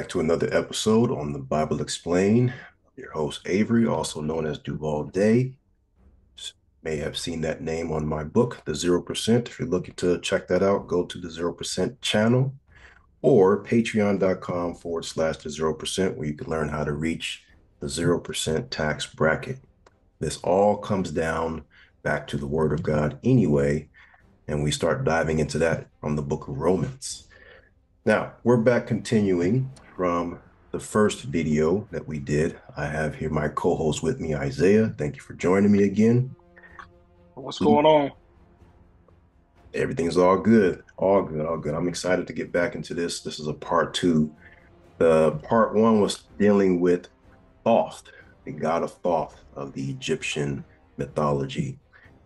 Back to another episode on the Bible Xplained. Your host Avery, also known as Duval Day. May have seen that name on my book, The Zero Percent. If you're looking to check that out, go to the Zero Percent channel or patreon.com forward slash the zero percent, where you can learn how to reach the zero percent tax bracket. This all comes down back to the Word of God anyway, and we start diving into that from the book of Romans. Now, we're back continuing from the first video that we did. I have here my co host with me, Isaiah. Thank you for joining me again. What's going on? Everything's all good. All good. All good. I'm excited to get back into this. This is a part two. The part one was dealing with Thoth, the god of Thoth of the Egyptian mythology.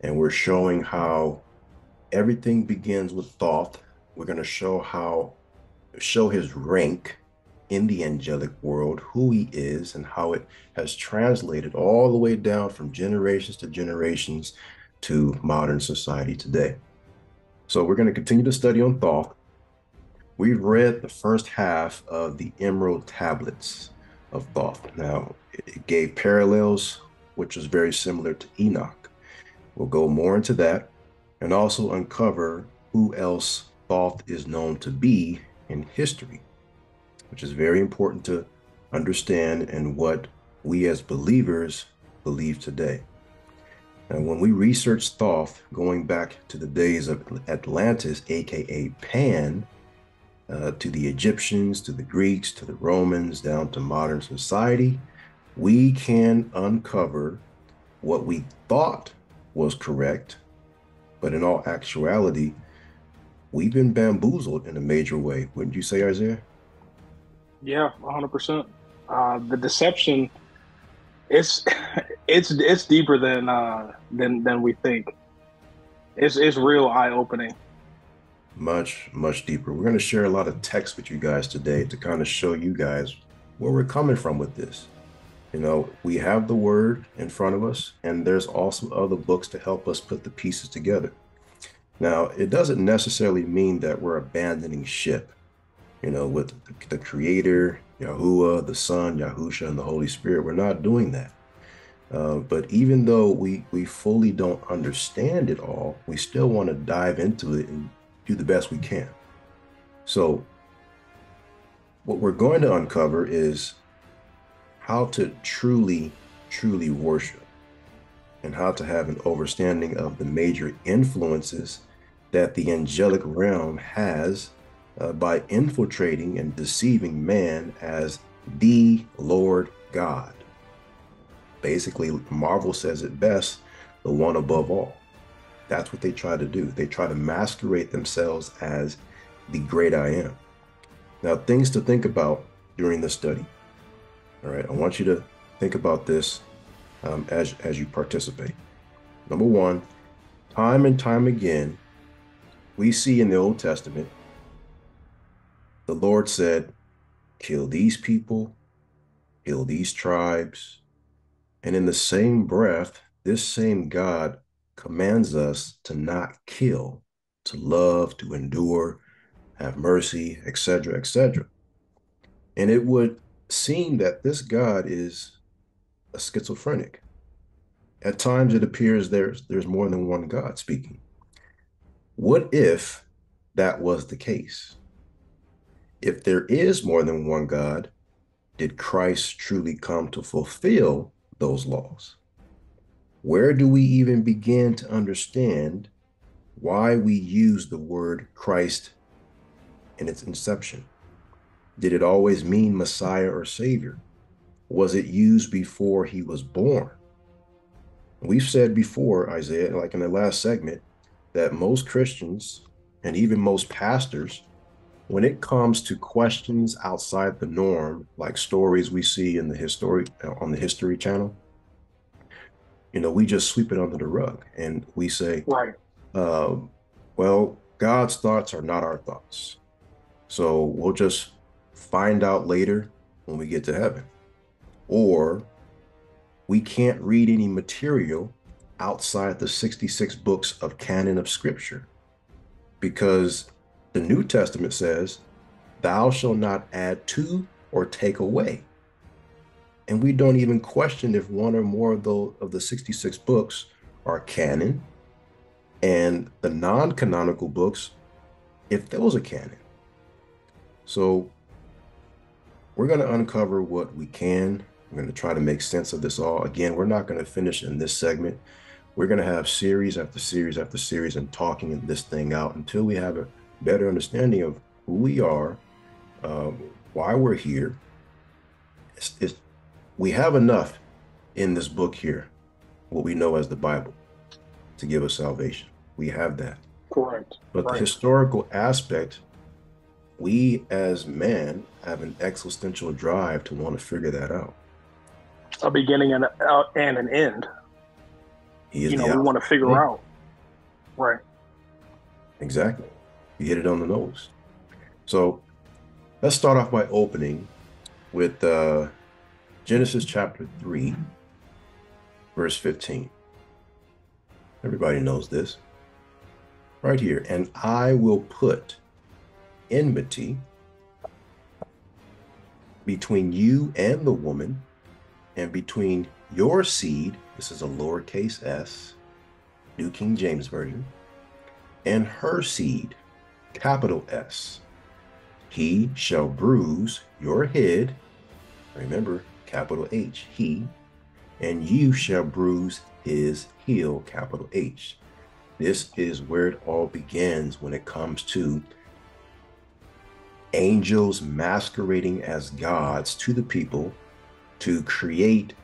And we're showing how everything begins with Thoth. We're going to show how show his rank in the angelic world, who he is, and how it has translated all the way down from generations to generations to modern society today. So we're going to continue to study on Thoth. We've read the first half of the Emerald Tablets of Thoth. Now, it gave parallels, which was very similar to Enoch. We'll go more into that and also uncover who else Thoth is known to be in history, which is very important to understand and what we as believers believe today. And when we research Thoth, going back to the days of Atlantis, aka Pan, uh, to the Egyptians, to the Greeks, to the Romans, down to modern society, we can uncover what we thought was correct, but in all actuality, we've been bamboozled in a major way. Wouldn't you say, Isaiah? Yeah, 100%. Uh, the deception it's it's it's deeper than uh than than we think. It's it's real eye opening. Much much deeper. We're going to share a lot of text with you guys today to kind of show you guys where we're coming from with this. You know, we have the word in front of us, and there's also other books to help us put the pieces together. Now, it doesn't necessarily mean that we're abandoning ship, you know, with the creator Yahuwah, the Son, Yahusha, and the Holy Spirit. We're not doing that. Uh, but even though we, we fully don't understand it all, we still want to dive into it and do the best we can. So, what we're going to uncover is how to truly, truly worship and how to have an understanding of the major influences that the angelic realm has uh, by infiltrating and deceiving man as the Lord God. Basically, Marvel says it best the one above all. That's what they try to do. They try to masquerade themselves as the great I am. Now, things to think about during the study. All right, I want you to think about this um, as, as you participate. Number one, time and time again, we see in the Old Testament the Lord said, Kill these people, kill these tribes. And in the same breath, this same God commands us to not kill, to love, to endure, have mercy, etc., etc. And it would seem that this God is a schizophrenic. At times, it appears there's there's more than one God speaking. What if that was the case? If there is more than one God, did Christ truly come to fulfill those laws? Where do we even begin to understand why we use the word Christ in its inception? Did it always mean Messiah or Savior? Was it used before he was born? We've said before, Isaiah, like in the last segment, that most Christians and even most pastors when it comes to questions outside the norm, like stories we see in the history uh, on the History Channel, you know, we just sweep it under the rug and we say, right. Uh, well, God's thoughts are not our thoughts. So we'll just find out later when we get to heaven. Or we can't read any material outside the 66 books of canon of scripture because the New Testament says thou shalt not add to or take away. And we don't even question if one or more of the of the 66 books are canon and the non-canonical books, if those are canon. So we're going to uncover what we can. We're going to try to make sense of this all. Again, we're not going to finish in this segment. We're going to have series after series after series and talking this thing out until we have a better understanding of who we are, um, why we're here. It's, it's, we have enough in this book here, what we know as the Bible, to give us salvation. We have that. Correct. But right. the historical aspect, we as man have an existential drive to want to figure that out. A beginning and, a, and an end. you know, we want to figure out. Right. Exactly. You hit it on the nose. So let's start off by opening with uh, Genesis chapter 3, verse 15. Everybody knows this. Right here. And I will put enmity between you and the woman, and between your seed, this is a lowercase s, New King James Version, and her seed, capital S. He shall bruise your head, remember, capital H, he, and you shall bruise his heel, capital H. This is where it all begins when it comes to angels masquerading as gods to the people to create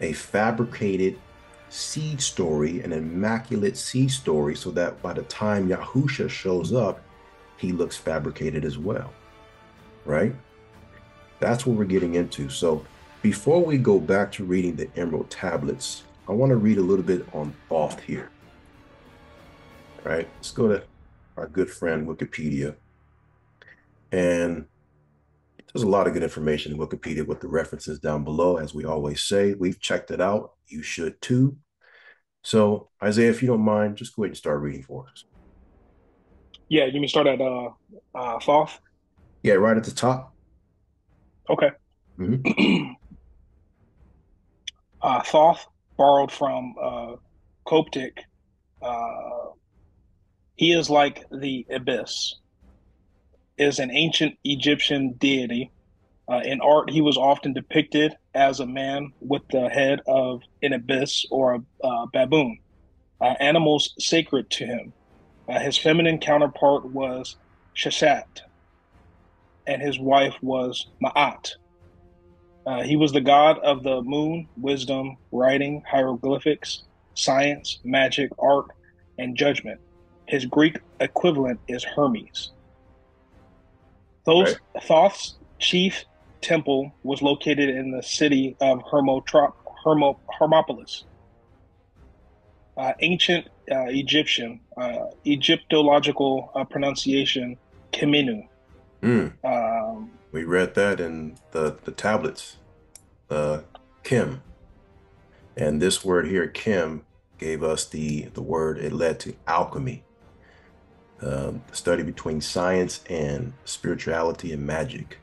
a fabricated seed story, an immaculate seed story, so that by the time Yahusha shows up, he looks fabricated as well. Right? That's what we're getting into. So before we go back to reading the Emerald Tablets, I want to read a little bit on Thoth here. All right, let's go to our good friend Wikipedia. And there's a lot of good information in Wikipedia with the references down below. As we always say, we've checked it out. You should too. So, Isaiah, if you don't mind, just go ahead and start reading for us. Yeah, you mean start at uh, uh Thoth? Yeah, right at the top. Okay. Mm-hmm. uh, Thoth, borrowed from uh, Coptic, uh, he is like the abyss is an ancient Egyptian deity. Uh, in art, he was often depicted as a man with the head of an abyss or a uh, baboon, uh, animals sacred to him. Uh, his feminine counterpart was Sheshat, and his wife was Ma'at. Uh, he was the god of the moon, wisdom, writing, hieroglyphics, science, magic, art, and judgment. His Greek equivalent is Hermes. Those right. Thoth's chief temple was located in the city of Hermotrop, Hermo, Hermopolis. Uh, ancient uh, Egyptian, uh, Egyptological uh, pronunciation, Khemenu. Mm. Um, we read that in the, the tablets, uh, Kim. And this word here, Kim, gave us the, the word, it led to alchemy uh, the study between science and spirituality and magic.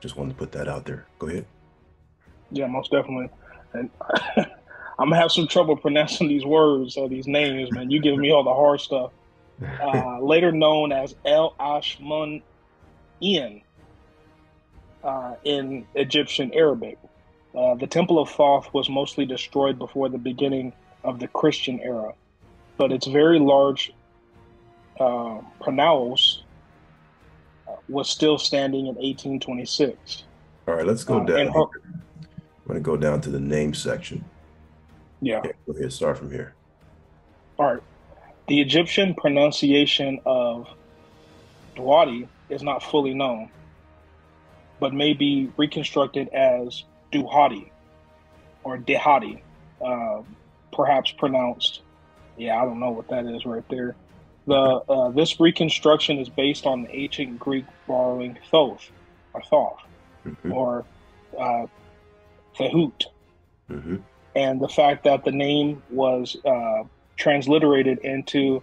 Just wanted to put that out there. Go ahead. Yeah, most definitely. And I'm gonna have some trouble pronouncing these words or these names, man. You giving me all the hard stuff. Uh, later known as El Ashmun Ian uh, in Egyptian Arabic. Uh, the Temple of Thoth was mostly destroyed before the beginning of the Christian era, but its very large uh, Pronaos uh, was still standing in 1826. All right, let's go uh, down. Her- I'm going to go down to the name section. Yeah. Okay, go ahead, start from here. All right. The Egyptian pronunciation of Dwadi is not fully known, but may be reconstructed as Duhadi or Dehadi, uh, perhaps pronounced. Yeah, I don't know what that is right there. The uh, this reconstruction is based on the ancient Greek borrowing Thoth or Thoth mm-hmm. or uh, mm-hmm. And the fact that the name was uh, transliterated into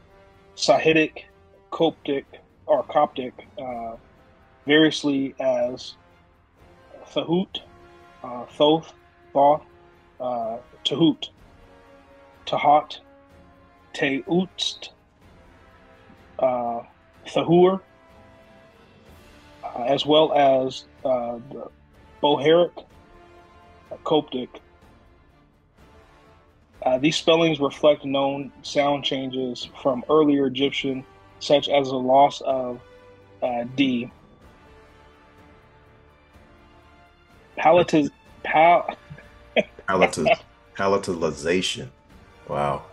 Sahidic, Coptic, or Coptic, uh, variously as Thahut, uh, Thoth, Thoth, uh, Tahut, Tahat, Teutst, uh, Thahur, uh, as well as uh, the Bohairic, uh, Coptic. Uh, these spellings reflect known sound changes from earlier Egyptian, such as the loss of uh, D. Palatiz, pal, Palatiz, palatalization. Wow.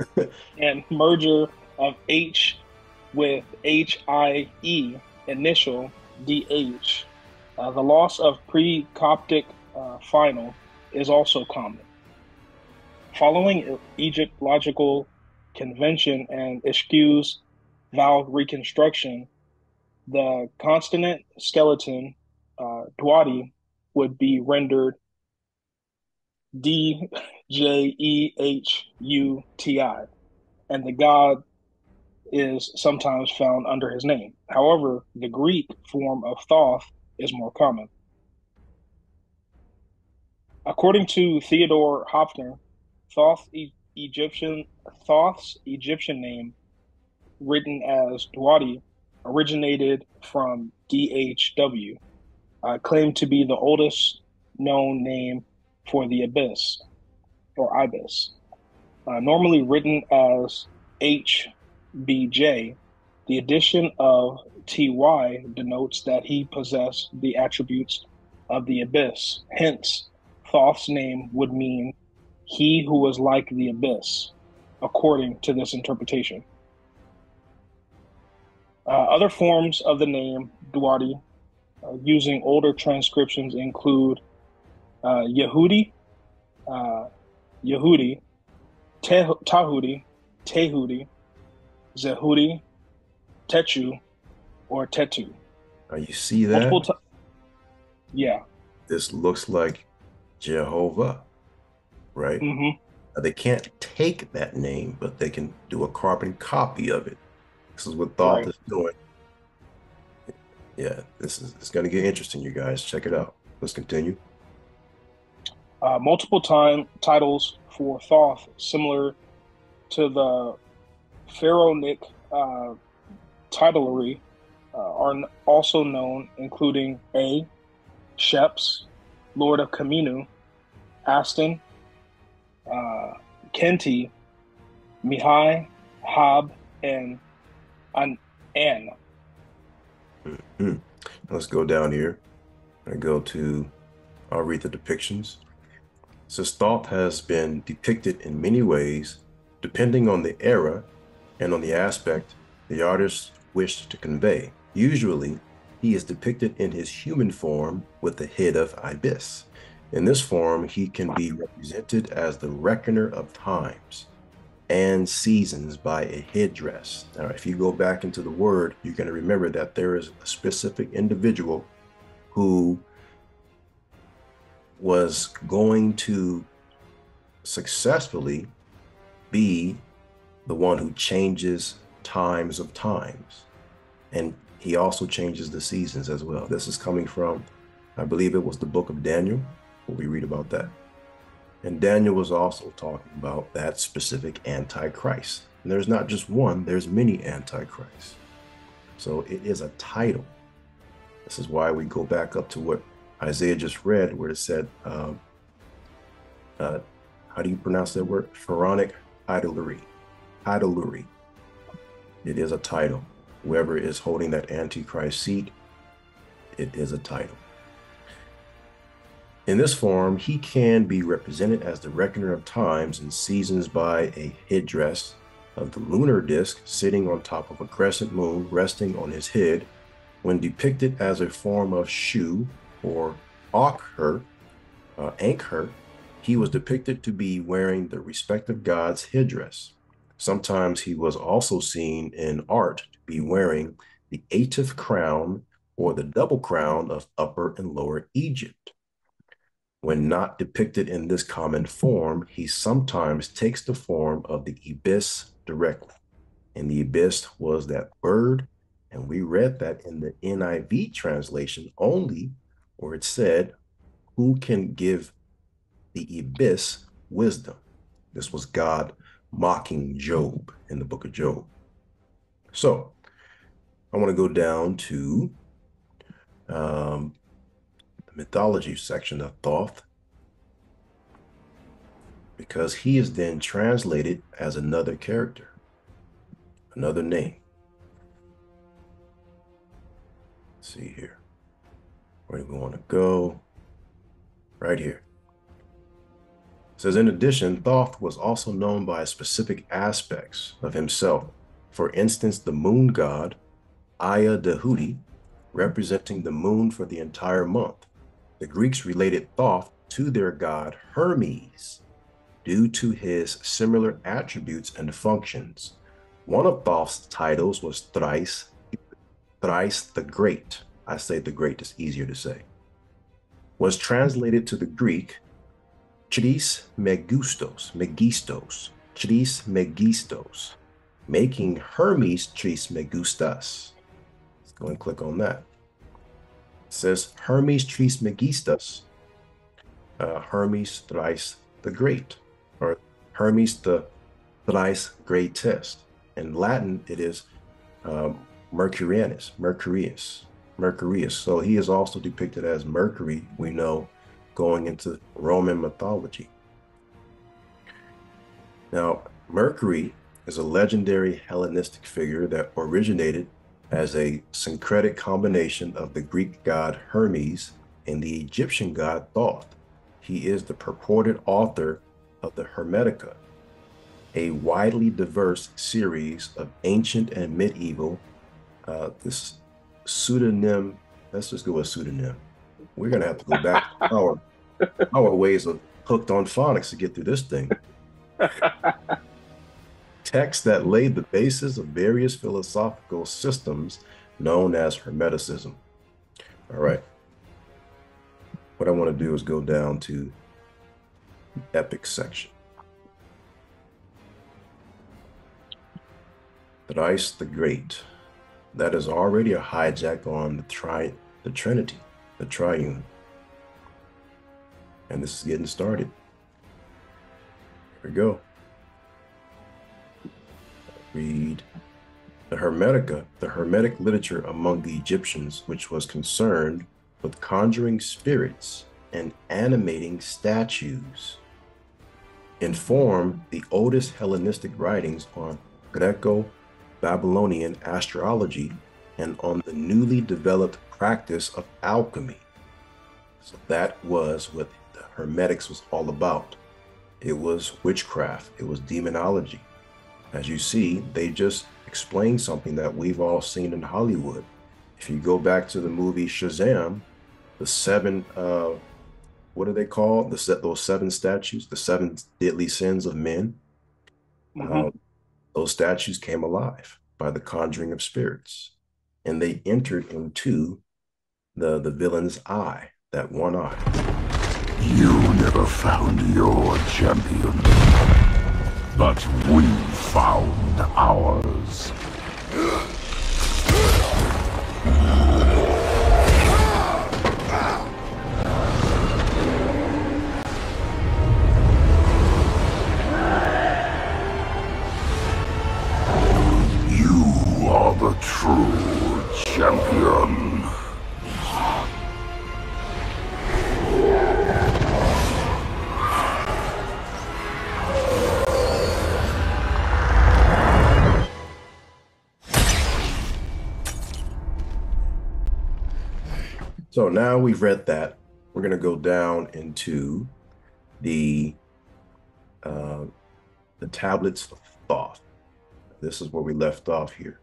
and merger of H with H I E initial DH. Uh, the loss of pre Coptic uh, final is also common. Following Egyptological convention and eschews vowel reconstruction, the consonant skeleton uh, Dwadi would be rendered D J E H U T I, and the god is sometimes found under his name. However, the Greek form of Thoth is more common. According to Theodore Hopfner, Thoth e- Egyptian Thoth's Egyptian name, written as Dwadi, originated from DHW, uh, claimed to be the oldest known name for the abyss or ibis. Uh, normally written as HBJ, the addition of TY denotes that he possessed the attributes of the abyss. Hence, Thoth's name would mean he who was like the abyss, according to this interpretation. Uh, other forms of the name Dwadi uh, using older transcriptions include uh, Yehudi, uh, Yehudi, Tahudi, Tehudi, Zehudi, Tetu, or Tetu. Now you see that? T- yeah. This looks like Jehovah, right? Mm-hmm. Now, they can't take that name, but they can do a carbon copy of it. This is what Thoth right. is doing. Yeah, this is it's going to get interesting, you guys. Check it out. Let's continue. Uh, multiple time titles for Thoth, similar to the pharaonic uh, titlery, uh, are also known, including A. Sheps, Lord of Kaminu, Aston, uh, Kenti, Mihai, Hab, and An. Mm-hmm. Let's go down here. I go to, I'll read the depictions. Says Thoth has been depicted in many ways, depending on the era and on the aspect the artist wished to convey. Usually, he is depicted in his human form with the head of ibis. In this form, he can be represented as the reckoner of times and seasons by a headdress. Now, if you go back into the word, you're going to remember that there is a specific individual who was going to successfully be the one who changes times of times. And he also changes the seasons as well. This is coming from, I believe it was the book of Daniel, we read about that. And Daniel was also talking about that specific antichrist. And there's not just one, there's many antichrists. So it is a title. This is why we go back up to what Isaiah just read, where it said, um, uh, how do you pronounce that word? Pharaonic idolatry. Idolatry. It is a title. Whoever is holding that Antichrist seat, it is a title. In this form, he can be represented as the reckoner of times and seasons by a headdress of the lunar disk sitting on top of a crescent moon resting on his head. When depicted as a form of Shu or Ankher, uh, he was depicted to be wearing the respective god's headdress. Sometimes he was also seen in art to be wearing the Atef crown or the double crown of Upper and Lower Egypt. When not depicted in this common form, he sometimes takes the form of the ibis directly. And the ibis was that bird And we read that in the NIV translation only, where it said, Who can give the abyss wisdom? This was God mocking Job in the book of Job. So I want to go down to um, mythology section of Thoth because he is then translated as another character, another name. Let's see here. Where do we want to go? Right here. It says, in addition, Thoth was also known by specific aspects of himself. For instance, the moon god, Aya Dehudi, representing the moon for the entire month. The Greeks related Thoth to their god Hermes due to his similar attributes and functions. One of Thoth's titles was thrice, thrice the Great. I say the Great is easier to say. Was translated to the Greek Tris Megustos, Megistos, Tris Megistos, making Hermes Tris Megustas. Let's go and click on that. Says Hermes Trismegistus, uh, Hermes thrice the Great, or Hermes the thrice greatest. In Latin, it is um, Mercurianus, Mercurius, Mercurius. So he is also depicted as Mercury, we know, going into Roman mythology. Now, Mercury is a legendary Hellenistic figure that originated as a syncretic combination of the Greek god Hermes and the Egyptian god Thoth. He is the purported author of the Hermetica, a widely diverse series of ancient and medieval. Uh, this pseudonym, let's just go with pseudonym. We're going to have to go back to our, our ways of hooked on phonics to get through this thing. Texts that laid the basis of various philosophical systems known as Hermeticism. All right. What I want to do is go down to the epic section. Thrice the Great. That is already a hijack on the tri the Trinity, the triune. And this is getting started. Here we go. Read the Hermetica, the Hermetic literature among the Egyptians, which was concerned with conjuring spirits and animating statues, informed the oldest Hellenistic writings on Greco Babylonian astrology and on the newly developed practice of alchemy. So that was what the Hermetics was all about. It was witchcraft, it was demonology. As you see, they just explained something that we've all seen in Hollywood. If you go back to the movie Shazam, the seven, uh, what are they called? The set, those seven statues, the seven deadly sins of men. Mm-hmm. Uh, those statues came alive by the conjuring of spirits, and they entered into the the villain's eye, that one eye. You never found your champion, but we found ours. You are the true champion. So now we've read that, we're going to go down into the uh, the tablets of Thoth. This is where we left off here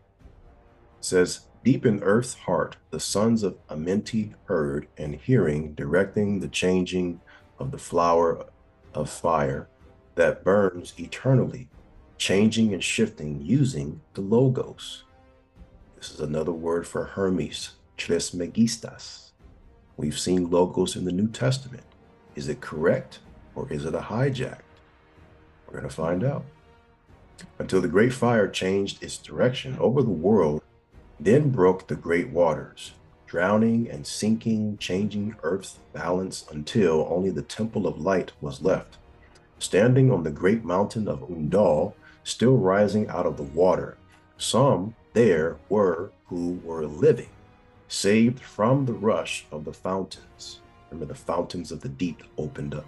It says, Deep in earth's heart, the sons of Amenti heard and hearing, directing the changing of the flower of fire that burns eternally, changing and shifting using the logos. This is another word for Hermes, Trismegistus. We've seen logos in the New Testament. Is it correct or is it a hijack? We're going to find out. Until the great fire changed its direction over the world Then broke the great waters, drowning and sinking, changing Earth's balance until only the Temple of Light was left. Standing on the great mountain of Undal, still rising out of the water, some there were who were living, saved from the rush of the fountains. Remember, the fountains of the deep opened up.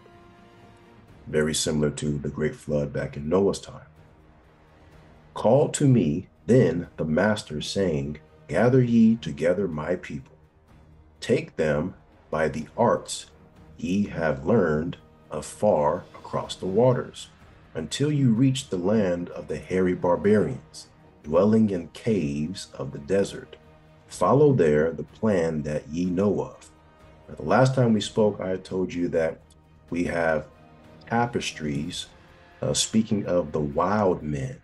Very similar to the great flood back in Noah's time. Call to me then the master, saying, Gather ye together my people Take them by the arts ye have learned afar across the waters, until you reach the land of the hairy barbarians, dwelling in caves of the desert. Follow there the plan that ye know of. Now, the last time we spoke, I told you that we have tapestries uh, speaking of the wild men,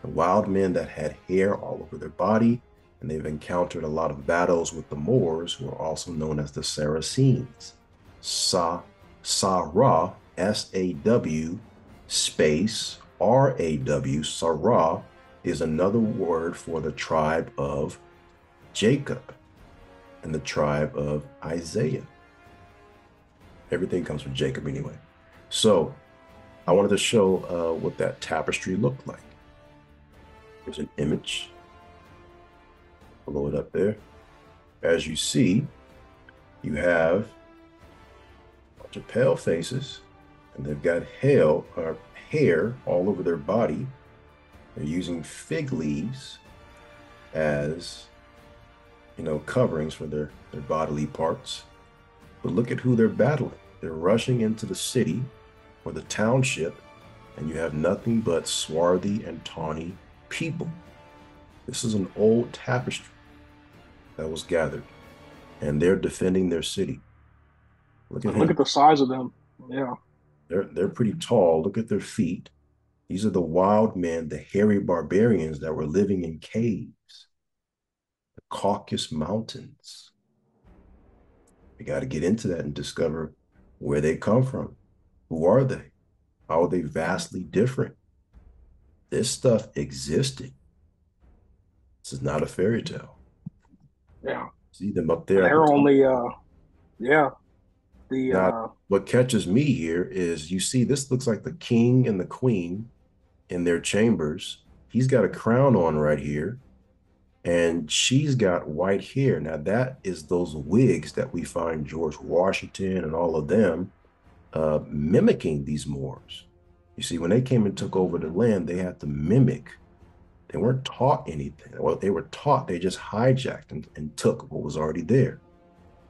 the wild men that had hair all over their body, and they've encountered a lot of battles with the Moors, who are also known as the Saracens. Sa, Sarah, S A W, space R A W, Sarah, is another word for the tribe of Jacob and the tribe of Isaiah. Everything comes from Jacob anyway. So I wanted to show uh, what that tapestry looked like. There's an image blow it up there. As you see, you have a bunch of pale faces, and they've got hair, uh, hair all over their body. They're using fig leaves as, you know, coverings for their, their bodily parts. But look at who they're battling. They're rushing into the city or the township, and you have nothing but swarthy and tawny people. This is an old tapestry that was gathered, and they're defending their city. Look at look at the size of them. Yeah, they're they're pretty tall. Look at their feet. These are the wild men, the hairy barbarians that were living in caves, Caucasus Mountains. We got to get into that and discover where they come from. Who are they? How are they vastly different? This stuff existed. This is not a fairy tale. Yeah. See them up there. They're only uh yeah. The now, uh what catches me here is you see this looks like the king and the queen in their chambers. He's got a crown on right here. And she's got white hair. Now that is those wigs that we find George Washington and all of them uh, mimicking these Moors. You see, when they came and took over the land, they had to mimic they weren't taught anything. Well, they were taught, they just hijacked and, and took what was already there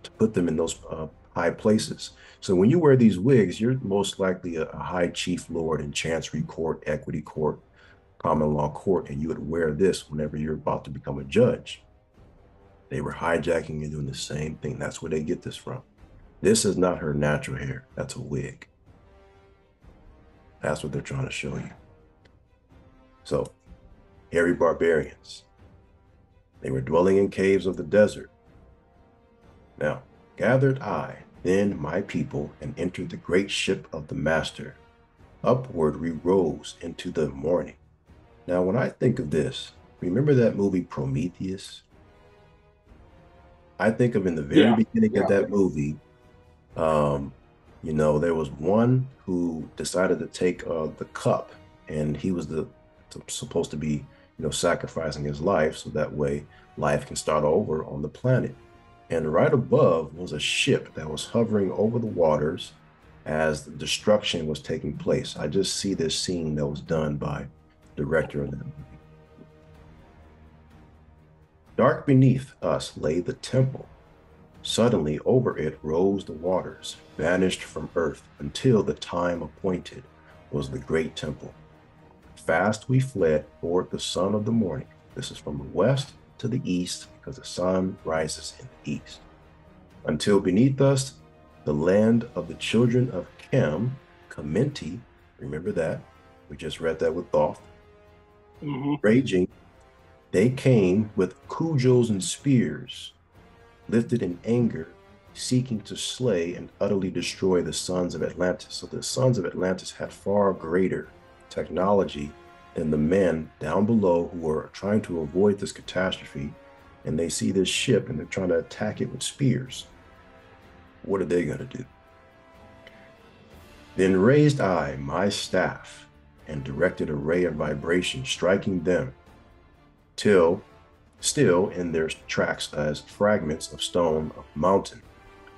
to put them in those uh, high places. So when you wear these wigs, you're most likely a, a high chief lord in chancery court, equity court, common law court, and you would wear this whenever you're about to become a judge. They were hijacking and doing the same thing. That's where they get this from. This is not her natural hair. That's a wig. That's what they're trying to show you. So hairy barbarians. They were dwelling in caves of the desert. Now, gathered I then my people and entered the great ship of the master. Upward we rose into the morning. Now, when I think of this, remember that movie Prometheus? I think of in the very yeah, beginning yeah. of that movie, um, you know, there was one who decided to take uh, the cup, and he was the supposed to be you know, sacrificing his life so that way life can start over on the planet. And right above was a ship that was hovering over the waters as the destruction was taking place. I just see this scene that was done by director of that movie. Dark beneath us lay the temple. Suddenly over it rose the waters, vanished from earth until the time appointed was the great temple. Fast we fled toward the sun of the morning. This is from the west to the east because the sun rises in the east. Until beneath us, the land of the children of Chem, Kementi, remember that? We just read that with Thoth. Mm-hmm. Raging, they came with cudgels and spears, lifted in anger, seeking to slay and utterly destroy the sons of Atlantis. So the sons of Atlantis had far greater technology than the men down below who were trying to avoid this catastrophe and they see this ship and they're trying to attack it with spears. What are they going to do? Then raised I my staff and directed a ray of vibration, striking them, till still in their tracks as fragments of stone of mountain.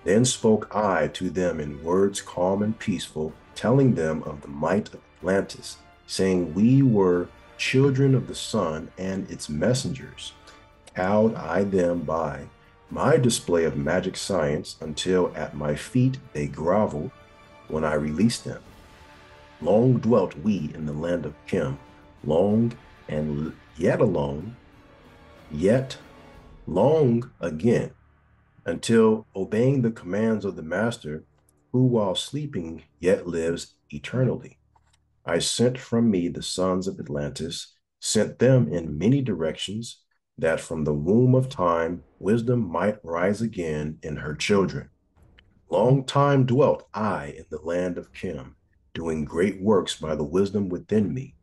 Then spoke I to them in words calm and peaceful, telling them of the might of Atlantis, saying, We were children of the sun and its messengers. Cowed I them by my display of magic science until at my feet they groveled when I released them. Long dwelt we in the land of Kim, long and yet alone, yet long again, until obeying the commands of the Master, who while sleeping yet lives eternally. I sent from me the sons of Atlantis, sent them in many directions, that from the womb of time wisdom might rise again in her children. Long time dwelt I in the land of Kim, doing great works by the wisdom within me.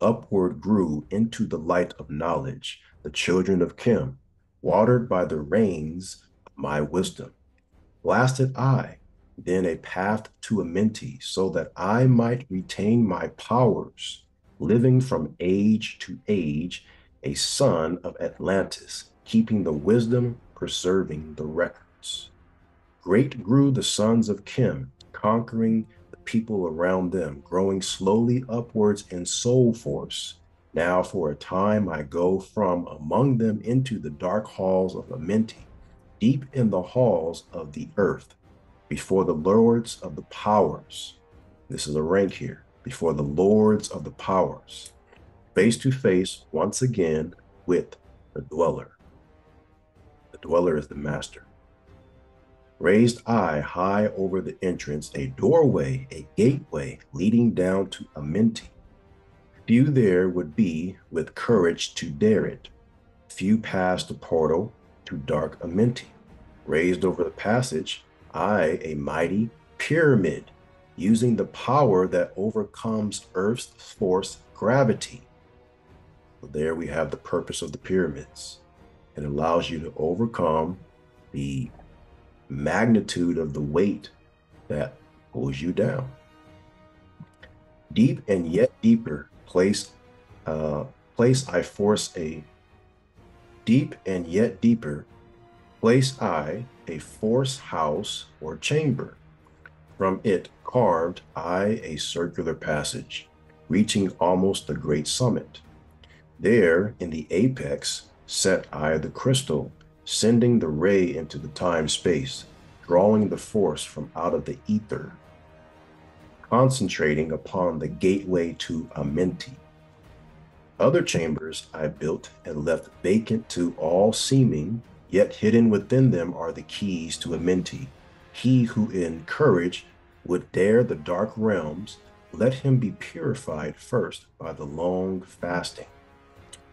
Upward grew into the light of knowledge the children of Kim, watered by the rains of my wisdom. Blasted I, then a path to Amenti, so that I might retain my powers, living from age to age, a son of Atlantis, keeping the wisdom, preserving the records. Great grew the sons of Kim, conquering people around them, growing slowly upwards in soul force. Now, for a time, I go from among them into the dark halls of Amenti, deep in the halls of the earth, before the lords of the powers. This is a rank here, before the lords of the powers, face to face once again with the dweller. The dweller is the master. Raised I high over the entrance, a doorway, a gateway leading down to Amenti. Few there would be with courage to dare it. Few passed the portal to dark Amenti. Raised over the passage, I, a mighty pyramid, using the power that overcomes Earth's force gravity. There we have the purpose of the pyramids. It allows you to overcome the magnitude of the weight that pulls you down. Deep and yet deeper place, uh, place I force a deep and yet deeper place I a force house or chamber. From it carved I a circular passage, reaching almost the great summit. There, in the apex, set I the crystal sending the ray into the time space, drawing the force from out of the ether, concentrating upon the gateway to Amenti. Other chambers I built and left vacant to all seeming, yet hidden within them are the keys to Amenti. He who in courage would dare the dark realms, let him be purified first by the long fasting.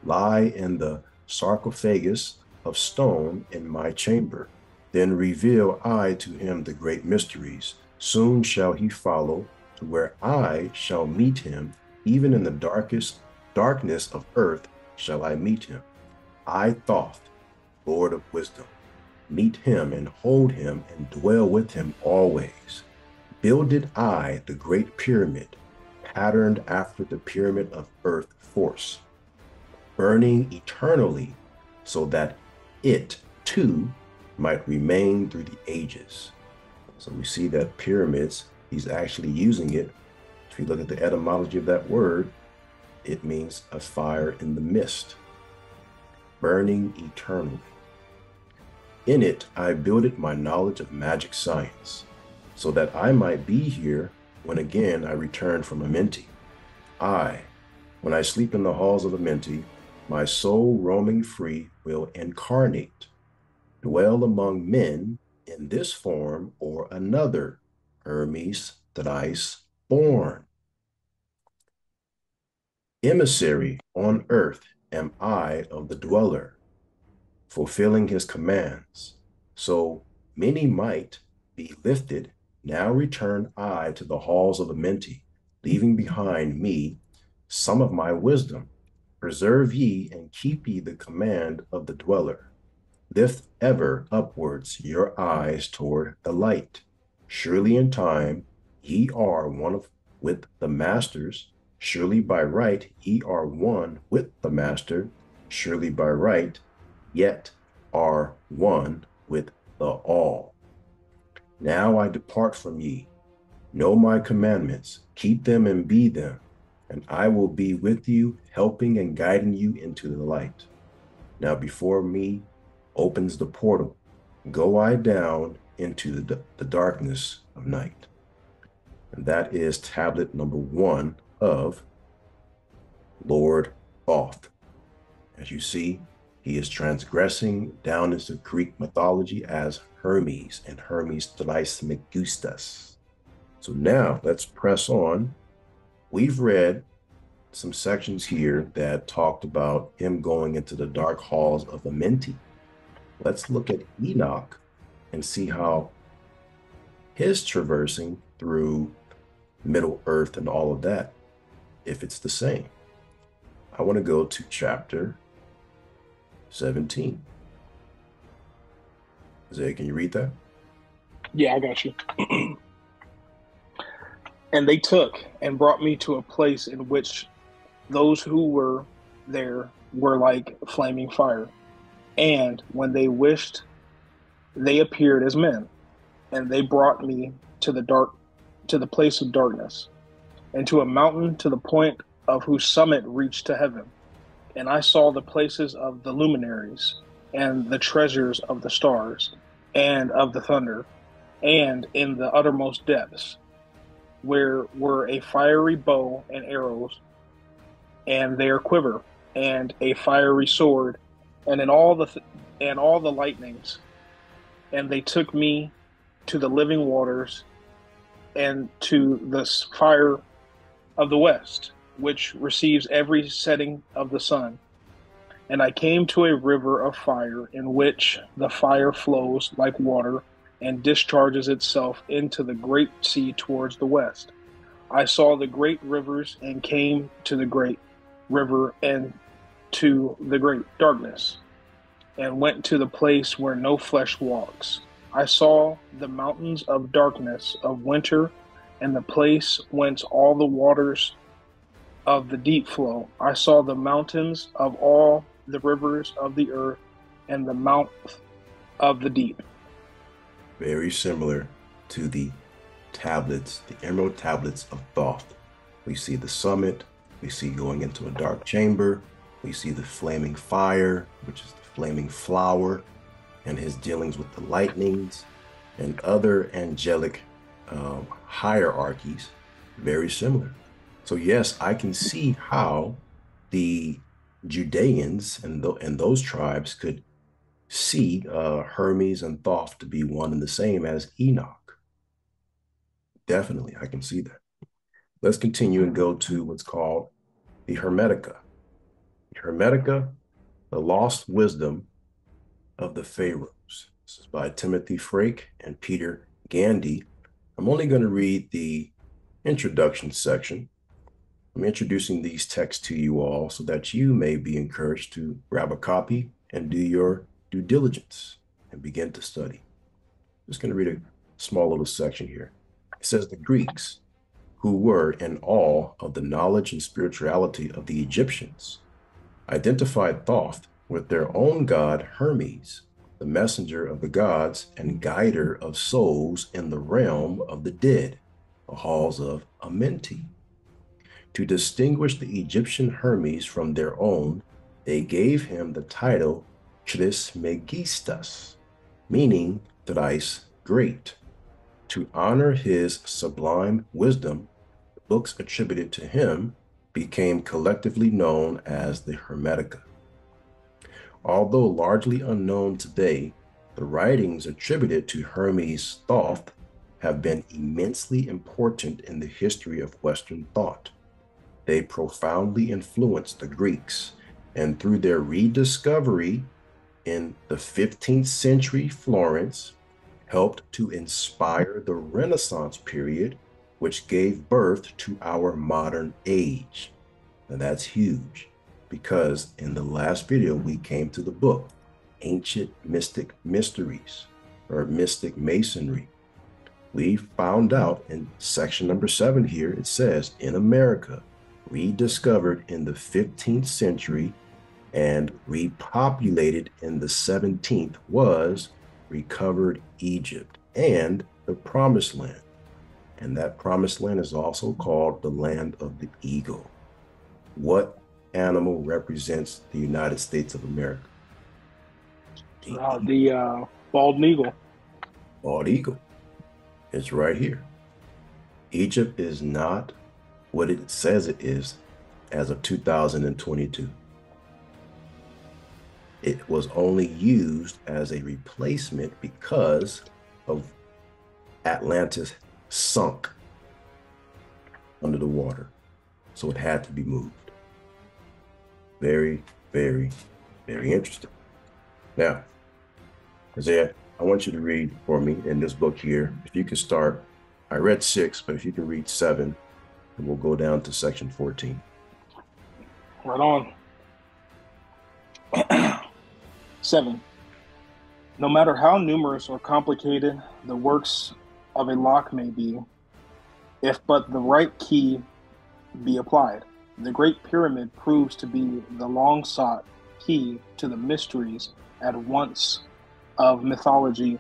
Lie in the sarcophagus of stone in my chamber. Then reveal I to him the great mysteries. Soon shall he follow to where I shall meet him, even in the darkest darkness of earth shall I meet him. I Thoth, Lord of wisdom, meet him and hold him and dwell with him always. Builded I the great pyramid, patterned after the pyramid of earth force, burning eternally so that it too might remain through the ages. So we see that pyramids, he's actually using it. If you look at the etymology of that word, it means a fire in the mist, burning eternally. In it, I builded my knowledge of magic science, so that I might be here when again I return from Amenti. I, when I sleep in the halls of Amenti, my soul roaming free will incarnate, dwell among men in this form or another, Hermes thrice born. Emissary on earth am I of the dweller, fulfilling his commands. So many might be lifted, now return I to the halls of the Menti, leaving behind me some of my wisdom Preserve ye and keep ye the command of the dweller. Lift ever upwards your eyes toward the light. Surely in time ye are one of, with the masters. Surely by right ye are one with the master. Surely by right yet are one with the all. Now I depart from ye. Know my commandments, keep them and be them, and I will be with you, helping and guiding you into the light. Now before me opens the portal. Go I down into the, the darkness of night. And that is tablet number one of Lord Thoth. As you see, he is transgressing down into Greek mythology as Hermes and Hermes Trismegistus. So now let's press on. We've read some sections here that talked about him going into the dark halls of Amenti. Let's look at Enoch and see how his traversing through Middle Earth and all of that, if it's the same. I want to go to chapter 17. Zay, can you read that? Yeah, I got you. and they took and brought me to a place in which those who were there were like flaming fire. And when they wished, they appeared as men, and they brought me to the dark to the place of darkness, and to a mountain to the point of whose summit reached to heaven. And I saw the places of the luminaries, and the treasures of the stars, and of the thunder, and in the uttermost depths, where were a fiery bow and arrows, and their quiver, and a fiery sword, and in all the th- and all the lightnings, and they took me to the living waters, and to the fire of the west which receives every setting of the sun. And I came to a river of fire, in which the fire flows like water and discharges itself into the great sea towards the west. I saw the great rivers and came to the great river and to the great darkness, and went to the place where no flesh walks. I saw the mountains of darkness of winter, and the place whence all the waters of the deep flow. I saw the mountains of all the rivers of the earth and the mouth of the deep. Very similar to the tablets, the emerald tablets of Thoth. We see the summit, we see going into a dark chamber, we see the flaming fire, which is the flaming flower, and his dealings with the lightnings and other angelic um, hierarchies, very similar. So yes, I can see how the Judeans and, th- and those tribes could see uh, Hermes and Thoth to be one and the same as Enoch. Definitely, I can see that. Let's continue and go to what's called the Hermetica. The Hermetica, the lost wisdom of the pharaohs. This is by Timothy Freke and Peter Gandy. I'm only going to read the introduction section I'm introducing these texts to you all so that you may be encouraged to grab a copy and do your due diligence and begin to study. I'm just going to read a small little section here. It says the Greeks, who were in awe of the knowledge and spirituality of the Egyptians, identified Thoth with their own god Hermes, the messenger of the gods and guider of souls in the realm of the dead, the halls of Amenti. To distinguish the Egyptian Hermes from their own, they gave him the title Trismegistus, meaning thrice great. To honor his sublime wisdom, the books attributed to him became collectively known as the Hermetica. Although largely unknown today, the writings attributed to Hermes Thoth have been immensely important in the history of Western thought. They profoundly influenced the Greeks, and through their rediscovery in the 15th century Florence, helped to inspire the Renaissance period, which gave birth to our modern age. And that's huge because in the last video, we came to the book ancient mystic mysteries or mystic masonry. We found out in section number seven here, it says in America, rediscovered in the 15th century and repopulated in the 17th was recovered Egypt and the promised land. And that promised land is also called the land of the eagle. What animal represents the United States of America? The, uh, the uh, bald eagle. Bald eagle. It's right here. Egypt is not what it says it is as of 2022. It was only used as a replacement because of Atlantis sunk under the water. So it had to be moved. Very, very, very interesting. Now, Isaiah, I want you to read for me in this book here. If you could start, I read six, but if you can read seven, and we'll go down to section 14. Right on. Seven. No matter how numerous or complicated the works of a lock may be, if but the right key be applied, the Great Pyramid proves to be the long sought key to the mysteries at once of mythology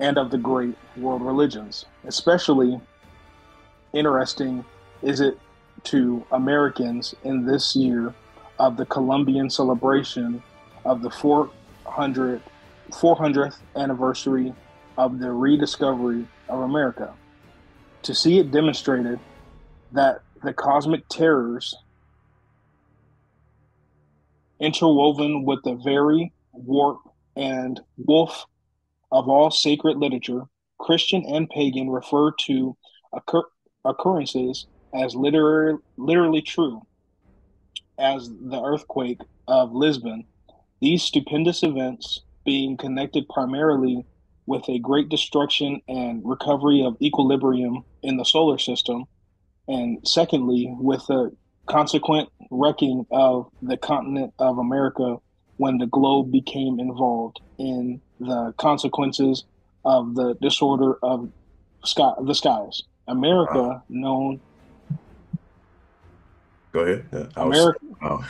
and of the great world religions. Especially interesting is it to Americans in this year of the Columbian celebration of the 400, 400th anniversary of the rediscovery of America. To see it demonstrated that the cosmic terrors interwoven with the very warp and woof of all sacred literature, Christian and pagan, refer to occur- occurrences as literally, literally true as the earthquake of Lisbon these stupendous events, being connected primarily with a great destruction and recovery of equilibrium in the solar system, and secondly, with the consequent wrecking of the continent of America when the globe became involved in the consequences of the disorder of sky, the skies. America, wow. known. Go ahead. Uh, America. oh.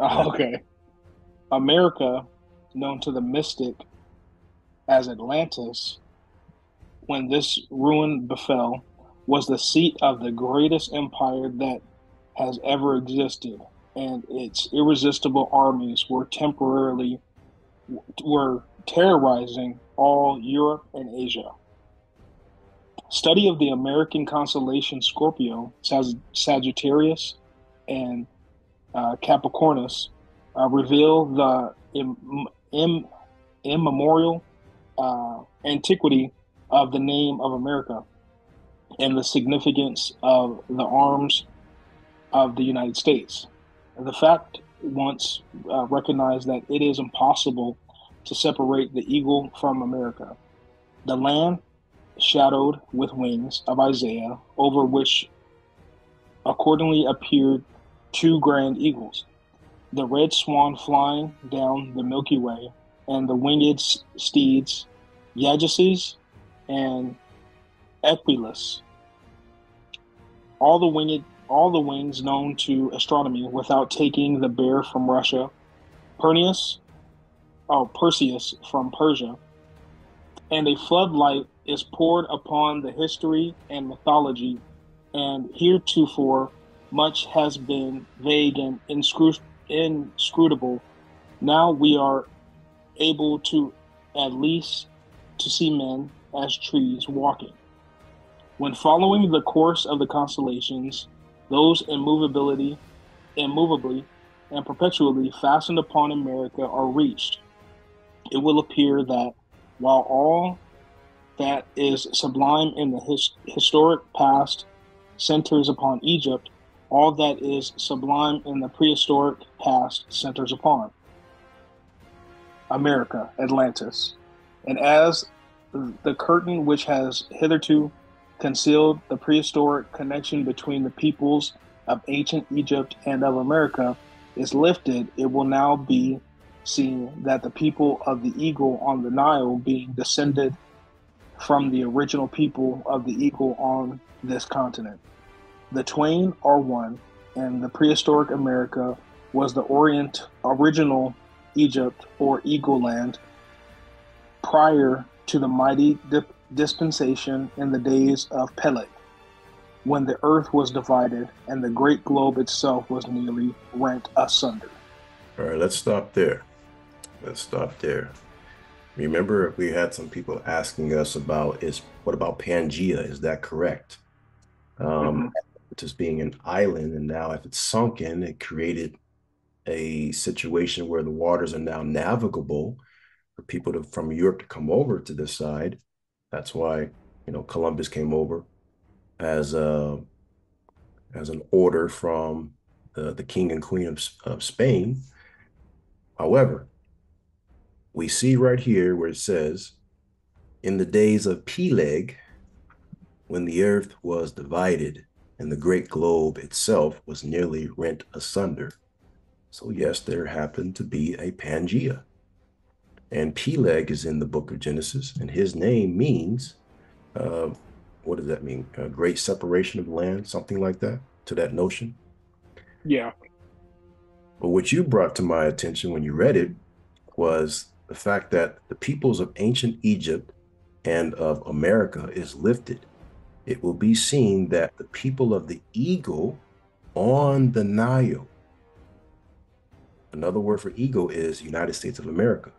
oh, okay. America, known to the mystic as Atlantis, when this ruin befell, was the seat of the greatest empire that has ever existed, and its irresistible armies were temporarily were terrorizing all Europe and Asia. Study of the American constellation Scorpio, Sagittarius, and uh, Capricornus uh, reveal the Im- Im- immemorial uh, antiquity of the name of America and the significance of the arms of the United States. The fact once uh, recognized that it is impossible to separate the eagle from America. The land shadowed with wings of Isaiah, over which accordingly appeared two grand eagles the red swan flying down the Milky Way, and the winged steeds, Yagises and Equilus. All the winged, all the wings known to astronomy, without taking the bear from Russia, Perneus, oh Perseus from Persia, and a floodlight is poured upon the history and mythology, and heretofore much has been vague and inscrutable inscrutable, now we are able to at least to see men as trees walking. When following the course of the constellations, those immovability, immovably, and perpetually fastened upon America are reached, it will appear that while all that is sublime in the his, historic past centers upon Egypt, all that is sublime in the prehistoric past centers upon America, Atlantis. And as the curtain which has hitherto concealed the prehistoric connection between the peoples of ancient Egypt and of America is lifted, it will now be seen that the people of the eagle on the Nile being descended from the original people of the eagle on this continent. The twain are one, and the prehistoric America was the Orient original Egypt or Eagle Land prior to the mighty dip- dispensation in the days of Peleg, when the earth was divided and the great globe itself was nearly rent asunder. All right, let's stop there. Let's stop there. Remember, we had some people asking us about is what about Pangea? Is that correct? Um, mm-hmm. Just being an island, and now if it's sunken, it created a situation where the waters are now navigable for people to, from Europe to come over to this side. That's why you know Columbus came over as a as an order from the, the king and queen of, of Spain. However, we see right here where it says, in the days of Peleg, when the earth was divided and the great globe itself was nearly rent asunder. So, yes, there happened to be a Pangea. And Peleg is in the book of Genesis, and his name means, uh, what does that mean? A great separation of land, something like that, to that notion? Yeah. But what you brought to my attention when you read it was the fact that the peoples of ancient Egypt and of America is lifted. It will be seen that the people of the eagle on the Nile, another word for eagle is United States of America,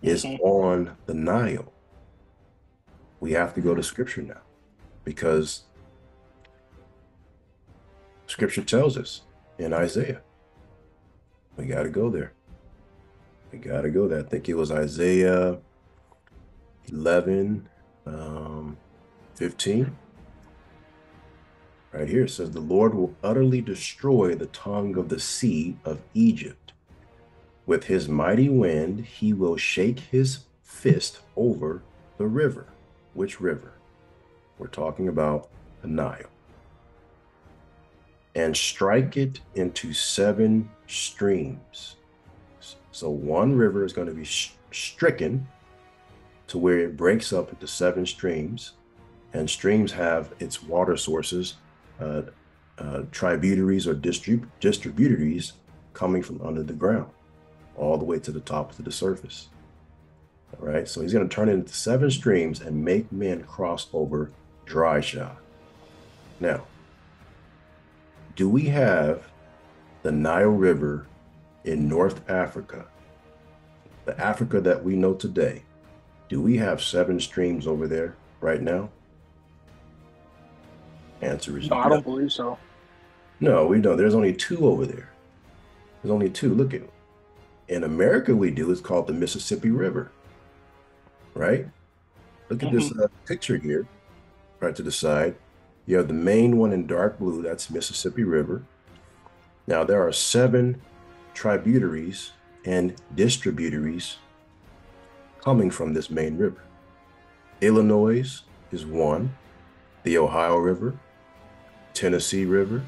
is on the Nile. We have to go to scripture now because scripture tells us in Isaiah. We got to go there. We got to go there. I think it was Isaiah 11, um, 15. Right here it says, The Lord will utterly destroy the tongue of the sea of Egypt. With his mighty wind, he will shake his fist over the river. Which river? We're talking about the Nile. And strike it into seven streams. So one river is going to be stricken to where it breaks up into seven streams, and streams have its water sources, uh, uh, tributaries or distrib- distributaries coming from under the ground, all the way to the top of the surface. All right, so he's going to turn it into seven streams and make men cross over dry shod. Now, do we have the Nile River in North Africa, the Africa that we know today, do we have seven streams over there right now? Answer is no. I don't believe so. No, we don't. There's only two over there. There's only two. Look at in America, we do. It's called the Mississippi River. Right? Look at mm-hmm. this uh, picture here, right to the side. You have the main one in dark blue. That's Mississippi River. Now there are seven tributaries and distributaries coming from this main river. Illinois is one, the Ohio River, Tennessee River,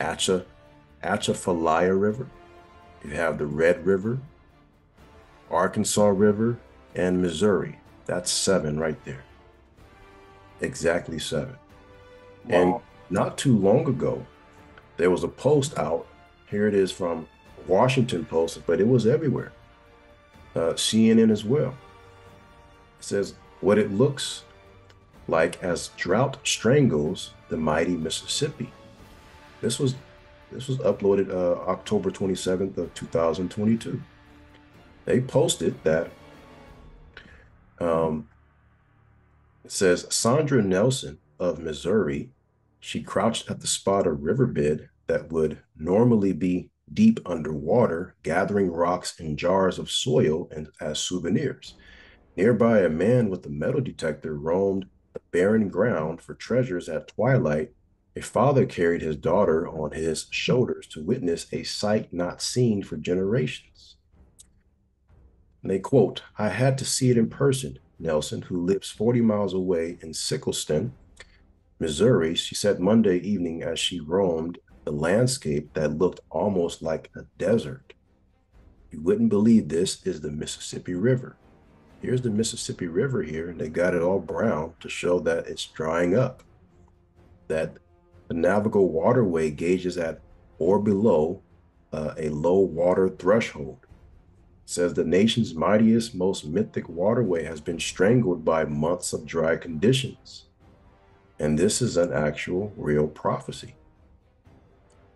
Atcha, Atchafalaya River. You have the Red River, Arkansas River, and Missouri. That's seven right there. Exactly seven. Wow. And not too long ago, there was a post out here it is from Washington Post, but it was everywhere. Uh, CNN as well. It says what it looks like as drought strangles the mighty Mississippi. This was this was uploaded uh, October 27th of 2022. They posted that um, it says Sandra Nelson of Missouri, she crouched at the spot of riverbed that would normally be deep underwater, gathering rocks and jars of soil and as souvenirs. Nearby, a man with a metal detector roamed the barren ground for treasures at twilight. A father carried his daughter on his shoulders to witness a sight not seen for generations. And they quote, I had to see it in person, Nelson, who lives 40 miles away in Sikeston, Missouri, she said Monday evening as she roamed the landscape that looked almost like a desert. you wouldn't believe this is the Mississippi River. Here's the Mississippi River here, and they got it all brown to show that it's drying up. That the navigable waterway gauges at or below uh, a low water threshold. It says the nation's mightiest, most mythic waterway has been strangled by months of dry conditions. And this is an actual real prophecy.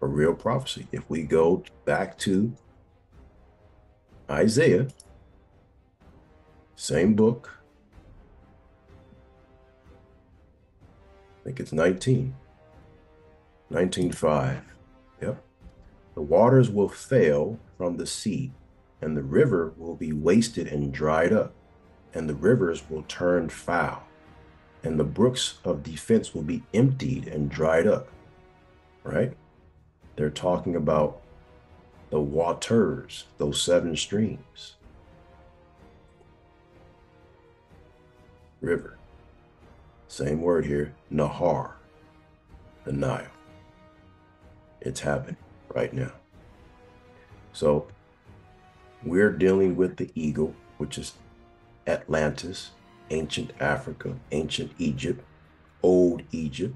A real prophecy. If we go back to Isaiah, same book, I think it's 19, 19.5. Yep. The waters will fail from the sea, and the river will be wasted and dried up, and the rivers will turn foul, and the brooks of defense will be emptied and dried up. Right? They're talking about the waters, those seven streams. River. Same word here, Nahar, the Nile. It's happening right now. So we're dealing with the eagle, which is Atlantis, ancient Africa, ancient Egypt, old Egypt.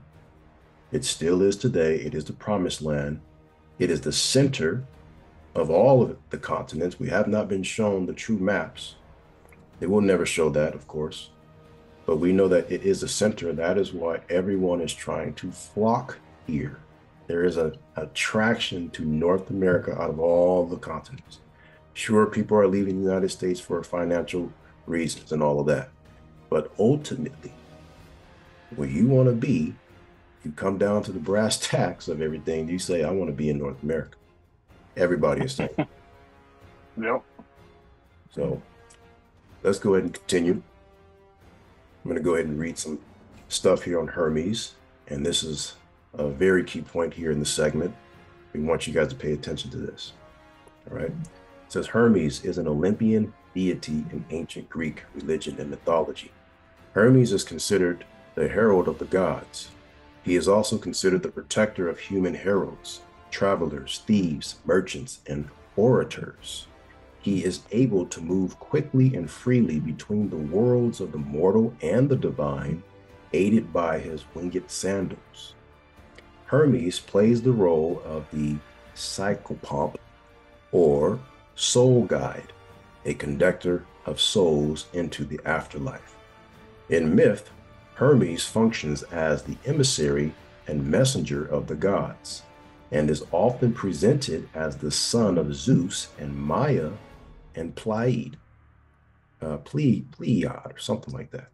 It still is today. It is the promised land. It is the center of all of the continents. We have not been shown the true maps. They will never show that, of course. But we know that it is a center. That is why everyone is trying to flock here. There is an attraction to North America out of all the continents. Sure, people are leaving the United States for financial reasons and all of that. But ultimately, where you want to be, you come down to the brass tacks of everything. You say, I want to be in North America. Everybody is saying. Yep. So let's go ahead and continue. I'm going to go ahead and read some stuff here on Hermes. And this is a very key point here in the segment. We want you guys to pay attention to this. All right. It says Hermes is an Olympian deity in ancient Greek religion and mythology. Hermes is considered the herald of the gods. He is also considered the protector of human heralds, travelers, thieves, merchants, and orators. He is able to move quickly and freely between the worlds of the mortal and the divine, aided by his winged sandals. Hermes plays the role of the psychopomp or soul guide, a conductor of souls into the afterlife. In myth, Hermes functions as the emissary and messenger of the gods and is often presented as the son of Zeus and Maia and Pleiad, uh, Ple- Pleiad or something like that.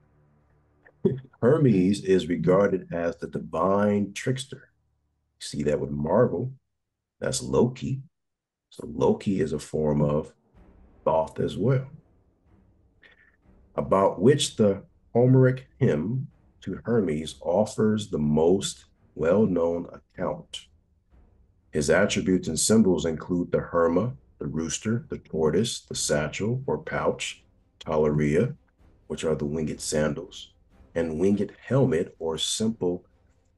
Hermes is regarded as the divine trickster. See that with Marvel, that's Loki. So Loki is a form of Thoth as well, about which the Homeric hymn to Hermes offers the most well-known account. His attributes and symbols include the Herma, the rooster, the tortoise, the satchel or pouch, Talaria, which are the winged sandals, and winged helmet or simple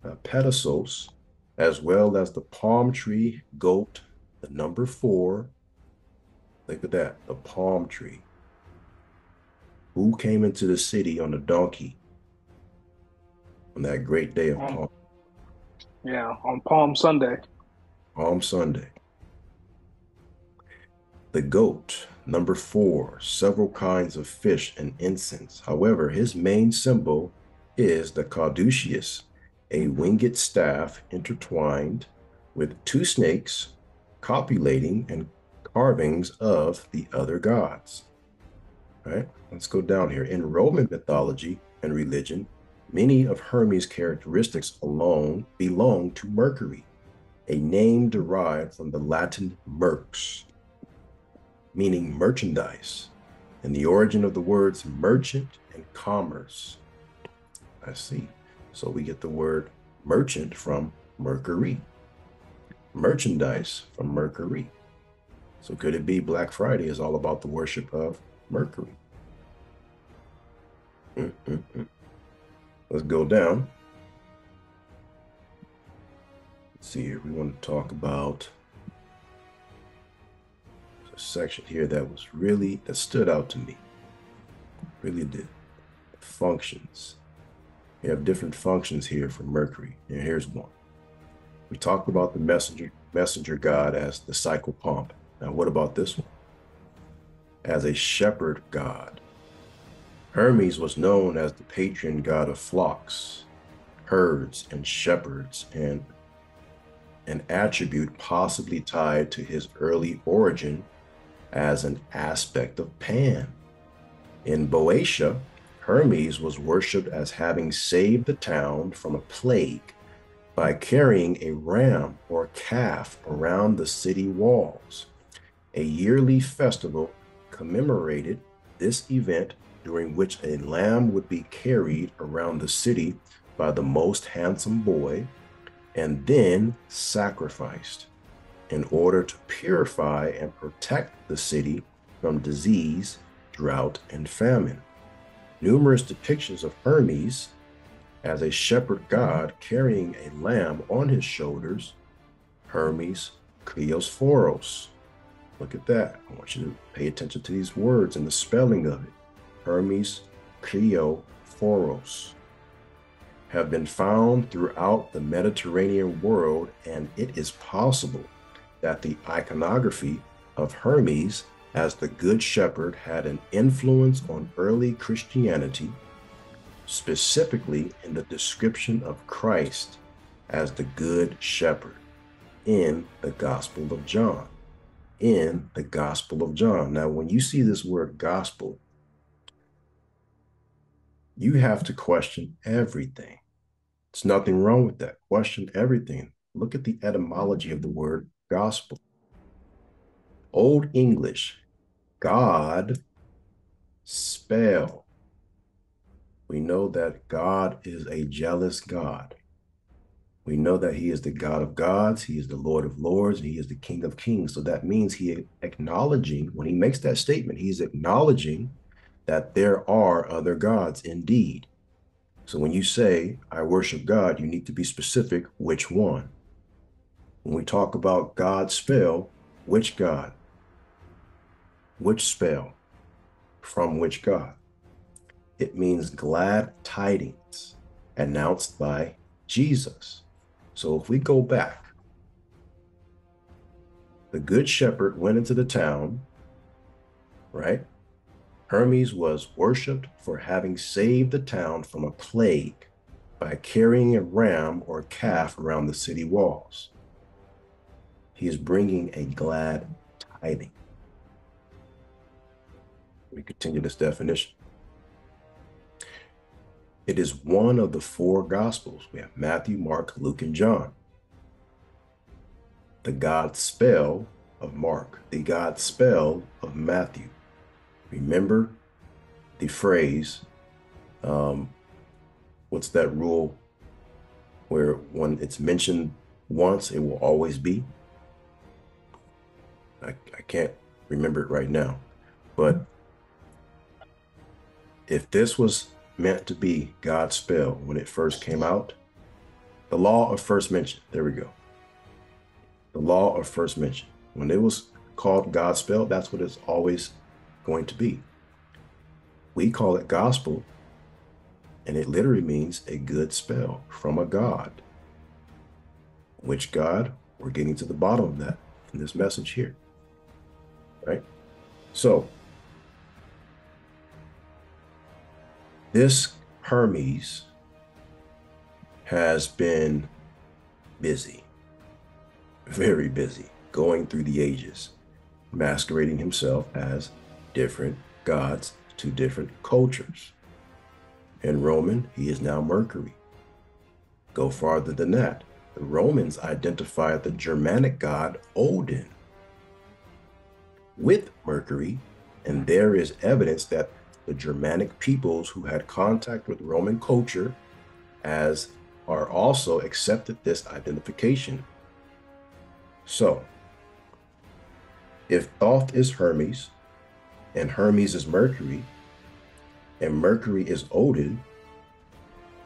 uh, pedicels, as well as the palm tree goat, the number four. Look at that, the palm tree. Who came into the city on a donkey on that great day of Um, Palm, Yeah, on Palm Sunday. Palm Sunday? The goat, number four, several kinds of fish and incense. However, his main symbol is the caduceus, a winged staff intertwined with two snakes, copulating and carvings of the other gods. All right, let's go down here. In Roman mythology and religion, many of Hermes' characteristics alone belong to Mercury, a name derived from the Latin merx, meaning merchandise, and the origin of the words merchant and commerce. I see. So we get the word merchant from Mercury, merchandise from Mercury. So could it be Black Friday is all about the worship of Mercury? Mm-mm-mm. Let's go down. Let's see here. We want to talk about a section here that was really that stood out to me. Really did. Functions. You have different functions here for Mercury. And here's one. We talked about the messenger messenger god as the psychopomp. Now, what about this one? As a shepherd god. Hermes was known as the patron god of flocks, herds, and shepherds, and an attribute possibly tied to his early origin as an aspect of Pan. In Boeotia, Hermes was worshipped as having saved the town from a plague by carrying a ram or calf around the city walls. A yearly festival commemorated this event during which a lamb would be carried around the city by the most handsome boy and then sacrificed in order to purify and protect the city from disease, drought, and famine. Numerous depictions of Hermes as a shepherd god carrying a lamb on his shoulders, Hermes Kriophoros. Look at that. I want you to pay attention to these words and the spelling of it. Hermes Kriophoros have been found throughout the Mediterranean world, and it is possible that the iconography of Hermes as the Good Shepherd had an influence on early Christianity, specifically in the description of Christ as the Good Shepherd in the Gospel of John. In the Gospel of John. Now, when you see this word gospel, you have to question everything. There's nothing wrong with that. Question everything. Look at the etymology of the word gospel. Old English, God, spell. We know that God is a jealous God. We know that he is the God of gods, he is the Lord of lords, and he is the King of kings. So that means he acknowledging, when he makes that statement, he's acknowledging that there are other gods indeed. So when you say, I worship God, you need to be specific which one. When we talk about God's spell, which God? Which spell? From which God? It means glad tidings announced by Jesus. So if we go back, the good shepherd went into the town, right? Hermes was worshipped for having saved the town from a plague by carrying a ram or calf around the city walls. He is bringing a glad tiding. We continue this definition. It is one of the four gospels. We have Matthew, Mark, Luke, and John. The God spell of Mark, the God spell of Matthew, remember the phrase, um, what's that rule where when it's mentioned once, it will always be? I, I can't remember it right now. But if this was meant to be God's spell when it first came out, the law of first mention, there we go. The law of first mention. When it was called God's spell, that's what it's always going to be. We call it gospel, and it literally means a good spell from a God. Which God? We're getting to the bottom of that in this message here. Right? So, this Hermes has been busy, very busy, going through the ages, masquerading himself as different gods to different cultures. In Roman, he is now Mercury. Go farther than that. The Romans identified the Germanic god Odin with Mercury, and there is evidence that the Germanic peoples who had contact with Roman culture as are also accepted this identification. So, if Thoth is Hermes, and Hermes is Mercury, and Mercury is Odin,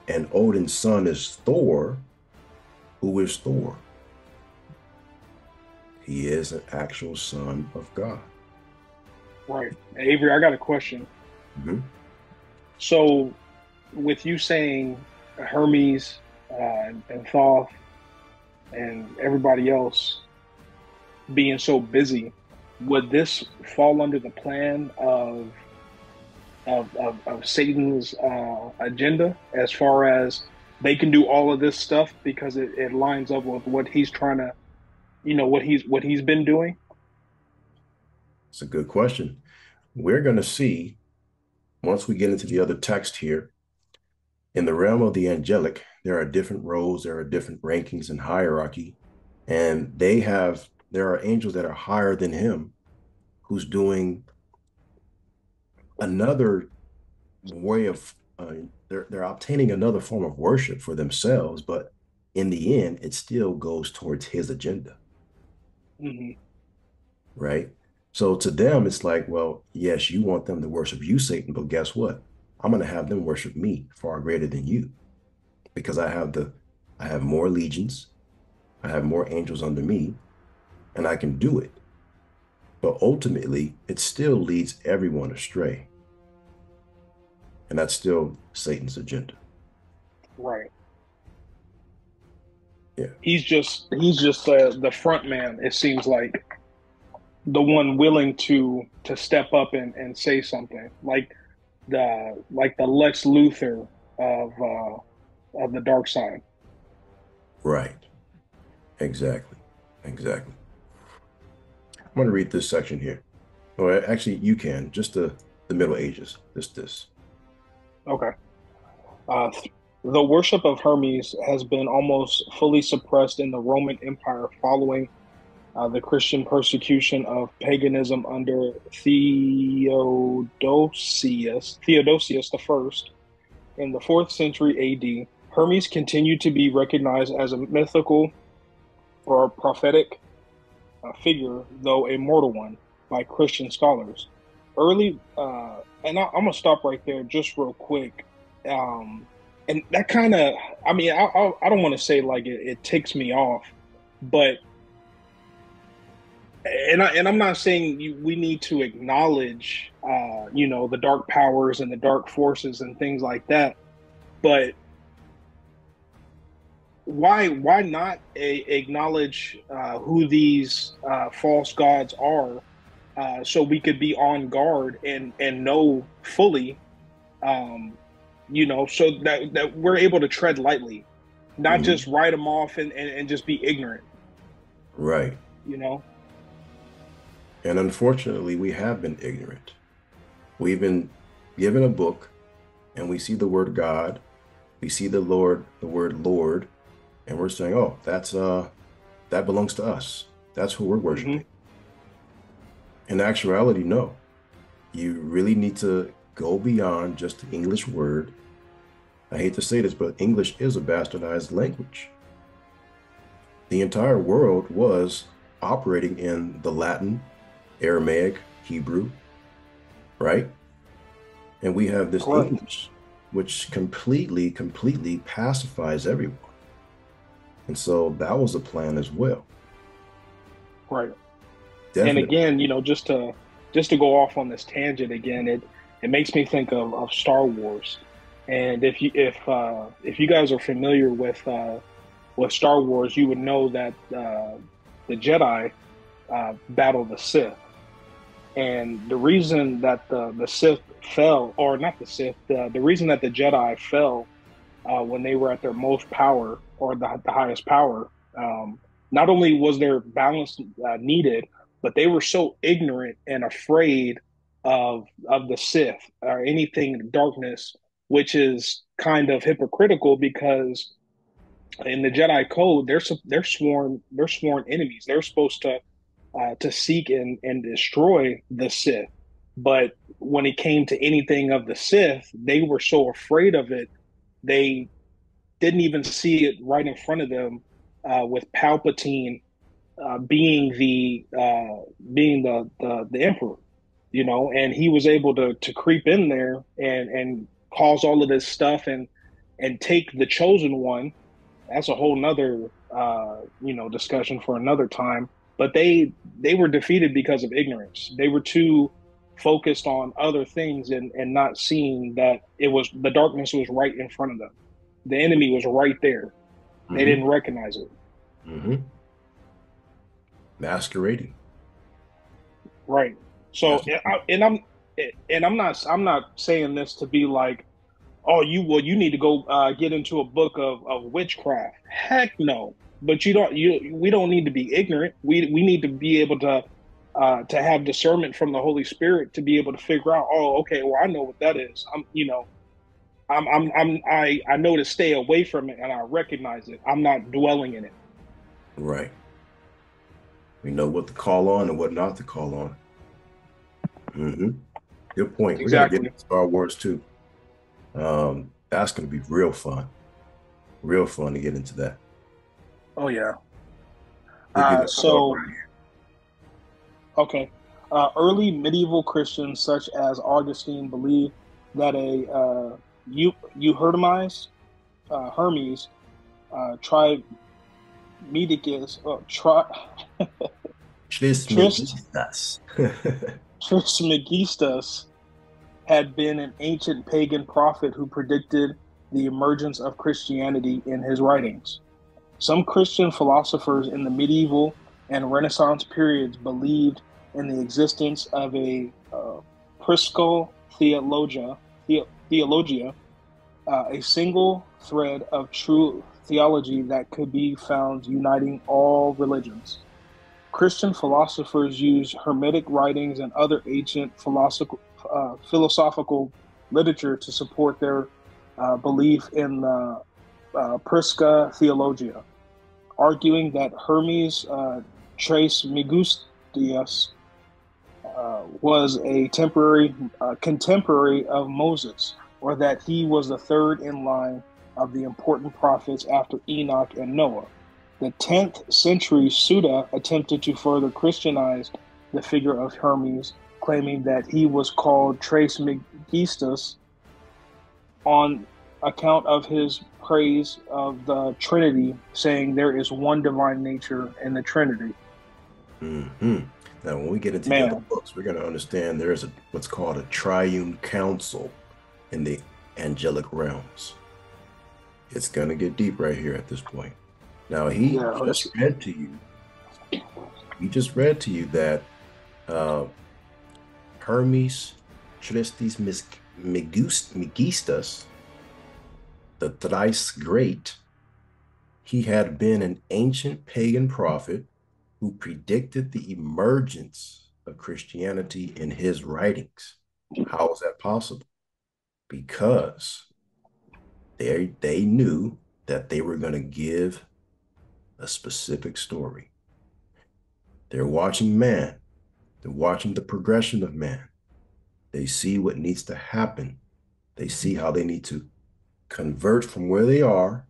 and Odin's son is Thor, who is Thor? He is an actual son of God. Right, Avery. I got a question. Mhm. So, with you saying Hermes uh, and, and Thoth and everybody else being so busy, would this fall under the plan of of, of, of Satan's uh, agenda as far as they can do all of this stuff because it, it lines up with what he's trying to, you know, what he's what he's been doing? It's a good question. We're going to see once we get into the other text here. In the realm of the angelic, there are different roles, there are different rankings and hierarchy, and they have there are angels that are higher than him who's doing another way of uh, they're they're obtaining another form of worship for themselves, but in the end, it still goes towards his agenda, hmm right? So to them, it's like, well, yes, you want them to worship you, Satan, but guess what? I'm going to have them worship me far greater than you because I have the I have more legions, I have more angels under me, and I can do it. But ultimately, it still leads everyone astray. And that's still Satan's agenda. Right. Yeah. He's just he's just uh, the front man. It seems like the one willing to to step up and, and say something like the like the Lex Luthor of uh, of the dark side. Right. Exactly. Exactly. I'm going to read this section here. Or actually, you can. Just the, the Middle Ages. Just this. Okay. Uh, the worship of Hermes has been almost fully suppressed in the Roman Empire following uh, the Christian persecution of paganism under Theodosius, Theodosius I in the fourth century AD. Hermes continued to be recognized as a mythical or prophetic uh, figure, though a mortal one, by Christian scholars. Early, uh, and I, I'm gonna stop right there just real quick. Um, and that kind of, I mean, I, I, I don't want to say like it, it ticks me off, but and I and I'm not saying you, we need to acknowledge, uh, you know, the dark powers and the dark forces and things like that, but why why not a, acknowledge uh, who these uh, false gods are, uh, so we could be on guard and and know fully, um, you know, so that that we're able to tread lightly, not Mhm. just write them off and, and, and just be ignorant, Right. you know. And unfortunately, we have been ignorant. We've been given a book and we see the word God, we see the Lord, the word Lord, and we're saying, oh, that's uh that belongs to us. That's who we're worshiping. In actuality, no. You really need to go beyond just the English word. I hate to say this, but English is a bastardized language. The entire world was operating in the Latin, Aramaic, Hebrew, right? And we have this Correct. English, which completely, completely pacifies everyone. And so that was a plan as well. Right. Definitely. And again, you know, just to just to go off on this tangent again, it it makes me think of, of Star Wars. And if you if uh, if you guys are familiar with uh, with Star Wars, you would know that uh, the Jedi uh, battle the Sith. And the reason that the, the Sith fell, or not the Sith, the, the reason that the Jedi fell uh, when they were at their most power or the, the highest power, um, not only was there balance uh, needed, but they were so ignorant and afraid of of the Sith or anything darkness, which is kind of hypocritical because in the Jedi code, they're they're sworn they're sworn enemies. They're supposed to uh, to seek and and destroy the Sith. But when it came to anything of the Sith, they were so afraid of it, they didn't even see it right in front of them. Uh, with Palpatine uh, being the uh, being the, the the emperor, you know, and he was able to to creep in there and and cause all of this stuff and and take the chosen one. That's a whole nother uh, you know discussion for another time. But they they were defeated because of ignorance. They were too focused on other things and, and not seeing that it was the darkness was right in front of them. The enemy was right there. They Mhm. didn't recognize it. Mm-hmm. masquerading. Right. So and, I, and I'm and I'm not I'm not saying this to be like, oh, you well you need to go uh, get into a book of, of witchcraft. Heck no. But you don't you we don't need to be ignorant. We we need to be able to uh, to have discernment from the Holy Spirit to be able to figure out. Oh, okay. Well, I know what that is. I'm you know. I'm, I'm, I'm, I, I know to stay away from it and I recognize it. I'm not dwelling in it. Right. We know what to call on and what not to call on. Hmm Good point. We're Exactly. gonna get into Star Wars too. Um, that's gonna be real fun. Real fun to get into that. Oh yeah. Uh, so right. Okay. Uh, early medieval Christians, such as Augustine, believed that a uh, Eu- Euhermes, uh, Hermes, uh, Trimedicus, uh, tri- Trismegistus. Trismegistus had been an ancient pagan prophet who predicted the emergence of Christianity in his writings. Some Christian philosophers in the medieval and Renaissance periods believed in the existence of a uh, Prisca theologia, the, theologia uh, a single thread of true theology that could be found uniting all religions. Christian philosophers use Hermetic writings and other ancient philosophical, uh, philosophical literature to support their uh, belief in the uh, Prisca Theologia, arguing that Hermes uh, Trismegistus uh, was a temporary uh, contemporary of Moses, or that he was the third in line of the important prophets after Enoch and Noah. The 10th century Suda attempted to further Christianize the figure of Hermes, claiming that he was called Trismegistus on account of his praise of the Trinity, saying there is one divine nature in the Trinity. hmm Now, when we get into Man. the other books, we're going to understand there is a what's called a triune council in the angelic realms. It's going to get deep right here at this point. Now, he just read to you. He just read to you that uh, Hermes Tristis Megistus, the thrice great, he had been an ancient pagan prophet who predicted the emergence of Christianity in his writings. How is that possible? Because they they knew that they were going to give a specific story. They're watching man. They're watching the progression of man. They see what needs to happen. They see how they need to convert from where they are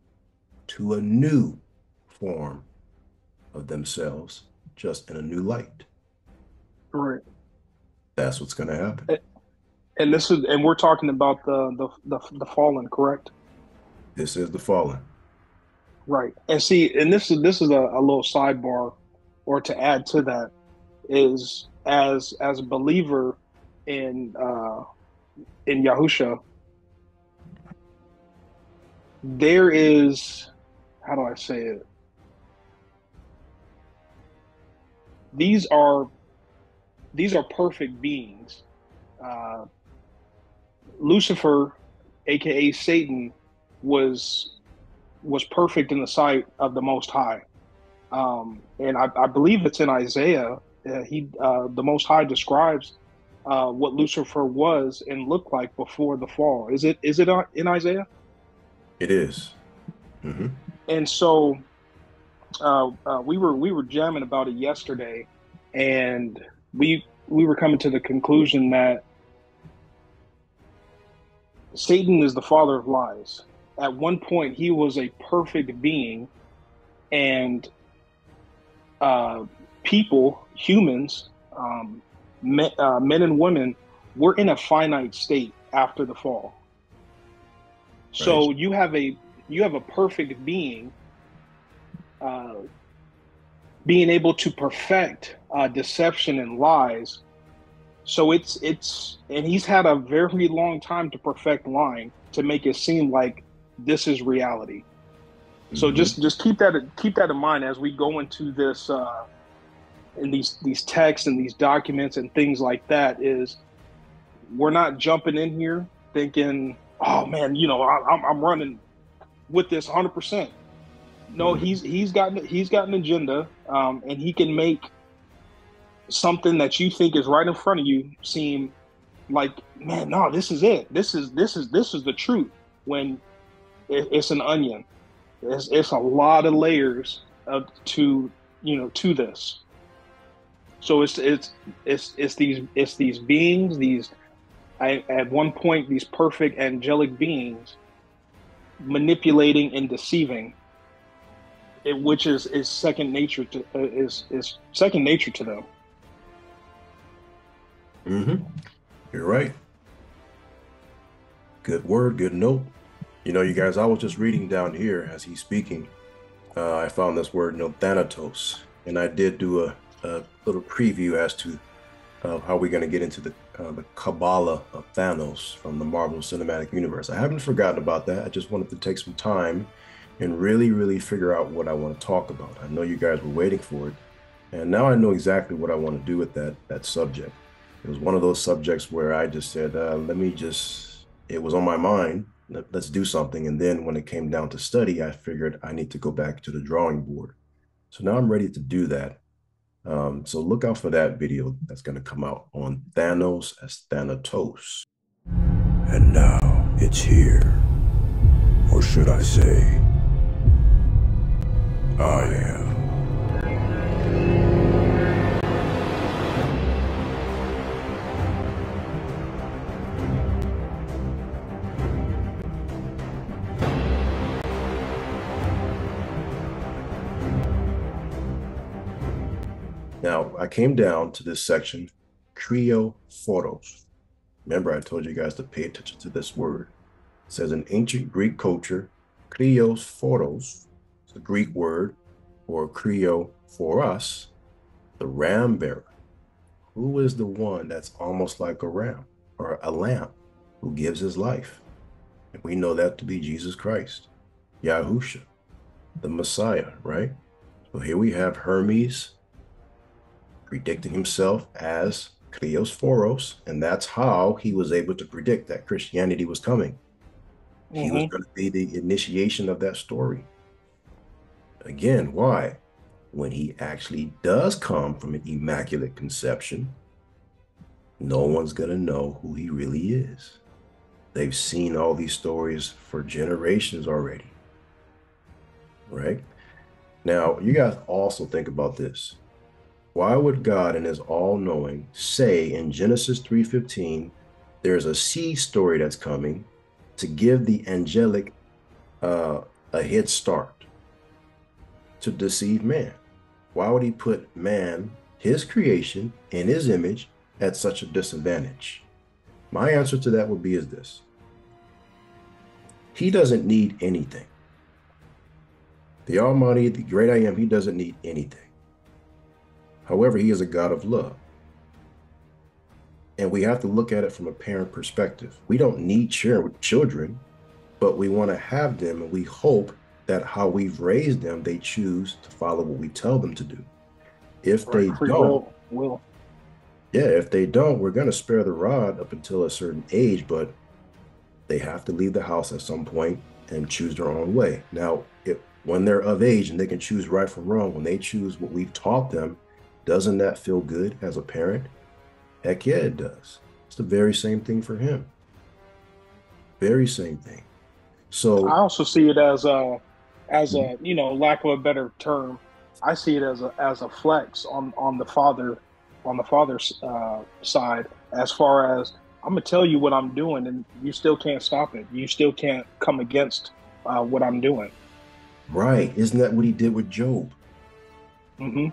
to a new form of themselves, just in a new light. Right. That's what's going to happen. And this is and we're talking about the the the, the fallen, correct? This is the fallen. Right. And see, and this is this is a, a little sidebar, or to add to that, is as as a believer in uh in Yahusha, there is how do I say it? These are these are perfect beings. Uh, Lucifer, aka Satan, was was perfect in the sight of the Most High. Um, and I, I believe it's in Isaiah. Uh, he, uh, the Most High, describes uh, what Lucifer was and looked like before the fall. Is it? Is it in Isaiah? It is. Mhm. And so, uh, uh, we were we were jamming about it yesterday, and we we were coming to the conclusion that Satan is the father of lies. At one point, he was a perfect being, and uh, people, humans, um, men, uh, men and women, were in a finite state after the fall. So you have a you have a perfect being uh, being able to perfect uh, deception and lies So it's it's and he's had a very long time to perfect lying to make it seem like this is reality. So Mhm. just just keep that keep that in mind as we go into this uh, in these these texts and these documents and things like that. Is we're not jumping in here thinking, oh man, you know, I, I'm I'm running with this 100. percent No, Mhm. he's he's got he's got an agenda, um, and he can make something that you think is right in front of you seem like, man, no, this is it. This is this is this is the truth. When it, it's an onion, it's, it's a lot of layers of, to you know to this. So it's it's it's it's these it's these beings these I, at one point these perfect angelic beings manipulating and deceiving it, which is is second nature to uh, is is second nature to them Mm-hmm. You're right. Good word, good note. You know, you guys, I was just reading down here as he's speaking. Uh, I found this word, you know, Thanatos, and I did do a, a little preview as to uh, how we're going to get into the uh, the Kabbalah of Thanos from the Marvel Cinematic Universe. I haven't forgotten about that. I just wanted to take some time and really, really figure out what I want to talk about. I know you guys were waiting for it, and now I know exactly what I want to do with that that subject. It was one of those subjects where I just said, uh, let me just, it was on my mind, let, us do something. And then when it came down to study, I figured I need to go back to the drawing board. So now I'm ready to do that. Um, so look out for that video that's going to come out on Thanos as Thanatos. And now it's here. Or should I say, I am. Now I came down to this section, Kriophoros. Remember, I told you guys to pay attention to this word. It says in ancient Greek culture, krios it's a Greek word, or krio for us, the ram bearer. Who is the one that's almost like a ram or a lamb who gives his life? And we know that to be Jesus Christ, Yahusha, the Messiah, right? So here we have Hermes predicting himself as Krios Phoros, and that's how he was able to predict that Christianity was coming. He was Mhm. going to be the initiation of that story. Again, why? When he actually does come from an immaculate conception, no one's going to know who he really is. They've seen all these stories for generations already. Right? Now, you guys also think about this. Why would God in his all-knowing say in Genesis 3:15 there's a sea story that's coming to give the angelic uh, a head start to deceive man? Why would he put man, his creation, in his image at such a disadvantage? My answer to that would be is this. He doesn't need anything. The Almighty, the great I am, he doesn't need anything. However, he is a God of love. And we have to look at it from a parent perspective. We don't need sharing with children, but we want to have them, and we hope that how we've raised them, they choose to follow what we tell them to do. If they don't, will, will. yeah, if they don't, we're going to spare the rod up until a certain age, but they have to leave the house at some point and choose their own way. Now, if when they're of age and they can choose right from wrong, when they choose what we've taught them, doesn't that feel good as a parent? Heck yeah, it does. It's the very same thing for him. Very same thing. So I also see it as a, as a you know, lack of a better term. I see it as a as a flex on on the father, on the father's uh, side. As far as I'm gonna tell you what I'm doing, and you still can't stop it. You still can't come against uh, what I'm doing. right, isn't that what he did with Job? hmm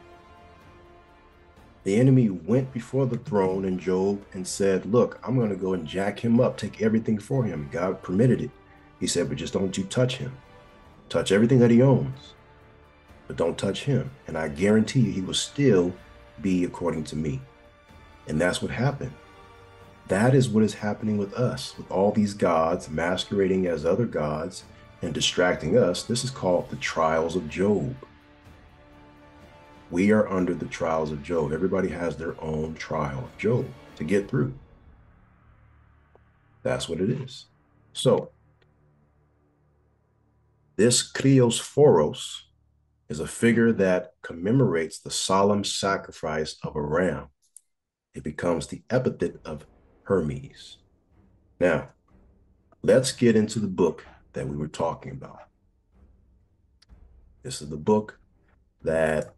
The enemy went before the throne and Job and said, Look, I'm going to go and jack him up, take everything for him. God permitted it. He said, But just don't you touch him. Touch everything that he owns, but don't touch him. And I guarantee you, he will still be according to me. And that's what happened. That is what is happening with us, with all these gods masquerading as other gods and distracting us. This is called the trials of Job. We are under the trials of Job. Everybody has their own trial of Job to get through. That's what it is. So, this Krios is a figure that commemorates the solemn sacrifice of a ram. It becomes the epithet of Hermes. Now, let's get into the book that we were talking about. This is the book that,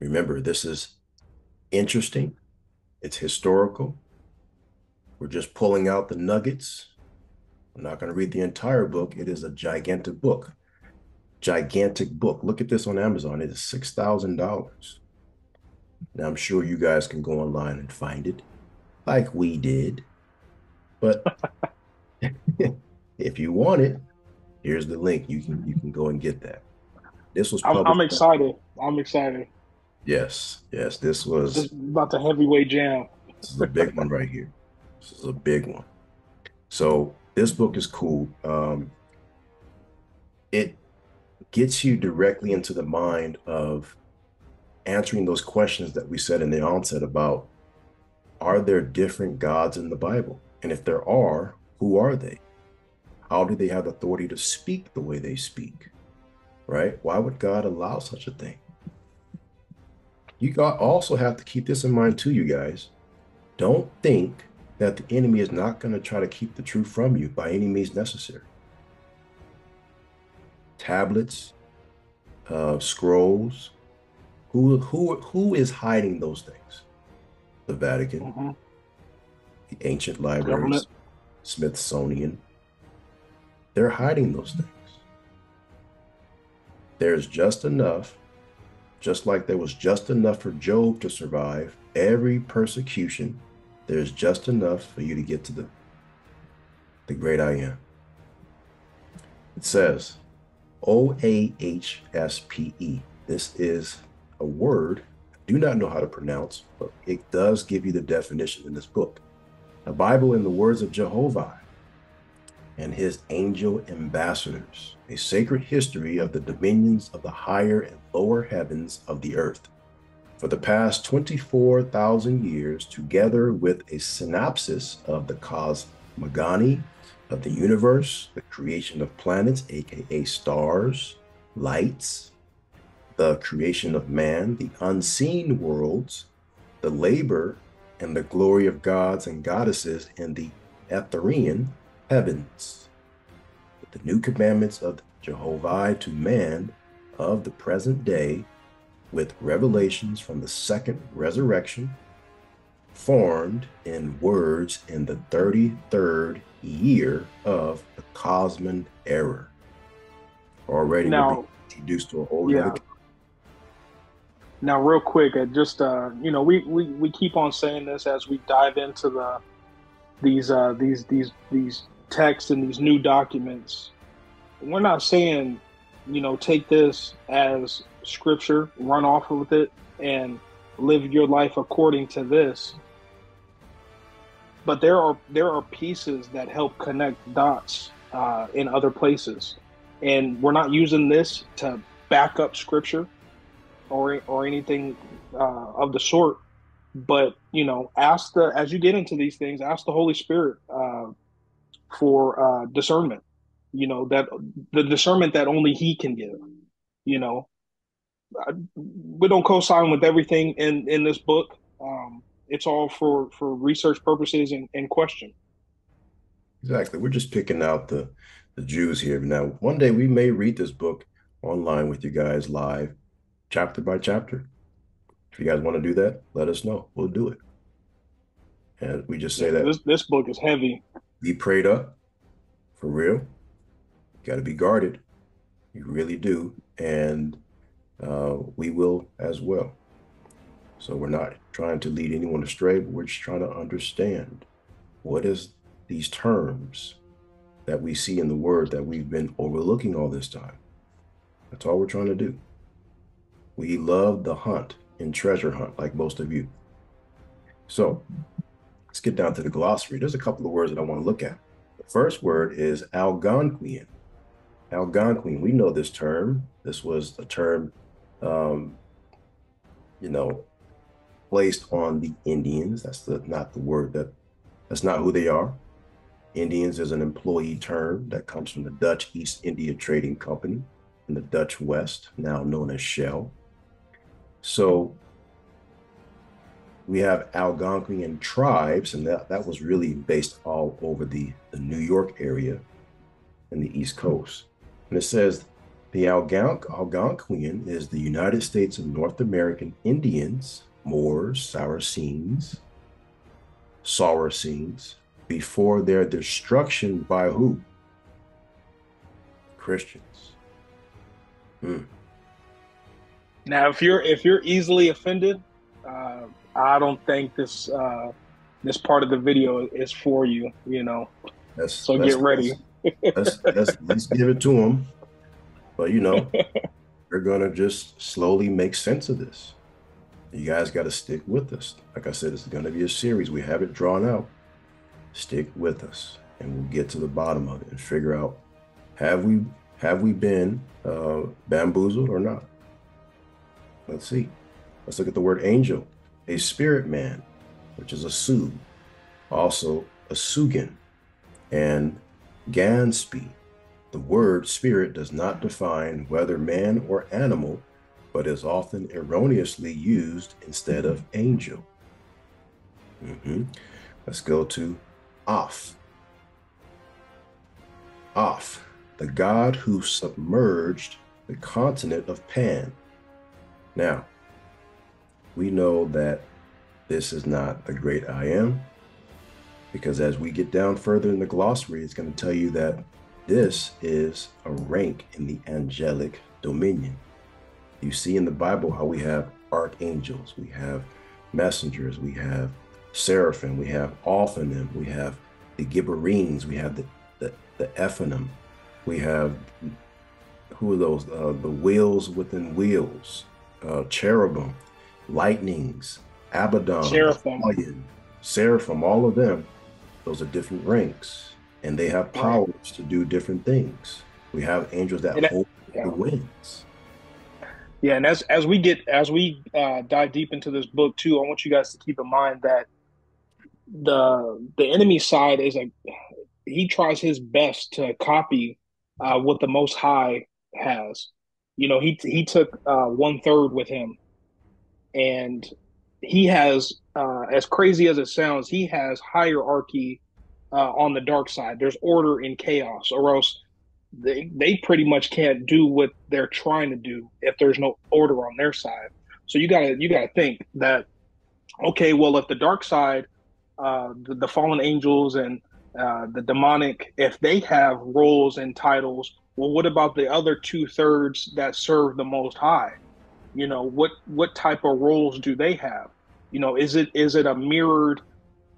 remember, this is interesting, it's historical. We're just pulling out the nuggets. I'm not going to read the entire book. It is a gigantic book. Gigantic book. Look at this on Amazon. It is $6,000. Now, I'm sure you guys can go online and find it like we did. But if you want it, here's the link. You can you can go and get that. This was. I'm, I'm excited. I'm excited. Yes, yes. This was this about the heavyweight jam. This is a big one right here. This is a big one. So this book is cool. Um, it gets you directly into the mind of answering those questions that we said in the onset about are there different gods in the Bible? And if there are, who are they? How do they have authority to speak the way they speak? Right? Why would God allow such a thing? You got also have to keep this in mind too, you guys. Don't think that the enemy is not going to try to keep the truth from you by any means necessary. Tablets, uh, scrolls. Who who who is hiding those things? The Vatican, mm-hmm. the ancient libraries. Smithsonian. They're hiding those things. There's just enough, just like there was just enough for Job to survive every persecution, there's just enough for you to get to the, the great I am. It says O A H S P E. This is a word I do not know how to pronounce, but it does give you the definition in this book. The Bible in the words of Jehovah and his angel ambassadors, a sacred history of the dominions of the higher and lower heavens of the earth. For the past 24,000 years, together with a synopsis of the cosmogony of the universe, the creation of planets, aka stars, lights, the creation of man, the unseen worlds, the labor and the glory of gods and goddesses in the Etherean heavens. With the new commandments of Jehovah to man of the present day, with revelations from the second resurrection, formed in words in the 33rd year of the Kosmon era. Already now, introduced to a whole yeah. Now, real quick, I just uh, you know, we, we we keep on saying this as we dive into the these uh, these these these texts and these new documents. We're not saying, you know, take this as scripture, run off with it, and live your life according to this. But there are there are pieces that help connect dots uh, in other places, and we're not using this to back up scripture or or anything uh, of the sort. But you know, ask the as you get into these things, ask the Holy Spirit uh, for uh, discernment. You know that the discernment that only He can give. You know, we don't co-sign with everything in in this book. Um, it's all for for research purposes and, and question. Exactly. We're just picking out the the Jews here. Now, one day we may read this book online with you guys live, chapter by chapter. If you guys want to do that, let us know. We'll do it. And we just say that this this book is heavy. Be prayed up, for real. Got to be guarded. You really do, and uh, we will as well. So we're not trying to lead anyone astray, but we're just trying to understand what is these terms that we see in the word that we've been overlooking all this time. That's all we're trying to do. We love the hunt and treasure hunt like most of you. So let's get down to the glossary. There's a couple of words that I want to look at. The first word is Algonquian. Algonquin, we know this term. This was a term, um, you know, placed on the Indians. That's the, not the word that, that's not who they are. Indians is an employee term that comes from the Dutch East India Trading Company in the Dutch West, now known as Shell. So we have Algonquian tribes, and that, that was really based all over the, the New York area and the East Coast. And it says the Algonq Algonquian is the United States of North American Indians, Moors, Saracens, Saracens, before their destruction by who? Christians. Hmm. Now, if you're if you're easily offended, uh, I don't think this uh, this part of the video is for you. You know, that's, so that's, get ready let's, let's, let's give it to them. But you know, we're gonna just slowly make sense of this. You guys got to stick with us. Like I said, it's gonna be a series. We have it drawn out. Stick with us, and we'll get to the bottom of it and figure out have we have we been uh, bamboozled or not. Let's see. Let's look at the word angel, a spirit man, which is a su, also a sugin, and Ganspi. The word spirit does not define whether man or animal, but is often erroneously used instead of angel. Mm-hmm. Let's go to Aph. Aph, the god who submerged the continent of Pan. Now, we know that this is not the great I am, because as we get down further in the glossary, it's going to tell you that this is a rank in the angelic dominion. You see in the Bible how we have archangels, we have messengers, we have seraphim, we have Ophanim, we have the Gibberines, we have the, the, the Ephanim, we have, who are those? Uh, the wheels within wheels, uh, cherubim, lightnings, Abaddon, seraphim. seraphim, all of them those are different ranks, and they have powers to do different things. We have angels that hold yeah. the winds. Yeah, and as as we get as we uh, dive deep into this book too, I want you guys to keep in mind that the the enemy side is a he tries his best to copy uh, what the Most High has. You know, he he took uh, one third with him, and he has, uh, as crazy as it sounds, he has hierarchy uh, on the dark side. There's order in chaos, or else they they pretty much can't do what they're trying to do if there's no order on their side. So you gotta you gotta think that okay, well if the dark side, uh, the, the fallen angels and uh, the demonic, if they have roles and titles, well, what about the other two thirds that serve the Most High? You know what what type of roles do they have? You know is it is it a mirrored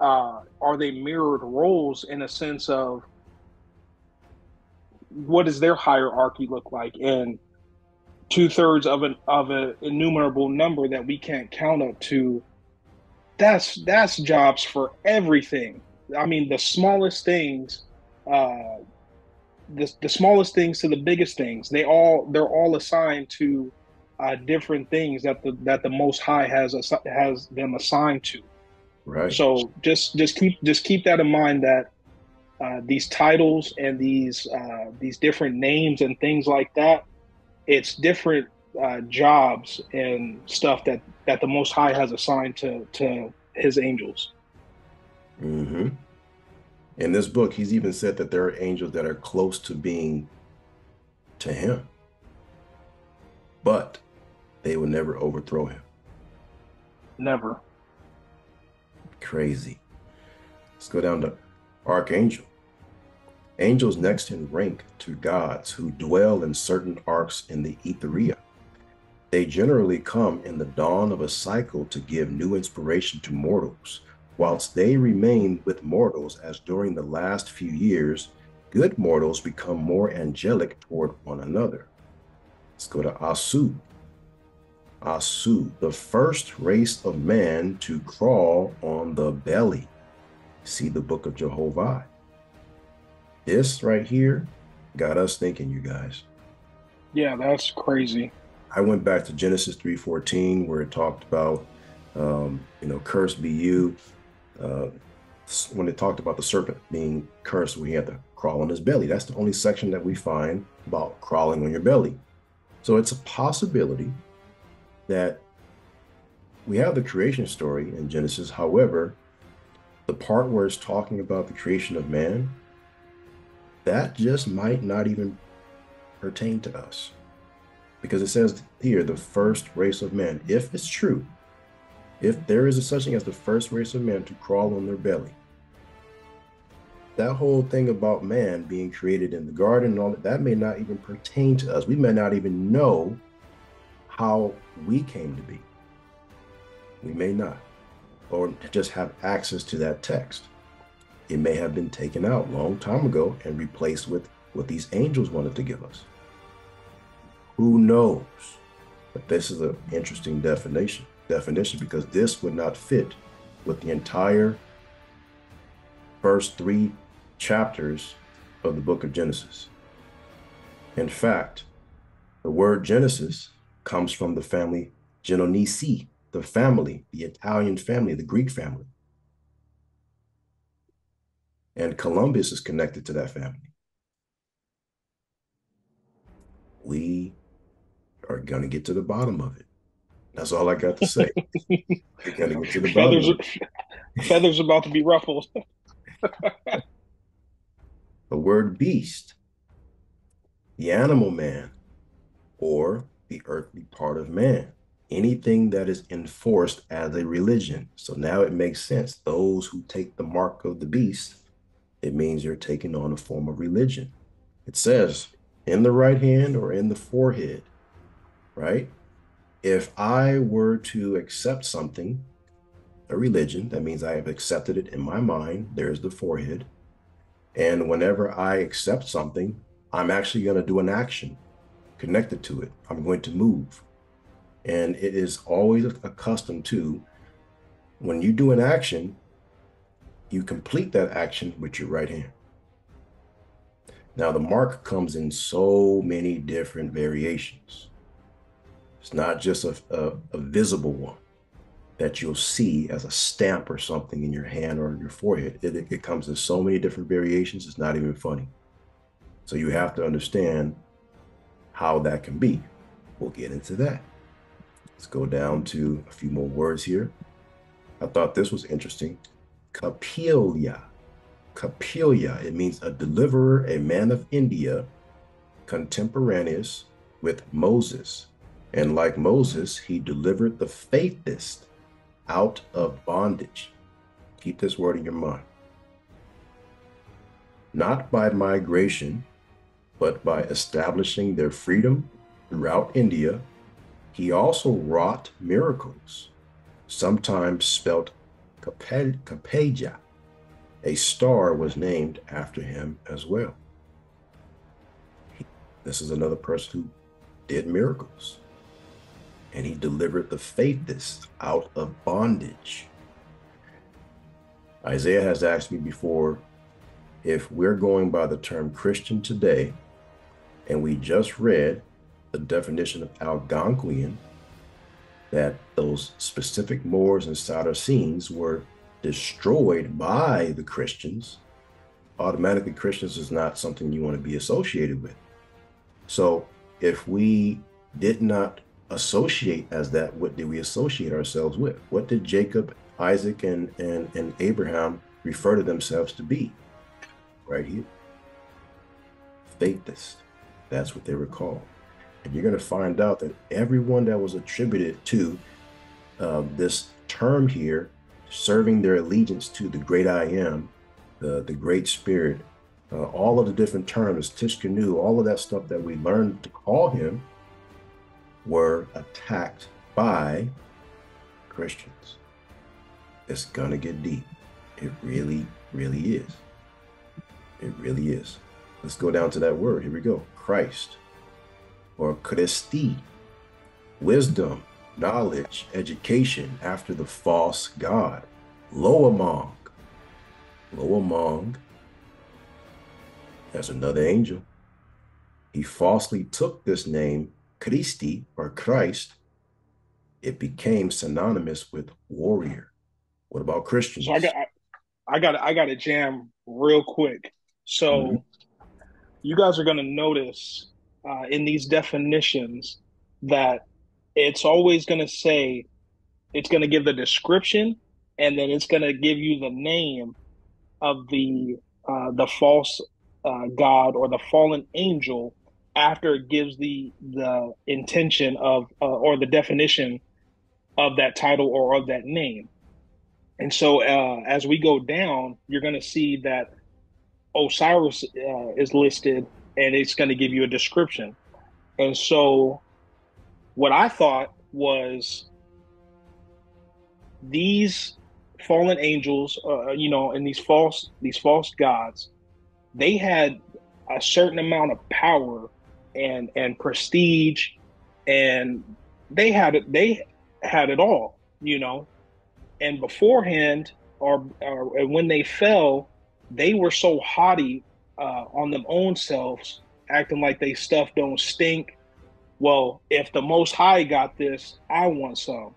uh are they mirrored roles in a sense of what does their hierarchy look like? And two-thirds of an of an innumerable number that we can't count up to that's that's jobs for everything. I mean the smallest things uh the, the smallest things to the biggest things they all they're all assigned to uh, different things that the that the Most High has has them assigned to. Right. So just just keep just keep that in mind that uh, these titles and these uh, these different names and things like that, it's different uh, jobs and stuff that that the Most High has assigned to to His angels. Mm-hmm. In this book, he's even said that there are angels that are close to being to him. But they will never overthrow him. Never. Crazy. Let's go down to Archangel. Angels next in rank to gods who dwell in certain arcs in the Etheria. They generally come in the dawn of a cycle to give new inspiration to mortals, whilst they remain with mortals as during the last few years, good mortals become more angelic toward one another. Let's go to Asu. Asu, the first race of man to crawl on the belly. see the book of Jehovah. This right here got us thinking, you guys. Yeah, that's crazy. I went back to Genesis 3:14 where it talked about um, you know, cursed be you. Uh, when it talked about the serpent being cursed, we had to crawl on his belly. That's the only section that we find about crawling on your belly. So it's a possibility that we have the creation story in Genesis. However, the part where it's talking about the creation of man, that just might not even pertain to us. Because it says here, the first race of men. If it's true, if there is a such thing as the first race of men to crawl on their belly, that whole thing about man being created in the garden and all that, that may not even pertain to us. We may not even know how we came to be. We may not, or just have access to that text. It may have been taken out long time ago and replaced with what these angels wanted to give us. Who knows? But this is an interesting definition definition because this would not fit with the entire first three chapters of the book of Genesis. In fact, the word Genesis comes from the family Genoese, the family, the Italian family, the Greek family. And Columbus is connected to that family. We are going to get to the bottom of it. That's all I got to say. We're going to get to the feathers, bottom. feathers about to be ruffled. the word beast, the animal man, or the earthly part of man. Anything that is enforced as a religion. So now it makes sense. Those who take the mark of the beast, it means you're taking on a form of religion. It says in the right hand or in the forehead, right? If I were to accept something, a religion, that means I have accepted it in my mind. There's the forehead. And whenever I accept something, I'm actually going to do an action connected to it. I'm going to move. And it is always accustomed to when you do an action, you complete that action with your right hand. Now, the mark comes in so many different variations. It's not just a, a, a visible one that you'll see as a stamp or something in your hand or your forehead. It, it, it comes in so many different variations, it's not even funny. So you have to understand how that can be. We'll get into that. Let's go down to a few more words here. I thought this was interesting. Capilya. Capilya. It means a deliverer, a man of India, contemporaneous with Moses. And like Moses, he delivered the faithist out of bondage. Keep this word in your mind. Not by migration, but by establishing their freedom throughout India, he also wrought miracles, sometimes spelt Kapeja. A star was named after him as well. This is another person who did miracles and he delivered the faithless out of bondage. Isaiah has asked me before if we're going by the term Christian today, and we just read the definition of Algonquian, that those specific Moors and Saracens were destroyed by the Christians, automatically Christians is not something you want to be associated with. So if we did not associate as that, what did we associate ourselves with? What did Jacob, Isaac, and, and, and Abraham refer to themselves to be? Right here. Faithist. That's what they were called. And you're going to find out that everyone that was attributed to uh, this term here, serving their allegiance to the great I am, the, the great spirit, uh, all of the different terms, Tishkanu, all of that stuff that we learned to call him, were attacked by Christians. It's gonna get deep. It really, really is. It really is. Let's go down to that word. Here we go. Christ or Kriste. Wisdom, knowledge, education after the false God. Loamong. Lo Among, that's another angel. He falsely took this name, Kriste or Christ. It became synonymous with warrior. What about Christians? So I got, I got, I got to jam real quick. So mm-hmm. You guys are going to notice uh, in these definitions that it's always going to say it's going to give the description and then it's going to give you the name of the uh, the false uh, god or the fallen angel after it gives the the intention of uh, or the definition of that title or of that name. And so uh, as we go down you're going to see that osiris uh, is listed and it's going to give you a description and so what i thought was these fallen angels, uh, you know, and these false these false gods, they had a certain amount of power and and prestige, and they had it. They had it all, you know. And beforehand, or, or when they fell, they were so haughty uh, on them own selves, acting like they stuff don't stink. Well, if the Most High got this, I want some.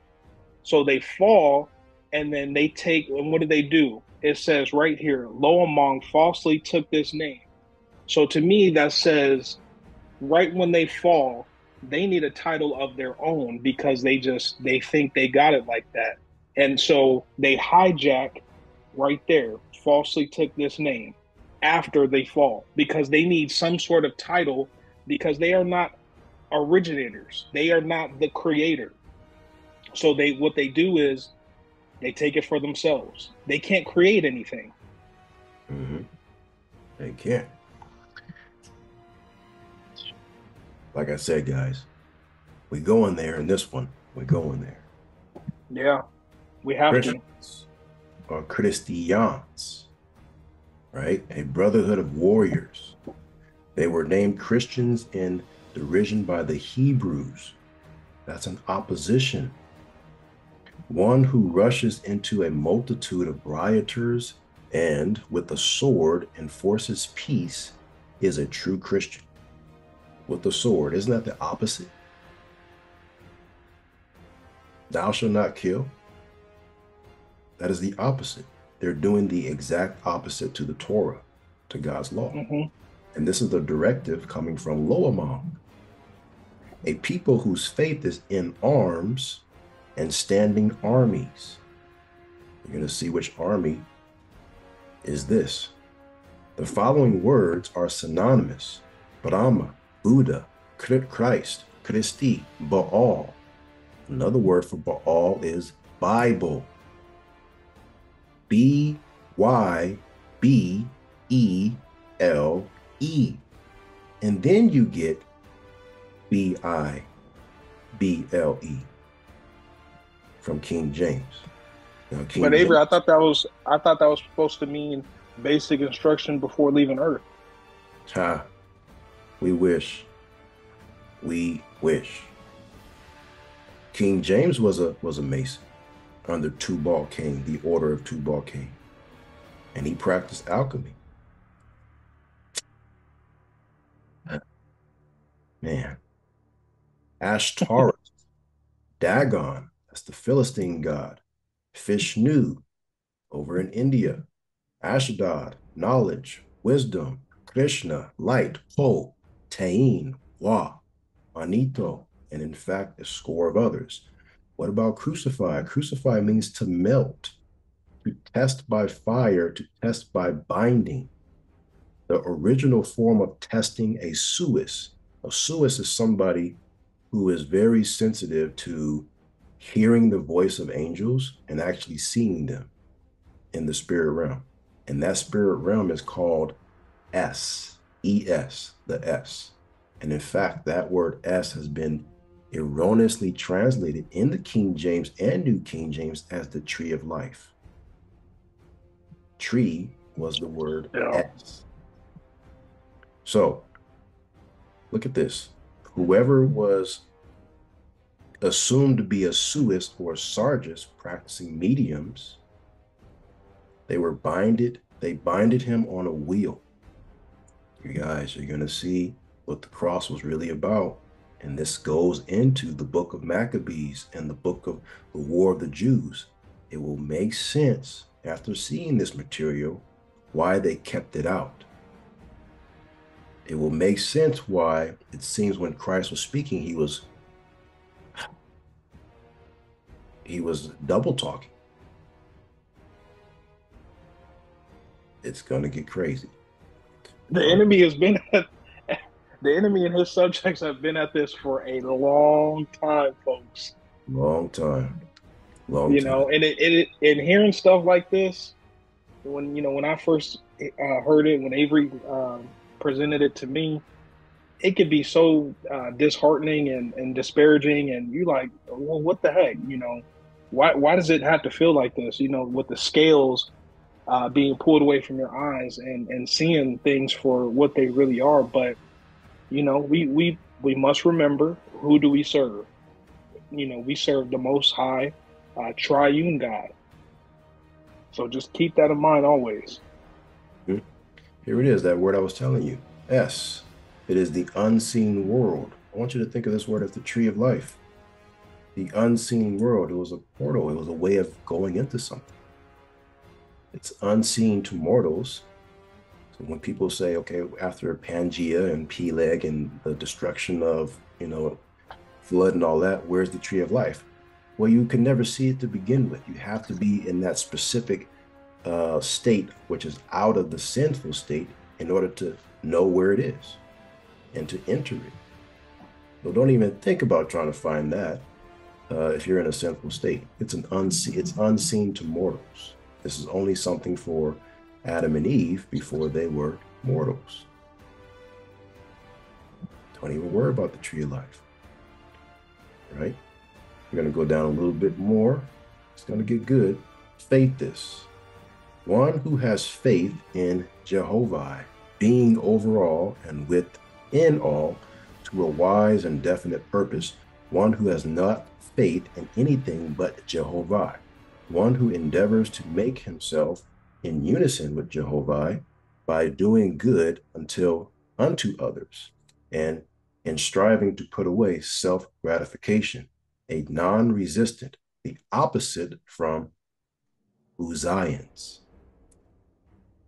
So they fall and then they take and what do they do? It says right here, Lo Among falsely took this name. So to me, that says right when they fall, they need a title of their own because they just they think they got it like that. And so they hijack right there, falsely took this name after they fall because they need some sort of title because they are not originators. They are not the creator. So they what they do is they take it for themselves. They can't create anything. Mm-hmm. They can't. Like I said, guys, we go in there in this one. We go in there. Yeah, we have Christians to. Or Christians, right? A brotherhood of warriors. They were named Christians in derision by the Hebrews. That's an opposition one who rushes into a multitude of rioters and with a sword enforces peace is a true Christian. With the sword, isn't that the opposite? Thou shalt not kill. That is the opposite. They're doing the exact opposite to the Torah, to God's law. Mm-hmm. And this is the directive coming from Lo Among, a people whose faith is in arms and standing armies. You're going to see which army is this. The following words are synonymous Brahma, Buddha, Christ, Kriste, Baal. Another word for Baal is Bible. B Y B E L E. And then you get B I B L E from King James. Know, King but Avery, James. I thought that was I thought that was supposed to mean basic instruction before leaving Earth. Ha. We wish. We wish. King James was a was a Mason under Tubal Cain, the order of Tubal Cain. And he practiced alchemy. Man. Ashtaroth, Dagon, that's the Philistine god. Vishnu over in India. Ashdod, knowledge, wisdom. Krishna, light. Po, Tain, Wa, Anito, and in fact, a score of others. What about crucify? Crucify means to melt, to test by fire, to test by binding. The original form of testing a suis. A suis is somebody who is very sensitive to hearing the voice of angels and actually seeing them in the spirit realm. And that spirit realm is called S, E S, the S. And in fact, that word S has been erroneously translated in the King James and New King James as the tree of life. Tree was the word yeah. S. So look at this. Whoever was assumed to be a suist or a sargis practicing mediums. They were binded, They binded him on a wheel. You guys are going to see what the cross was really about. And this goes into the book of Maccabees and the book of the War of the Jews. It will make sense after seeing this material why they kept it out. It will make sense why it seems when Christ was speaking, he was he was double talking. It's gonna get crazy. The enemy has been the enemy and his subjects have been at this for a long time, folks. Long time. Long you time. know, and it, it and hearing stuff like this, when you know when I first uh, heard it, when Avery um, presented it to me, it could be so uh, disheartening and, and disparaging, and you like, well, what the heck, you know, why why does it have to feel like this? You know, with the scales uh, being pulled away from your eyes and and seeing things for what they really are, but you know, we we we must remember who do we serve. You know, we serve the Most High, uh, Triune God. So just keep that in mind always. Here it is, that word I was telling you. Es. It is the unseen world. I want you to think of this word as the tree of life. The unseen world. It was a portal, it was a way of going into something. It's unseen to mortals. So when people say, okay, after Pangea and Peleg and the destruction of, you know, flood and all that, where's the tree of life? Well, you can never see it to begin with. You have to be in that specific uh, state, which is out of the sinful state, in order to know where it is and to enter it. So don't even think about trying to find that uh, if you're in a sinful state. It's an unseen. It's unseen to mortals. This is only something for Adam and Eve before they were mortals. Don't even worry about the tree of life. Right? We're going to go down a little bit more. It's going to get good. Faith this. One who has faith in Jehovah, being over all and within all, to a wise and definite purpose. One who has not faith in anything but Jehovah. One who endeavors to make himself in unison with Jehovah by doing good until unto others, and in striving to put away self gratification, a non resistant, the opposite from Uzzians.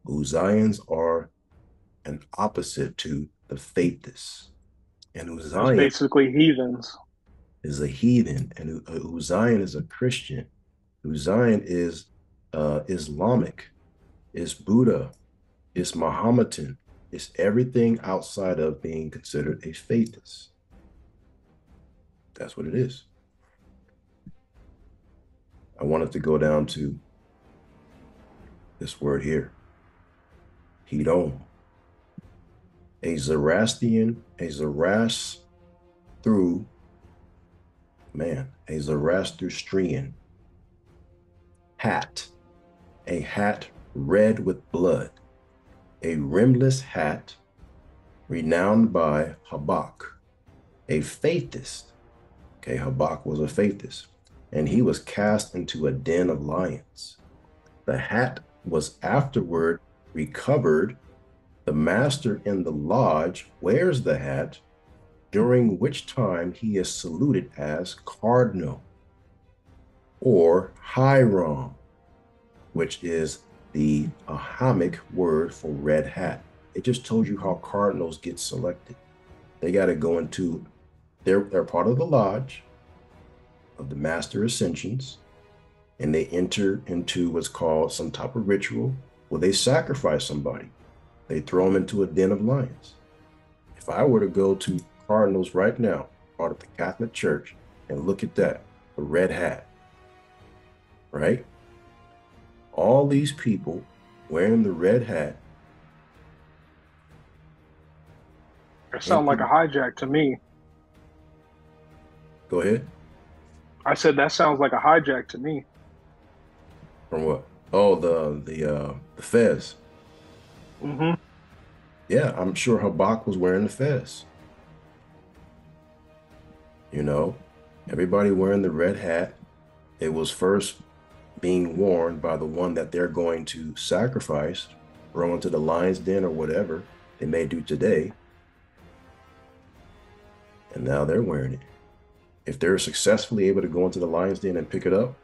Uzzians are an opposite to the faithless. And It's Uzzian basically heathens. is a heathen, and uh, Uzzian is a Christian. Uzzian is uh, Islamic, is Buddha, is Mohammedan, is everything outside of being considered a faithless. That's what it is. I wanted to go down to this word here, Hedon. A Zoroastrian, a Zoroast through man, a Zoroastrian hat, a hat red with blood, a rimless hat renowned by Habak, a faithist. Okay, Habak was a faithist, and he was cast into a den of lions. The hat was afterward recovered. The master in the lodge wears the hat during which time he is saluted as cardinal or Hiram, which is the Ahamic word for red hat. It just told you how cardinals get selected. They got to go into, they're, they're part of the lodge of the master ascensions, and they enter into what's called some type of ritual where they sacrifice somebody. They throw them into a den of lions. If I were to go to Cardinals right now, part of the Catholic Church, and look at that, a red hat, right? All these people wearing the red hat. It sounds like a hijack to me. Go ahead. I said that sounds like a hijack to me. From what? Oh, the the uh the fez. Mm-hmm. Yeah, I'm sure Habak was wearing the fez. You know, everybody wearing the red hat. It was first being worn by the one that they're going to sacrifice thrown into the lion's den or whatever they may do today. And now they're wearing it. If they're successfully able to go into the lion's den and pick it up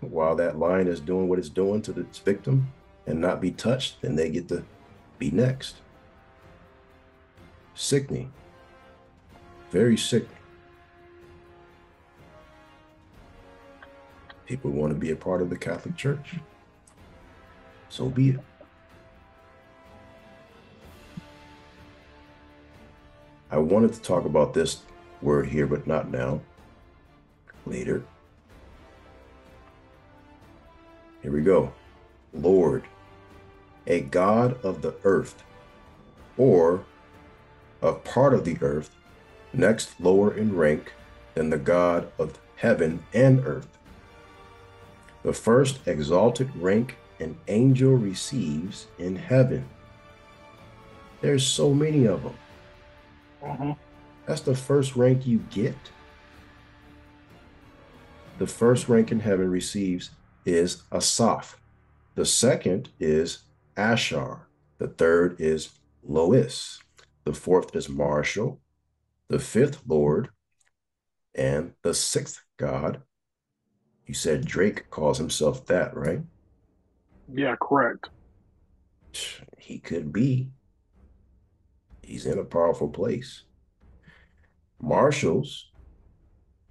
while that lion is doing what it's doing to its victim and not be touched, then they get to be next. Sickening. Very sickening. People want to be a part of the Catholic Church. So be it. I wanted to talk about this word here, but not now. Later. Here we go. Lord, a God of the earth, or a part of the earth, next lower in rank than the God of heaven and earth. The first exalted rank an angel receives in heaven. There's so many of them. Mm-hmm. That's the first rank you get. The first rank in heaven receives is Asaph. The second is Ashar. The third is Lois. The fourth is Marshall. The fifth Lord. And the sixth God. You said Drake calls himself that, right? Yeah, correct. He could be. He's in a powerful place. Marshals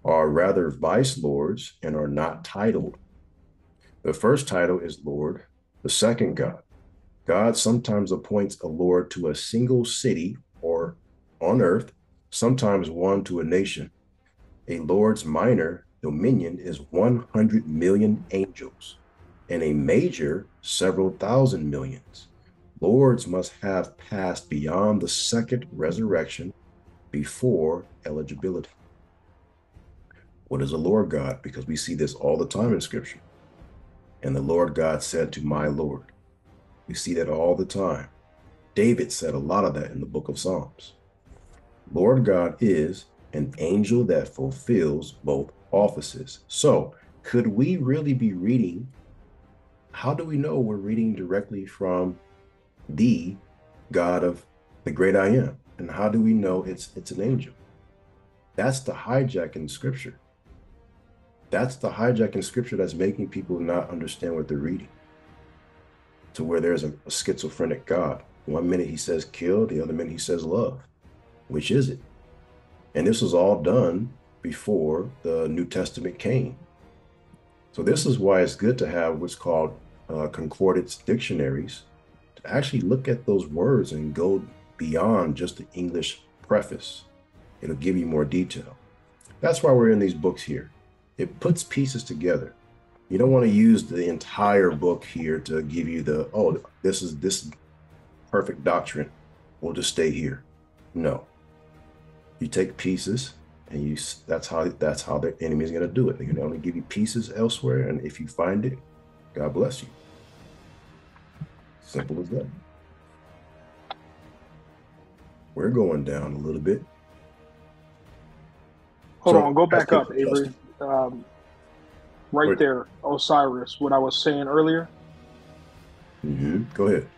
are rather vice lords and are not titled. The first title is Lord, the second God. God sometimes appoints a Lord to a single city or on earth, sometimes one to a nation. A Lord's minor dominion is 100 million angels, and a major several thousand millions. Lords must have passed beyond the second resurrection before eligibility. What is a Lord God? Because we see this all the time in Scripture. And the Lord God said to my Lord. We see that all the time. David said a lot of that in the book of Psalms. Lord God is an angel that fulfills both offices. So, could we really be reading? How do we know we're reading directly from the God of the great I am? And how do we know it's it's an angel? That's the hijack in scripture. That's the hijack in scripture that's making people not understand what they're reading. To where there's a, a schizophrenic God. One minute he says kill, the other minute he says love. Which is it? And this was all done before the New Testament came. So this is why it's good to have what's called uh, concordance dictionaries to actually look at those words and go beyond just the English preface. It'll give you more detail. That's why we're in these books here. It puts pieces together. You don't want to use the entire book here to give you the, oh, this is this perfect doctrine. We'll just stay here. No. You take pieces and you that's how that's how the enemy is going to do it. They're going to only give you pieces elsewhere and if you find it, God bless you. Simple as that. We're going down a little bit. Hold So, on, go back up, Avery. Um, right Wait. there, Osiris. What I was saying earlier, hmm Go ahead.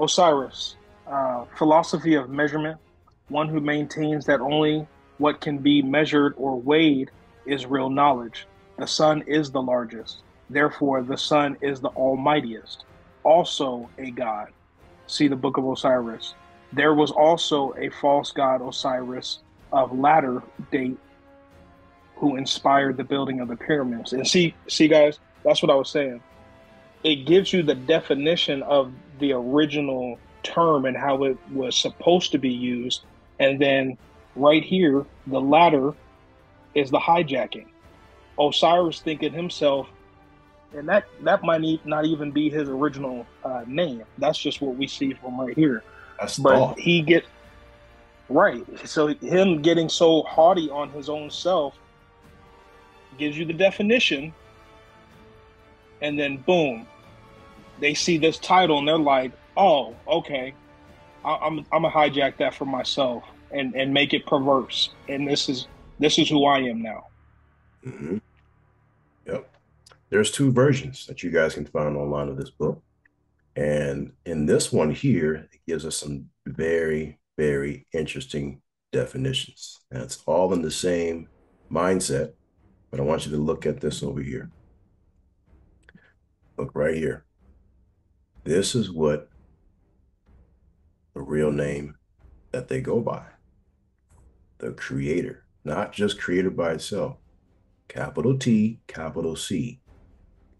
Osiris, uh, philosophy of measurement, one who maintains that only what can be measured or weighed is real knowledge. The sun is the largest, therefore, the sun is the almightiest, also a god. See the book of Osiris. There was also a false god, Osiris, of latter date, who inspired the building of the pyramids. And see, see, guys, that's what I was saying it gives you the definition of the original term and how it was supposed to be used. And then right here, the latter is the hijacking. Osiris thinking himself, and that that might not even be his original uh, name. That's just what we see from right here. That's But thought. he get right. So him getting so haughty on his own self gives you the definition, and then boom, they see this title and they're like, "Oh, okay, I, I'm I'm gonna hijack that for myself and and make it perverse." And this is this is who I am now. hmm Yep. There's two versions that you guys can find online of this book. And in this one here, it gives us some very, very interesting definitions. And it's all in the same mindset, but I want you to look at this over here. Look right here. This is what the real name that they go by the creator, not just creator by itself. Capital T, capital C.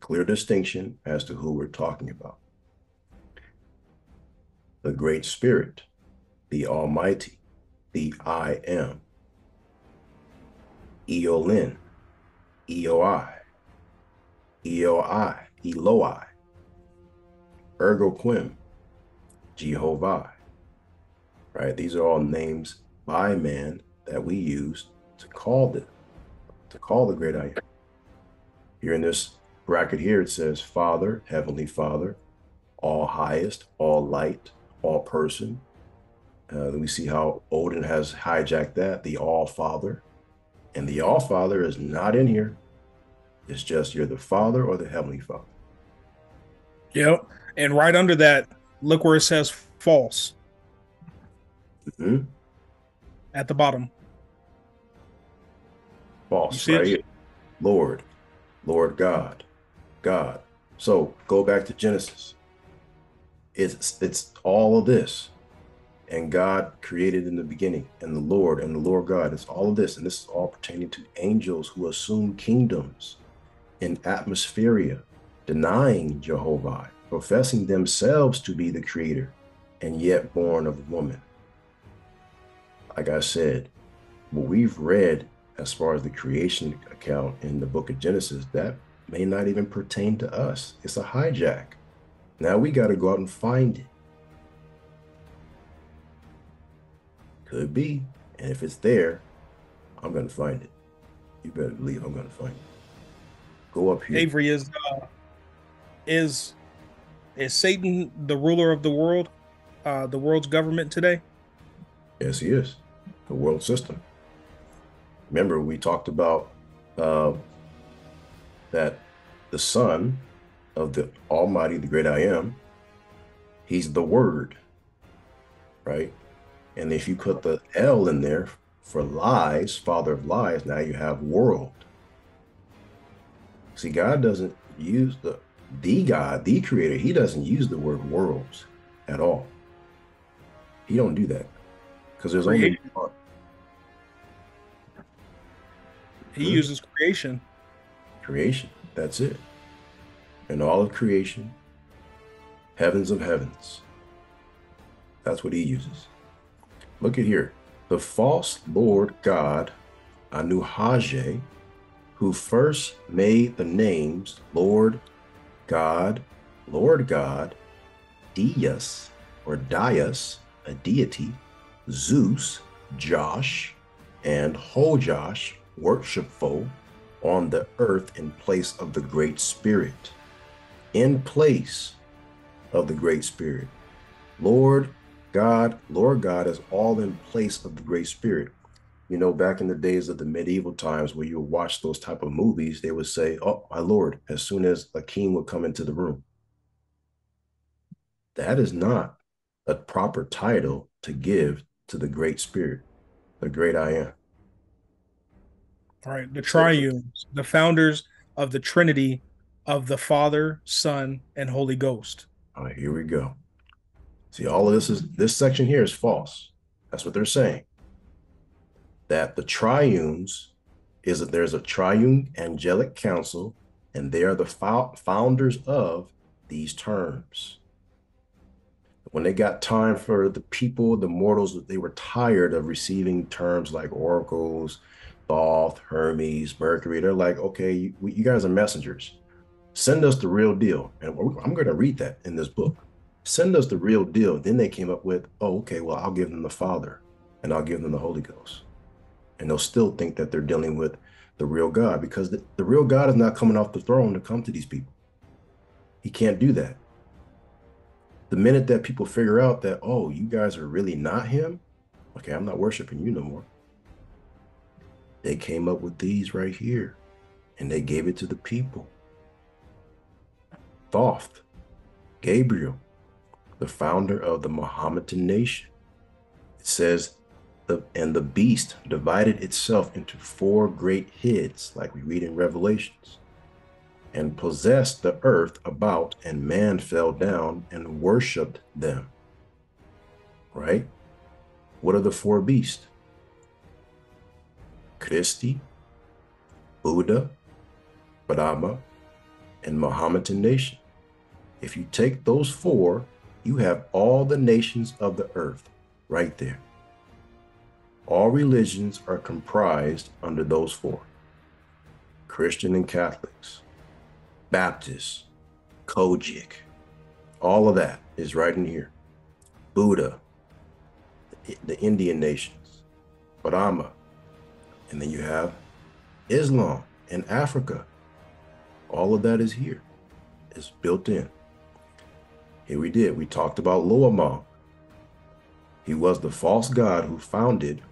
Clear distinction as to who we're talking about. The Great Spirit, the Almighty, the I Am. Eolin, Eoi, Eoi, Eloi, Ergo Quim, Jehovah. Right? These are all names by man that we use to call them, to call the great I am. Here in this bracket here, it says Father, Heavenly Father, all highest, all light, all person. Uh, we see how Odin has hijacked that, the All Father. And the All Father is not in here. It's just you're the Father or the Heavenly Father. Yep. And right under that, look where it says false. Mm-hmm. At the bottom. False, right? It? Lord, Lord God, God. So go back to Genesis. It's it's all of this. And God created in the beginning, and the Lord and the Lord God. It's all of this, and this is all pertaining to angels who assume kingdoms in atmospheria, denying Jehovah, professing themselves to be the creator, and yet born of woman. Like I said, what we've read as far as the creation account in the book of Genesis, that may not even pertain to us. It's a hijack. Now we got to go out and find it. Could be. And if it's there, I'm going to find it. You better believe I'm going to find it. Go up here. Avery is uh, is is Satan the ruler of the world, uh, the world's government today? Yes, he is. The world system. Remember, we talked about uh, that the Son of the Almighty, the Great I Am, He's the Word, right? And if you put the L in there for lies, Father of lies, now you have world. See, God doesn't use the the God, the Creator. He doesn't use the word worlds at all. He don't do that because there's only one. He uses creation. Creation. That's it. And all of creation, heavens of heavens. That's what he uses. Look at here. The false Lord God, Anuhasaj, who first made the names Lord God, Lord God, Dias or Dias, a deity, Zeus, Josh, and Hojosh, worshipful on the earth in place of the Great Spirit. In place of the Great Spirit. Lord God, Lord God is all in place of the Great Spirit. You know, back in the days of the medieval times where you watch those type of movies, they would say, Oh, my Lord, as soon as a king would come into the room. That is not a proper title to give to the Great Spirit, the great I am. All right, the triunes, the founders of the Trinity of the Father, Son, and Holy Ghost. All right, here we go. See, all of this is this section here is false. That's what they're saying. That the triunes is that there's a triune angelic council, and they are the founders of these terms. When they got time for the people, the mortals, they were tired of receiving terms like oracles, Thoth, Hermes, Mercury. They're like, okay, you, you guys are messengers. Send us the real deal. And I'm going to read that in this book. Send us the real deal. Then they came up with, oh, okay, well, I'll give them the Father and I'll give them the Holy Ghost. And they'll still think that they're dealing with the real God because the, the real God is not coming off the throne to come to these people. He can't do that. The minute that people figure out that, oh, you guys are really not him, okay, I'm not worshiping you no more they came up with these right here and they gave it to the people. Thoth, Gabriel, the founder of the Mohammedan nation. It says, the, and the beast divided itself into four great heads, like we read in Revelations, and possessed the earth about, and man fell down and worshiped them. Right? What are the four beasts? Kriste, Buddha, Brahma, and Mohammedan nation. If you take those four, you have all the nations of the earth right there. All religions are comprised under those four Christian and Catholics, Baptists, COGIC, all of that is right in here. Buddha, the Indian nations, Brahma, and then you have Islam in Africa. All of that is here. It's built in. Here we did. We talked about Loamah. He was the false god who founded,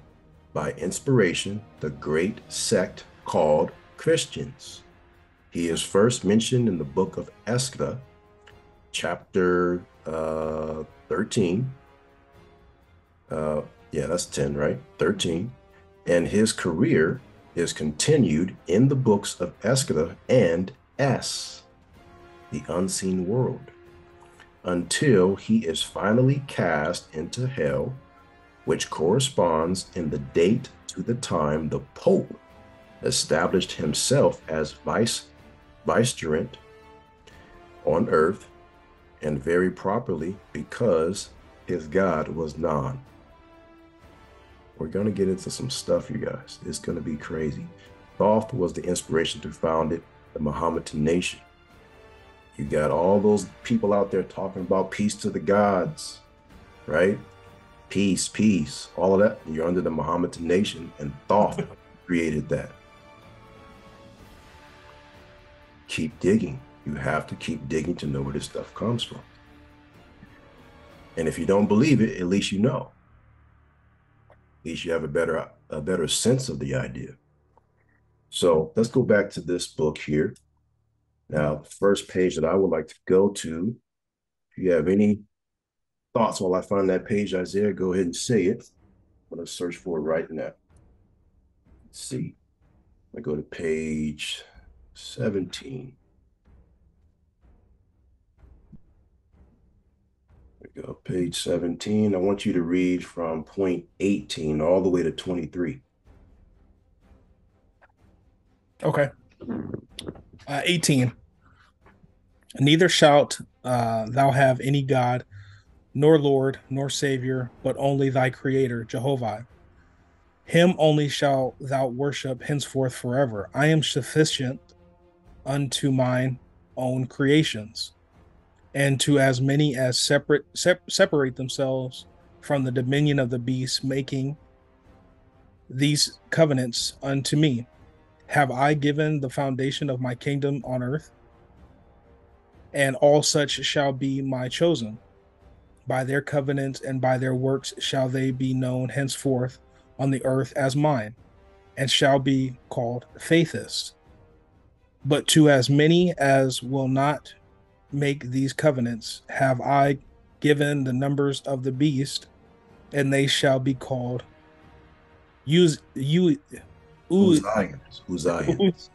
by inspiration, the great sect called Christians. He is first mentioned in the book of Esther, chapter uh, 13. Uh, yeah, that's 10, right? 13. And his career is continued in the books of Esther and Es, the unseen world, until he is finally cast into hell, which corresponds in the date to the time the Pope established himself as vice vicegerent on earth, and very properly because his God was non. We're going to get into some stuff, you guys. It's going to be crazy. Thoth was the inspiration to found it, the Mohammedan nation. You got all those people out there talking about peace to the gods, right? Peace, peace, all of that. You're under the Mohammedan nation, and Thoth created that. Keep digging. You have to keep digging to know where this stuff comes from. And if you don't believe it, at least you know least you have a better a better sense of the idea. So let's go back to this book here. Now, first page that I would like to go to, if you have any thoughts while I find that page, Isaiah, go ahead and say it. I'm going to search for it right now. Let's see. I go to page 17. Page 17. I want you to read from point 18 all the way to 23. Okay. Uh, 18. Neither shalt uh, thou have any God, nor Lord, nor Savior, but only thy Creator, Jehovah. Him only shalt thou worship henceforth forever. I am sufficient unto mine own creations and to as many as separate sep- separate themselves from the dominion of the beast, making these covenants unto me. Have I given the foundation of my kingdom on earth? And all such shall be my chosen. By their covenants and by their works shall they be known henceforth on the earth as mine, and shall be called faithists. But to as many as will not make these covenants have I given the numbers of the beast, and they shall be called use you Uzzions, Uzzions.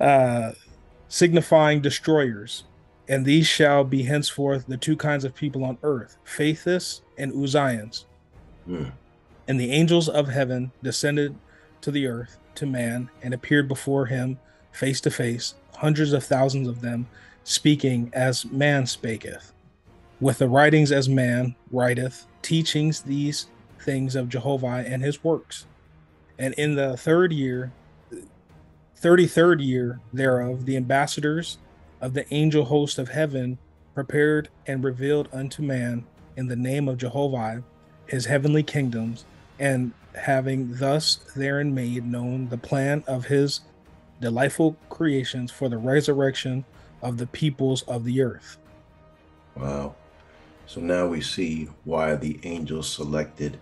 uh, signifying destroyers. And these shall be henceforth the two kinds of people on earth, faithists and Uzzions. Mm. And the angels of heaven descended to the earth to man and appeared before him face to face, hundreds of thousands of them, speaking as man spaketh, with the writings as man writeth, teachings these things of Jehovah and his works. And in the third year, 33rd year thereof, the ambassadors of the angel host of heaven prepared and revealed unto man in the name of Jehovah his heavenly kingdoms, and having thus therein made known the plan of his delightful creations for the resurrection of the peoples of the earth. Wow. So now we see why the angels selected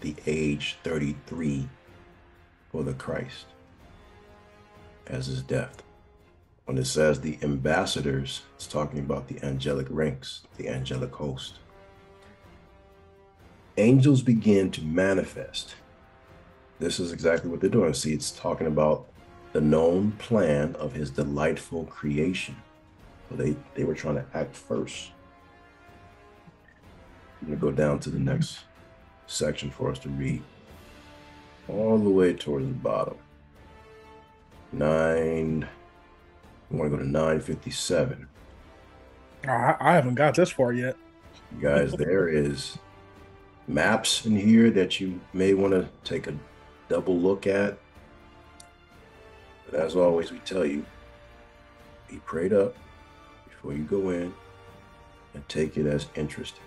the age 33 for the Christ as his death. When it says the ambassadors, it's talking about the angelic ranks, the angelic host. Angels begin to manifest. This is exactly what they're doing. See, it's talking about the known plan of his delightful creation. So they, they were trying to act first. I'm going to go down to the next section for us to read. All the way towards the bottom. Nine. We want to go to 957. I, I haven't got this far yet. You guys, there is maps in here that you may want to take a double look at. But as always, we tell you be prayed up before you go in and take it as interesting.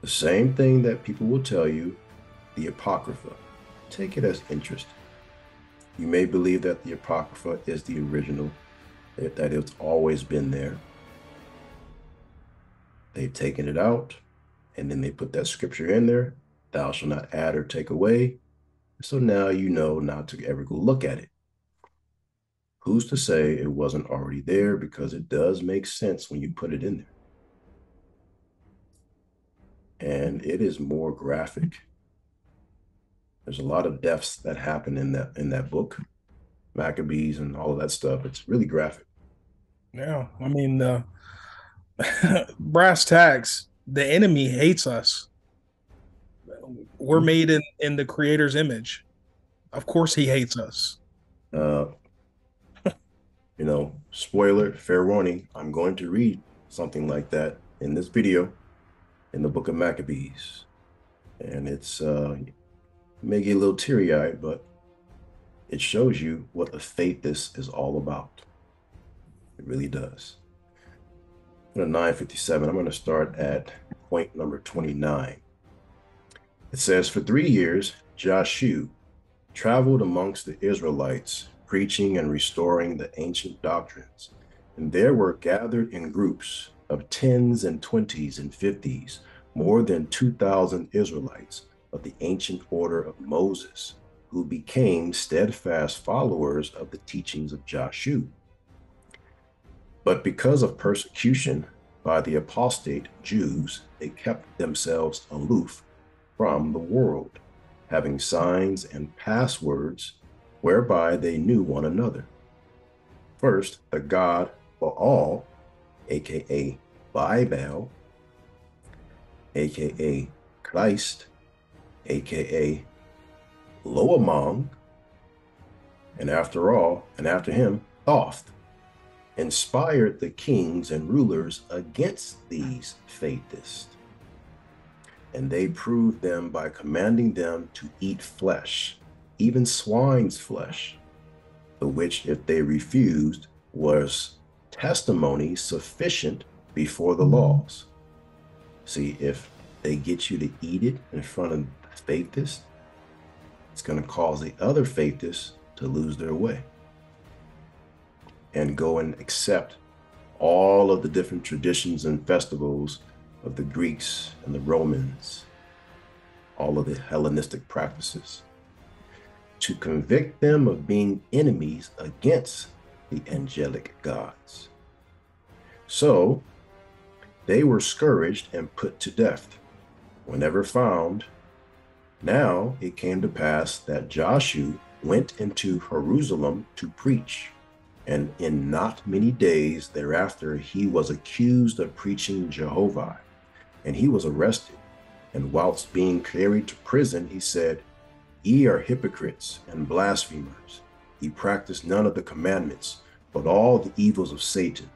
The same thing that people will tell you, the Apocrypha. Take it as interesting. You may believe that the Apocrypha is the original, that it's always been there. They've taken it out, and then they put that scripture in there thou shalt not add or take away. So now you know not to ever go look at it. Who's to say it wasn't already there because it does make sense when you put it in there. And it is more graphic. There's a lot of deaths that happen in that in that book, Maccabees and all of that stuff. It's really graphic. Yeah, I mean, uh, brass tacks. The enemy hates us. We're mm-hmm. made in in the Creator's image. Of course, He hates us. Uh, spoiler, fair warning. I'm going to read something like that in this video in the Book of Maccabees, and it's uh, may get a little teary eyed, but it shows you what the faith this is all about. It really does. At 957, I'm going to start at point number 29. It says, For three years, Joshu traveled amongst the Israelites, preaching and restoring the ancient doctrines. And there were gathered in groups of tens and twenties and fifties more than 2,000 Israelites of the ancient order of Moses, who became steadfast followers of the teachings of Joshua. But because of persecution by the apostate Jews, they kept themselves aloof from the world, having signs and passwords whereby they knew one another. First, the god Baal, aka Baal, aka Christ, aka Loamong, and after all, and after him, Thoth, inspired the kings and rulers against these faithists. And they proved them by commanding them to eat flesh, even swine's flesh, the which, if they refused, was testimony sufficient before the hmm. laws. See, if they get you to eat it in front of faithists, it's going to cause the other faithists to lose their way. And go and accept all of the different traditions and festivals of the Greeks and the Romans, all of the Hellenistic practices, to convict them of being enemies against the angelic gods. So they were scourged and put to death whenever found. Now it came to pass that Joshua went into Jerusalem to preach, and in not many days thereafter he was accused of preaching Jehovah, and he was arrested. And whilst being carried to prison, he said, Ye are hypocrites and blasphemers. Ye practice none of the commandments, but all the evils of Satan.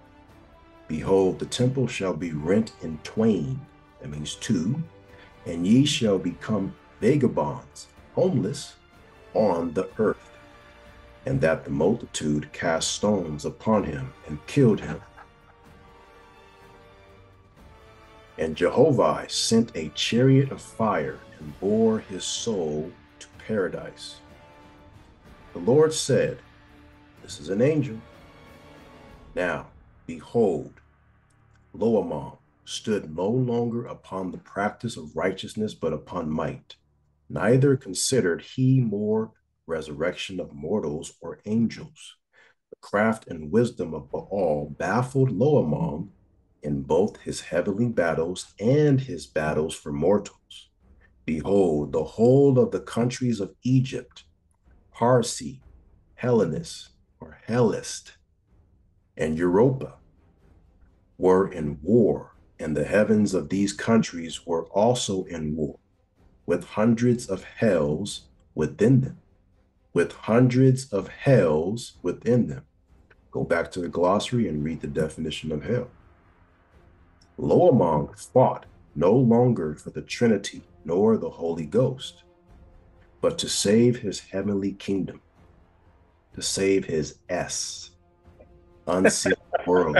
Behold, the temple shall be rent in twain, that means two, and ye shall become vagabonds, homeless, on the earth. And that the multitude cast stones upon him and killed him. And Jehovah sent a chariot of fire and bore his soul paradise. The Lord said, This is an angel. Now, behold, Loamong stood no longer upon the practice of righteousness, but upon might. Neither considered he more resurrection of mortals or angels, The craft and wisdom of Baal baffled Loamong in both his heavenly battles and his battles for mortals. Behold, the whole of the countries of Egypt, Parsi, Hellenis, or Hellist, and Europa were in war, and the heavens of these countries were also in war, with hundreds of hells within them, with hundreds of hells within them. Go back to the glossary and read the definition of hell. Loamong fought no longer for the Trinity nor the Holy Ghost, but to save his heavenly kingdom, to save his Es, unseen world,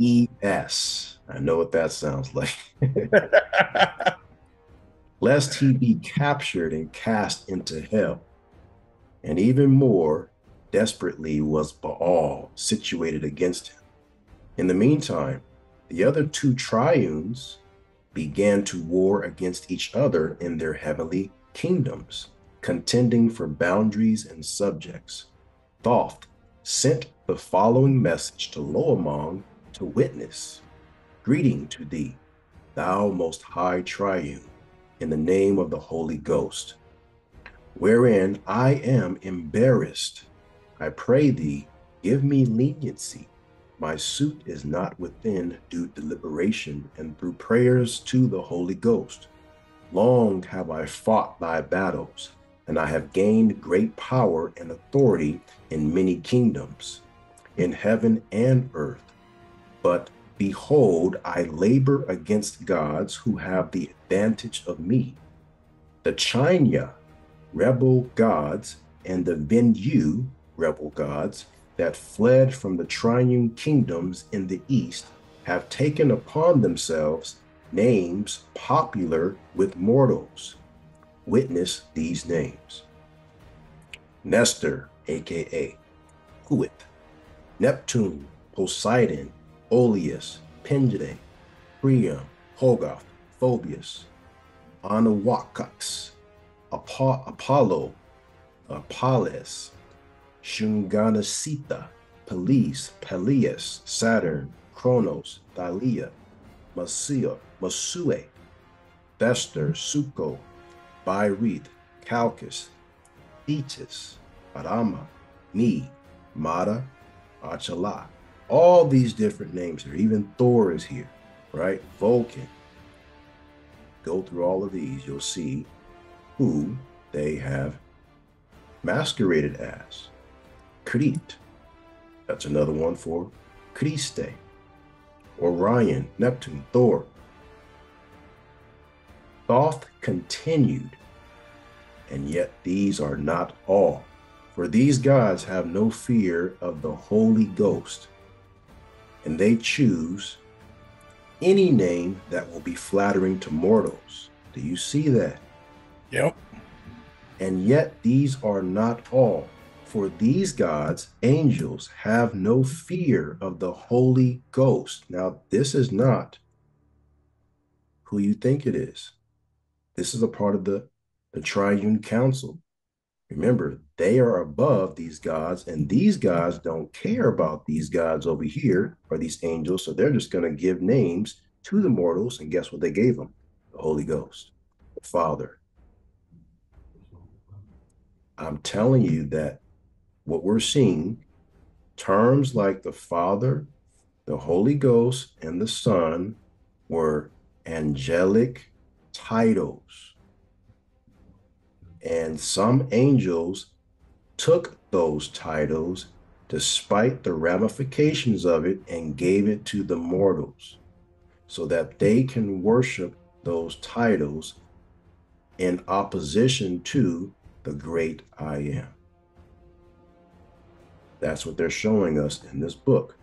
ES. I know what that sounds like. Lest he be captured and cast into hell. And even more desperately was Baal situated against him. In the meantime, the other two triunes began to war against each other in their heavenly kingdoms, contending for boundaries and subjects. Thoth sent the following message to Loamong to witness Greeting to thee, thou most high triune, in the name of the Holy Ghost, wherein I am embarrassed. I pray thee, give me leniency my suit is not within due deliberation and through prayers to the Holy Ghost. Long have I fought thy battles, and I have gained great power and authority in many kingdoms, in heaven and earth. But behold, I labor against gods who have the advantage of me. The China, rebel gods, and the Vendu, rebel gods, that fled from the triune kingdoms in the east have taken upon themselves names popular with mortals. Witness these names Nestor, aka Huit, Neptune, Poseidon, Oleus, Pendide, Priam, Hogarth, Phoebus, Anahuacax, Apollo, Apollos, Shunganasita, Police, Peleus, Saturn, Kronos, Thalia, Masua, Masue, Vester, Suko, Bairith, Calchas, Thetis, Arama, Ni, Mata, Achala. All these different names here. Even Thor is here, right? Vulcan. Go through all of these, you'll see who they have masqueraded as. Crete. That's another one for Kriste. Orion, Neptune, Thor. Thoth continued, and yet these are not all, for these gods have no fear of the Holy Ghost, and they choose any name that will be flattering to mortals. Do you see that? Yep. And yet these are not all, for these gods, angels, have no fear of the Holy Ghost. Now, this is not who you think it is. This is a part of the, the triune council. Remember, they are above these gods, and these gods don't care about these gods over here or these angels. So they're just going to give names to the mortals. And guess what they gave them? The Holy Ghost, the Father. I'm telling you that what we're seeing, terms like the Father, the Holy Ghost, and the Son were angelic titles. And some angels took those titles despite the ramifications of it and gave it to the mortals so that they can worship those titles in opposition to the great I am. That's what they're showing us in this book.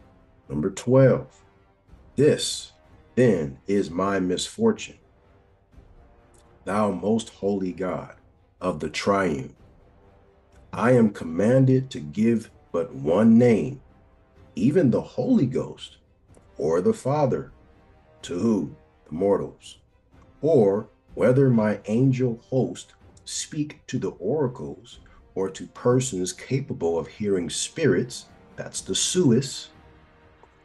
Number 12. This then is my misfortune. Thou most holy God of the triune, I am commanded to give but one name, even the Holy Ghost or the Father, to who? The mortals, or whether my angel host speak to the oracles or to persons capable of hearing spirits, that's the suis,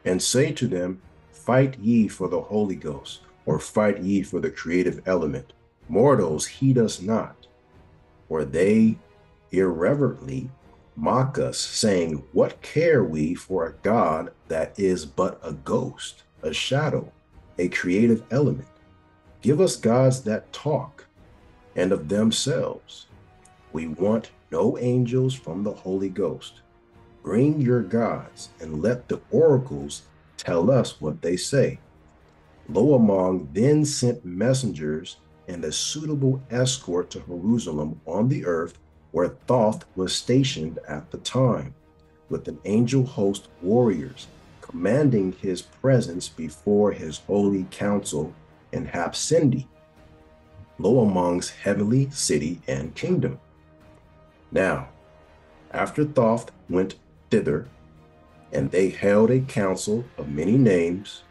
and say to them, Fight ye for the Holy Ghost, or fight ye for the creative element. Mortals heed us not. for they irreverently mock us, saying, What care we for a God that is but a ghost, a shadow, a creative element? Give us gods that talk and of themselves. We want no angels from the Holy Ghost. Bring your gods and let the oracles tell us what they say. Looeamong then sent messengers and a suitable escort to Jerusalem on the earth where Thoth was stationed at the time, with an angel host warriors, commanding his presence before his holy council in Hapsendi, Looeamong's heavenly city and kingdom. Now, after Thoth went thither, and they held a council of many names,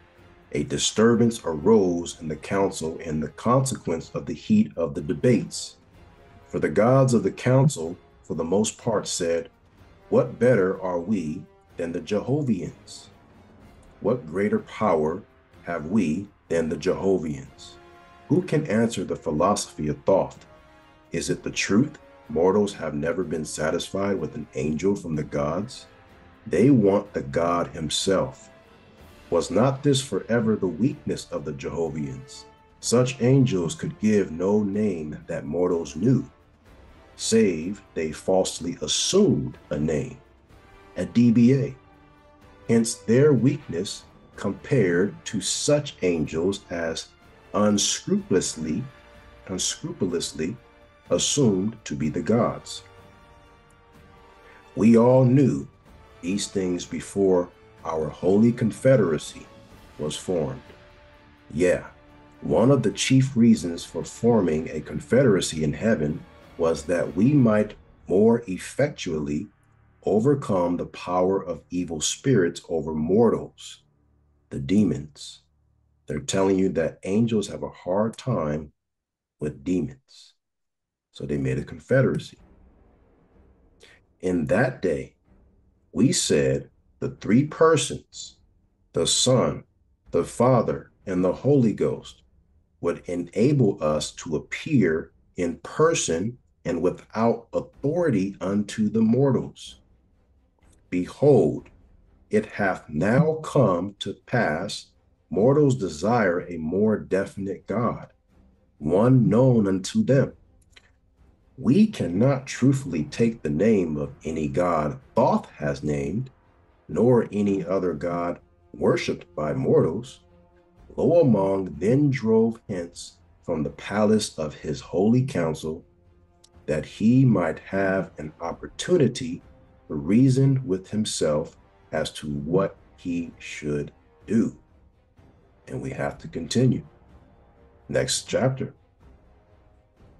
a disturbance arose in the council in the consequence of the heat of the debates. For the gods of the council, for the most part, said, What better are we than the Jehovians? What greater power have we than the Jehovians? Who can answer the philosophy of Thoth? Is it the truth? Mortals have never been satisfied with an angel from the gods. They want the God himself. Was not this forever the weakness of the Jehovians? Such angels could give no name that mortals knew save they falsely assumed a name, a DBA. Hence their weakness compared to such angels as unscrupulously, unscrupulously assumed to be the gods. We all knew these things before our holy confederacy was formed. Yeah, one of the chief reasons for forming a confederacy in heaven was that we might more effectually overcome the power of evil spirits over mortals, the demons. They're telling you that angels have a hard time with demons. So they made a confederacy. In that day, we said the three persons, the Son, the Father, and the Holy Ghost, would enable us to appear in person and without authority unto the mortals. Behold, it hath now come to pass, mortals desire a more definite God, one known unto them. We cannot truthfully take the name of any God Thoth has named, nor any other God worshipped by mortals. Looeamong then drove hence from the palace of his holy council that he might have an opportunity to reason with himself as to what he should do. And we have to continue. Next chapter.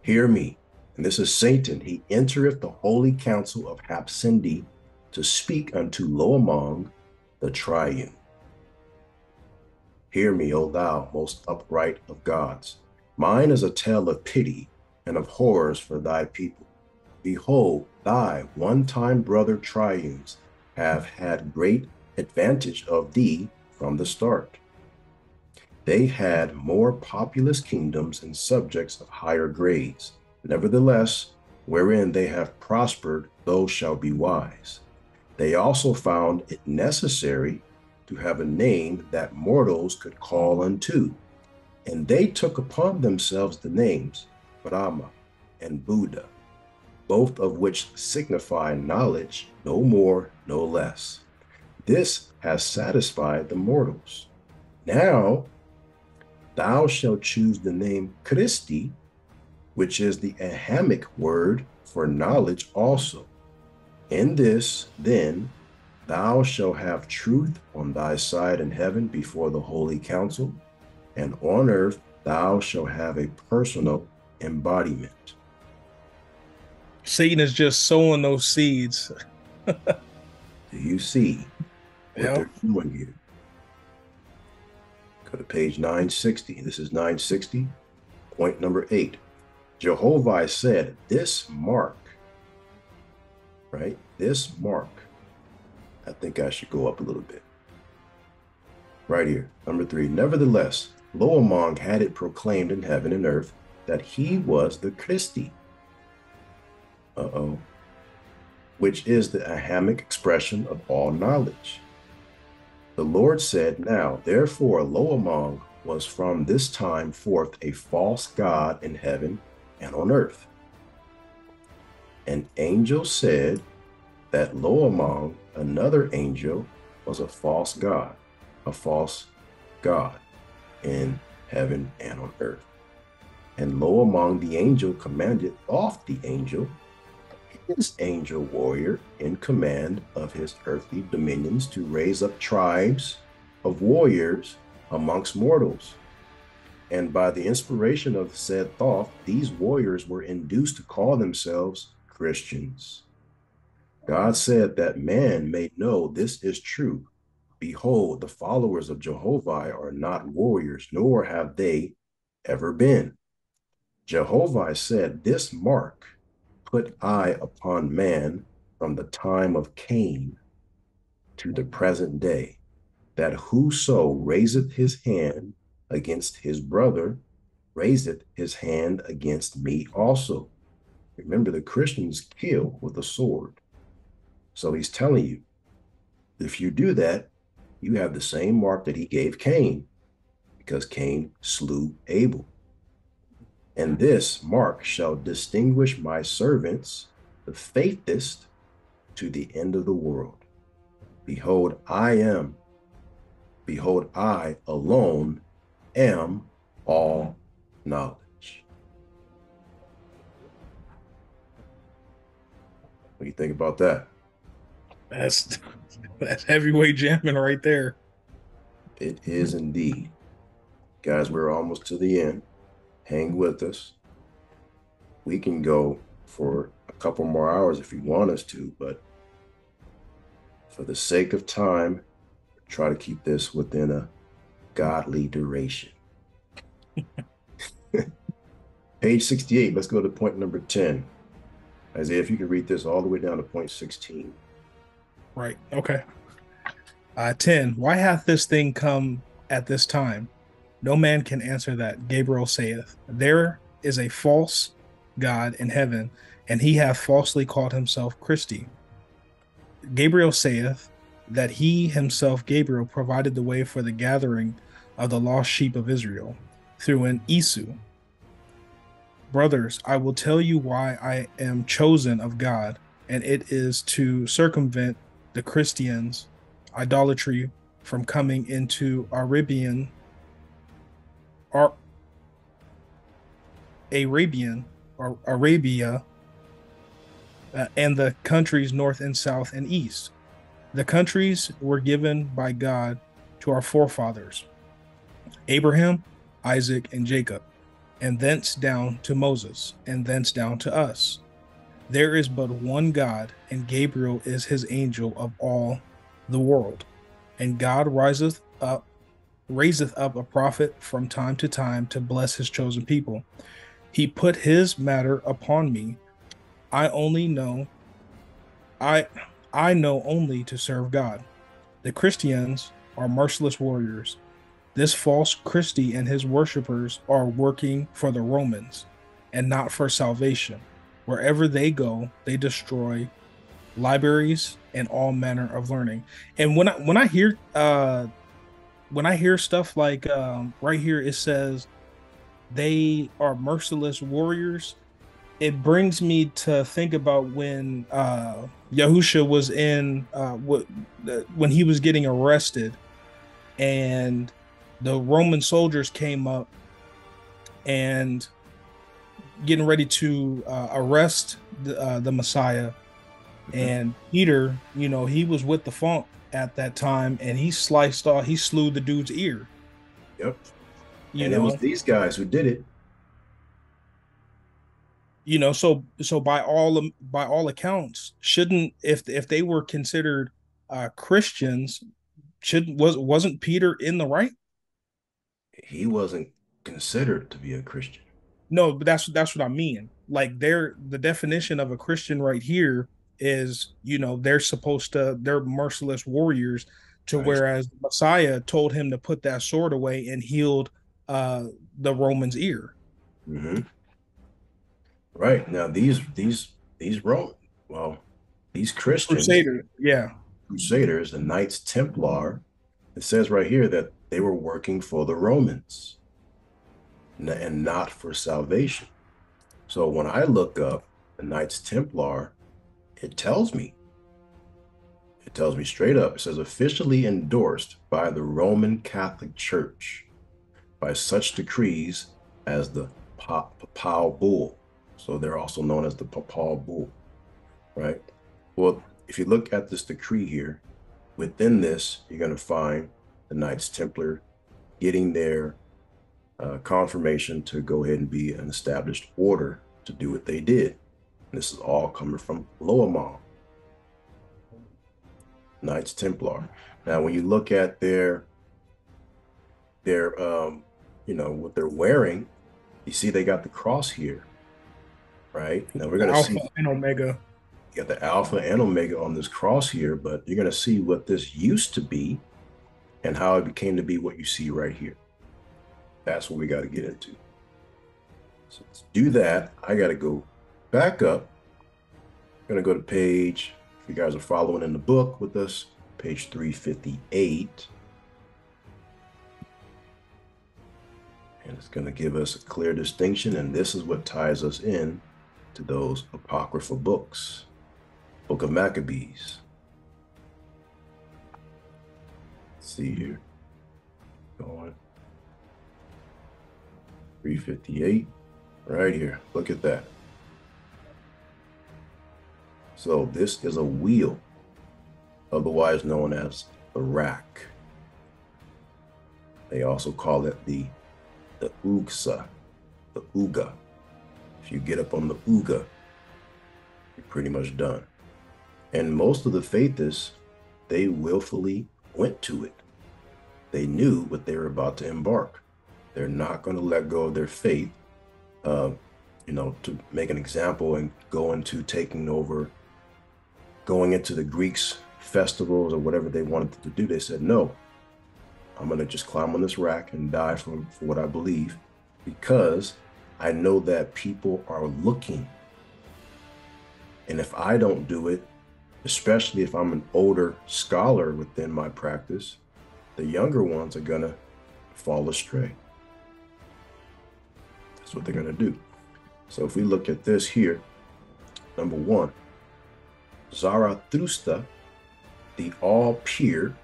Hear me. And this is Satan. He entereth the holy council of Hapsendi to speak unto Looeamong the triune. Hear me, O thou most upright of gods. Mine is a tale of pity and of horrors for thy people. Behold, thy one time brother triunes have had great advantage of thee from the start. They had more populous kingdoms and subjects of higher grades. Nevertheless, wherein they have prospered, those shall be wise. They also found it necessary to have a name that mortals could call unto, and they took upon themselves the names Brahma, and Buddha, both of which signify knowledge, no more, no less. This has satisfied the mortals. Now, thou shalt choose the name Kriste, which is the Ahamic word for knowledge also. In this, then, thou shalt have truth on thy side in heaven before the holy council, and on earth thou shalt have a personal embodiment. Satan is just sowing those seeds. Do you see what Yeah. they're doing here? Go to page 960. This is 960. Point number eight. Jehovah said, This mark right? This mark, I think I should go up a little bit. Right here, number three. Nevertheless, Looeamong had it proclaimed in heaven and earth that he was the Kriste. Uh oh. Which is the Ahamic expression of all knowledge. The Lord said, Now, therefore, Looeamong was from this time forth a false God in heaven and on earth. An angel said that lo among another angel was a false God, a false God in heaven and on earth. And lo among the angel commanded off the angel, his angel warrior in command of his earthly dominions to raise up tribes of warriors amongst mortals. And by the inspiration of said Thoth, these warriors were induced to call themselves Christians. God said that man may know this is true. Behold, the followers of Jehovah are not warriors, nor have they ever been. Jehovah said, This mark put I upon man from the time of Cain to the present day, that whoso raiseth his hand against his brother raiseth his hand against me also. Remember, the Christians kill with a sword. So he's telling you, if you do that, you have the same mark that he gave Cain, because Cain slew Abel. And this mark shall distinguish my servants, the faithist, to the end of the world. Behold, I am, behold, I alone am all knowledge. What do you think about that? That's that's heavyweight jamming right there. It is indeed. Guys, we're almost to the end. Hang with us. We can go for a couple more hours if you want us to, but for the sake of time, try to keep this within a godly duration. Page 68, let's go to point number 10. Isaiah, if you can read this all the way down to point 16. Right. Okay. Uh, 10. Why hath this thing come at this time? No man can answer that. Gabriel saith, There is a false God in heaven, and he hath falsely called himself Kriste. Gabriel saith that he himself, Gabriel, provided the way for the gathering of the lost sheep of Israel through an Isu. Brothers, I will tell you why I am chosen of God, and it is to circumvent the Christians' idolatry from coming into Arabian or Arabian or Arabia uh, and the countries north and south and east. The countries were given by God to our forefathers Abraham, Isaac, and Jacob, and thence down to Moses, and thence down to us. There is but one God, and Gabriel is his angel of all the world. And God riseth up, raiseth up a prophet from time to time to bless his chosen people. He put his matter upon me. I only know I I know only to serve God. The Christians are merciless warriors. This false Kriste and his worshippers are working for the Romans and not for salvation. Wherever they go, they destroy libraries and all manner of learning. And when I when I hear uh when I hear stuff like um right here it says they are merciless warriors, it brings me to think about when uh Yahusha was in uh what when he was getting arrested and the Roman soldiers came up and getting ready to uh, arrest the, uh, the Messiah. Mm-hmm. And Peter, you know, he was with the funk at that time and he sliced off, he slew the dude's ear. Yep. You and know? it was these guys who did it. You know, so so by all by all accounts, shouldn't if if they were considered uh Christians, should was wasn't Peter in the right? He wasn't considered to be a Christian. No, but that's that's what I mean. Like there, the definition of a Christian right here is you know they're supposed to they're merciless warriors to Right. whereas Messiah told him to put that sword away and healed uh the Roman's ear. Mm-hmm. Right now, these these these Roman, well, these Christians, Crusader, yeah. Crusaders, the Knights Templar, it says right here that they were working for the Romans and not for salvation. So when I look up the Knights Templar, it tells me, it tells me straight up, it says officially endorsed by the Roman Catholic Church by such decrees as the Papal Bull. So they're also known as the Papal Bull, right? Well, if you look at this decree here, within this, you're going to find the Knights Templar getting their uh, confirmation to go ahead and be an established order to do what they did. And this is all coming from Loamon, Knights Templar. Now, when you look at their their um, you know what they're wearing, you see they got the cross here, right? Now we're gonna Alpha see and Omega. you got the alpha and omega on this cross here, but you're going to see what this used to be and how it became to be what you see right here. That's what we got to get into. So to do that, I got to go back up. I'm going to go to page, if you guys are following in the book with us, page 358. And it's going to give us a clear distinction, and this is what ties us in to those apocryphal books. Book of Maccabees. See here. Going. 358. Right here. Look at that. So this is a wheel, otherwise known as the rack. They also call it the the Ugsa, the Uga. If you get up on the Uga, you're pretty much done. And most of the faithists, they willfully went to it. They knew what they were about to embark. They're not going to let go of their faith, uh, you know, to make an example and go into taking over, going into the Greeks' festivals or whatever they wanted to do. They said, no, I'm going to just climb on this rack and die for, for what I believe because I know that people are looking. And if I don't do it, especially if I'm an older scholar within my practice, the younger ones are going to fall astray. That's what they're going to do. So if we look at this here, number one, Zarathustra, the all peer,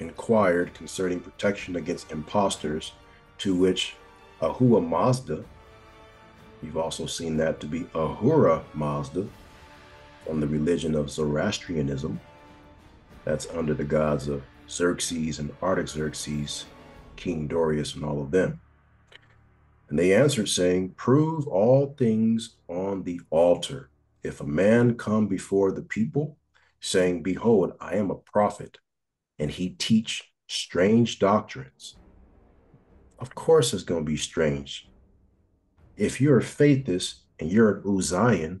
inquired concerning protection against impostors, to which Ahura Mazda, you've also seen that to be Ahura Mazda, from the religion of Zoroastrianism. That's under the gods of Xerxes and Artaxerxes, King Darius, and all of them. And they answered, saying, Prove all things on the altar. If a man come before the people, saying, Behold, I am a prophet, and he teach strange doctrines. Of course, it's going to be strange. If you're a faithist and you're an Uzian,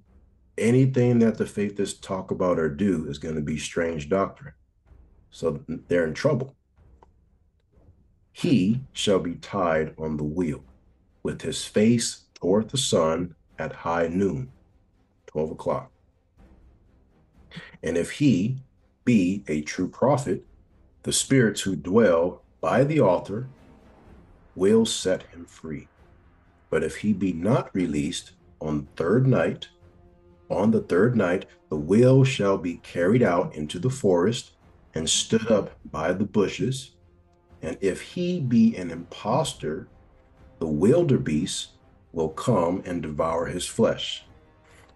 anything that the faithists talk about or do is going to be strange doctrine. So they're in trouble. He shall be tied on the wheel with his face toward the sun at high noon, 12 o'clock. And if he be a true prophet, the spirits who dwell by the altar will set him free. But if he be not released on third night, on the third night, the will shall be carried out into the forest and stood up by the bushes. And if he be an impostor, the wildebeest will come and devour his flesh.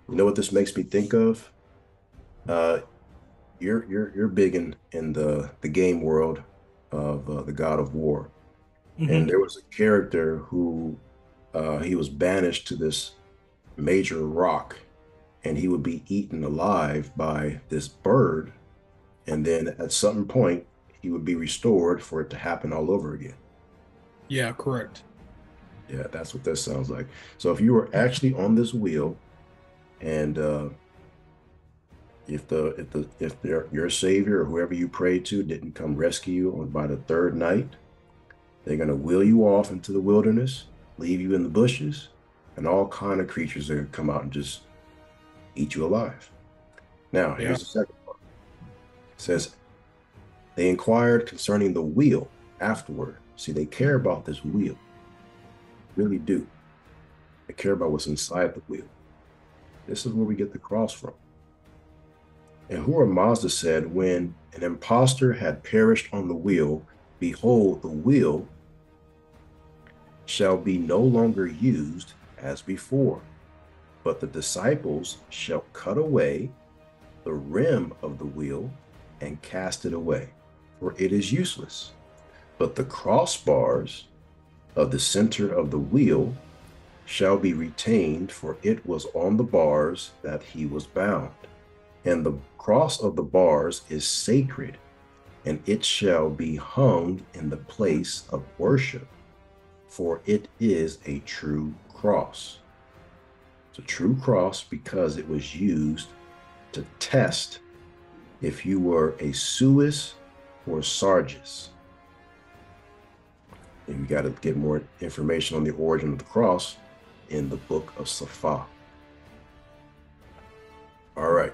You know what this makes me think of? Uh, you're you're you're big in in the the game world of uh, the God of War, Mhm. and there was a character who uh, he was banished to this major rock, and he would be eaten alive by this bird, and then at some point he would be restored for it to happen all over again. Yeah, correct. Yeah, that's what that sounds like. So if you were actually on this wheel and uh if the if the if your savior or whoever you prayed to didn't come rescue you on by the third night, they're gonna wheel you off into the wilderness, leave you in the bushes, and all kind of creatures are gonna come out and just eat you alive. Now, here's yeah. the second part. It says, they inquired concerning the wheel afterward. See, they care about this wheel. Really do. They care about what's inside the wheel. This is where we get the cross from. And Ahura Mazda said, When an impostor had perished on the wheel, behold, the wheel shall be no longer used as before, but the disciples shall cut away the rim of the wheel and cast it away, for it is useless. But the crossbars of the center of the wheel shall be retained, for it was on the bars that he was bound. And the cross of the bars is sacred, and it shall be hung in the place of worship, for it is a true cross. It's a true cross because it was used to test if you were a suis or sargis. And we got to get more information on the origin of the cross in the book of Saphah. All right,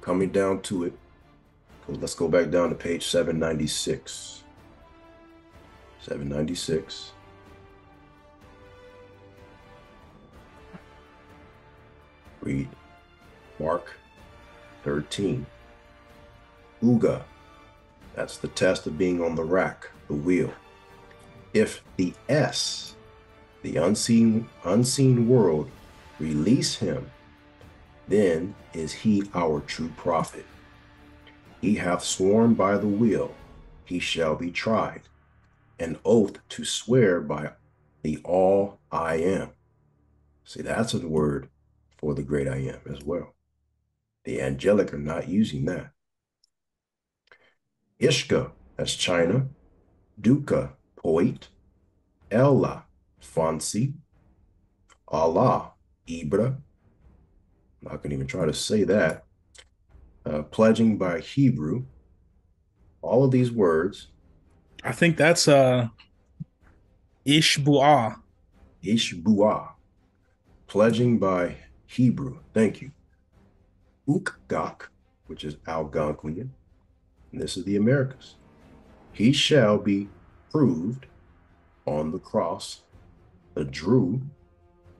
coming down to it. Let's go back down to page 796. 796. Read Mark 13. Uga, that's the test of being on the rack, the wheel. If the S the unseen unseen world release him then is he our true prophet he hath sworn by the will he shall be tried an oath to swear by the all i am see that's a word for the great i am as well the angelic are not using that ishka that's china dukkha poet ella Fancy, Allah, Ibra. I'm not going to even try to say that. Uh, pledging by Hebrew. All of these words. I think that's uh, Ishbuah. Ishbuah. Pledging by Hebrew. Thank you. Ukgak, which is Algonquian. And this is the Americas. He shall be proved on the cross a Drew,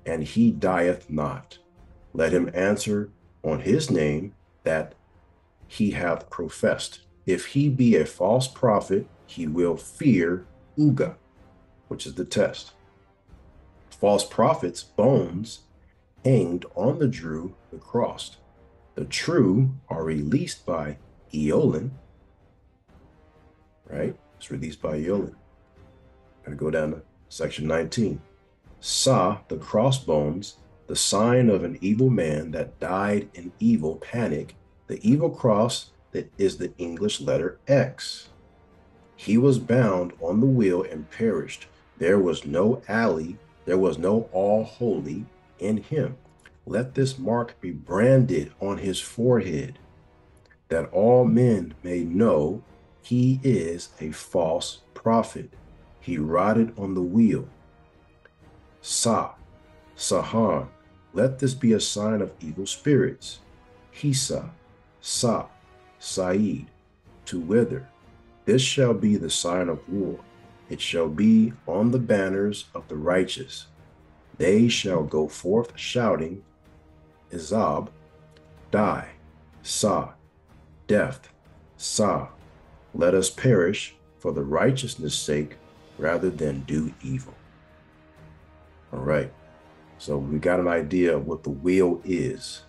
and he dieth not. Let him answer on his name that he hath professed. If he be a false prophet, he will fear Uga, which is the test. False prophets' bones hanged on the Drew, the cross. The true are released by Eolin, right? It's released by Eolin. Gotta go down to section 19 saw the crossbones, the sign of an evil man that died in evil panic. The evil cross that is the English letter X. He was bound on the wheel and perished. There was no alley, there was no all holy in him. Let this mark be branded on his forehead, that all men may know he is a false prophet. He rotted on the wheel Sa, Sahan, let this be a sign of evil spirits. Hisa, Sa, Said, to wither. This shall be the sign of war. It shall be on the banners of the righteous. They shall go forth shouting, Izab, die, Sa, death, Sa, let us perish for the righteousness' sake rather than do evil. All right. So we got an idea of what the wheel is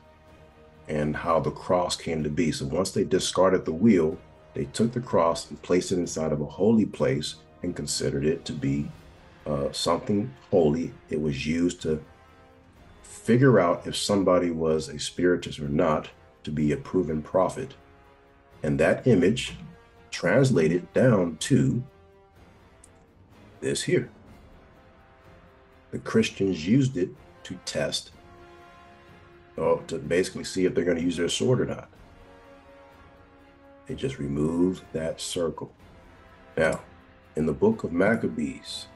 and how the cross came to be. So once they discarded the wheel, they took the cross and placed it inside of a holy place and considered it to be uh, something holy. It was used to figure out if somebody was a spiritist or not to be a proven prophet. And that image translated down to this here the Christians used it to test, or to basically see if they're going to use their sword or not. They just removed that circle. Now, in the book of Maccabees,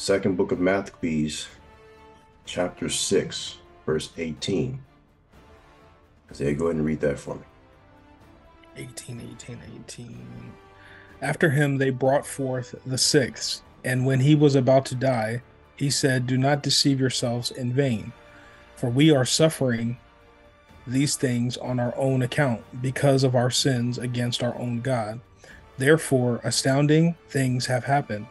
second book of Maccabees, chapter 6, verse 18. Isaiah, go ahead and read that for me. 18, 18, 18. After him they brought forth the sixth, and when he was about to die, he said, Do not deceive yourselves in vain, for we are suffering these things on our own account because of our sins against our own God. Therefore, astounding things have happened.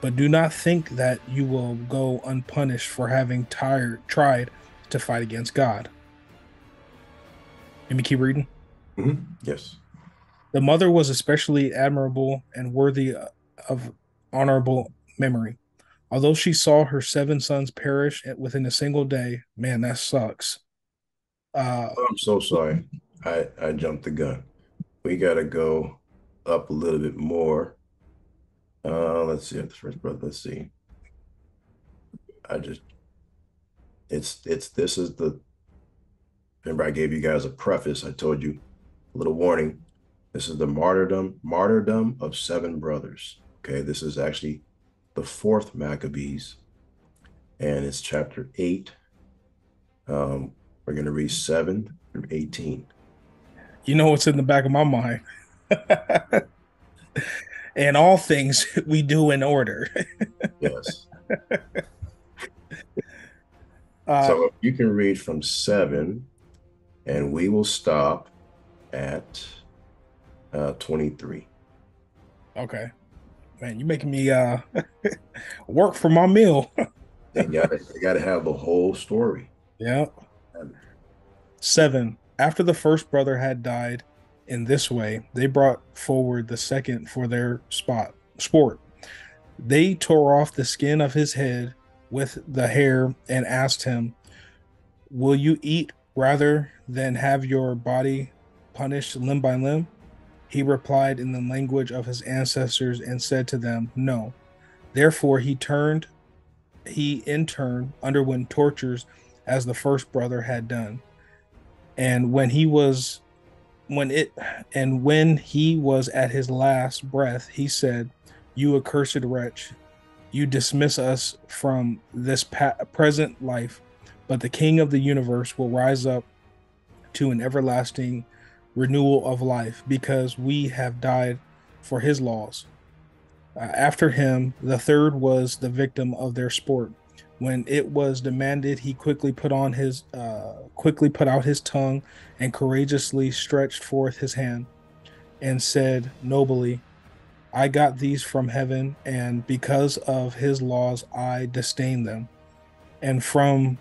But do not think that you will go unpunished for having tired, tried to fight against God. Let me keep reading. Mm-hmm. Yes. The mother was especially admirable and worthy of honorable memory. Although she saw her seven sons perish within a single day, man, that sucks. Uh, I'm so sorry. I, I jumped the gun. We got to go up a little bit more. Uh, let's see. The first brother. Let's see. I just, it's, it's, this is the, remember I gave you guys a preface. I told you a little warning. This is the martyrdom, martyrdom of seven brothers. Okay, this is actually the fourth Maccabees, and it's chapter eight. Um, we're going to read seven through eighteen. You know what's in the back of my mind. and all things we do in order. yes. Uh, so you can read from seven, and we will stop at uh, 23. Okay. Man, you're making me uh work for my meal. they they gotta have the whole story. Yeah. Seven. After the first brother had died in this way, they brought forward the second for their spot sport. They tore off the skin of his head with the hair and asked him, Will you eat rather than have your body punished limb by limb? He replied in the language of his ancestors and said to them, No. Therefore he turned he in turn underwent tortures as the first brother had done. And when he was when it and when he was at his last breath, he said, You accursed wretch, you dismiss us from this pa- present life, but the king of the universe will rise up to an everlasting renewal of life because we have died for his laws. Uh, after him, the third was the victim of their sport. When it was demanded, he quickly put on his uh, quickly put out his tongue and courageously stretched forth his hand and said nobly, I got these from heaven, and because of his laws I disdain them. And from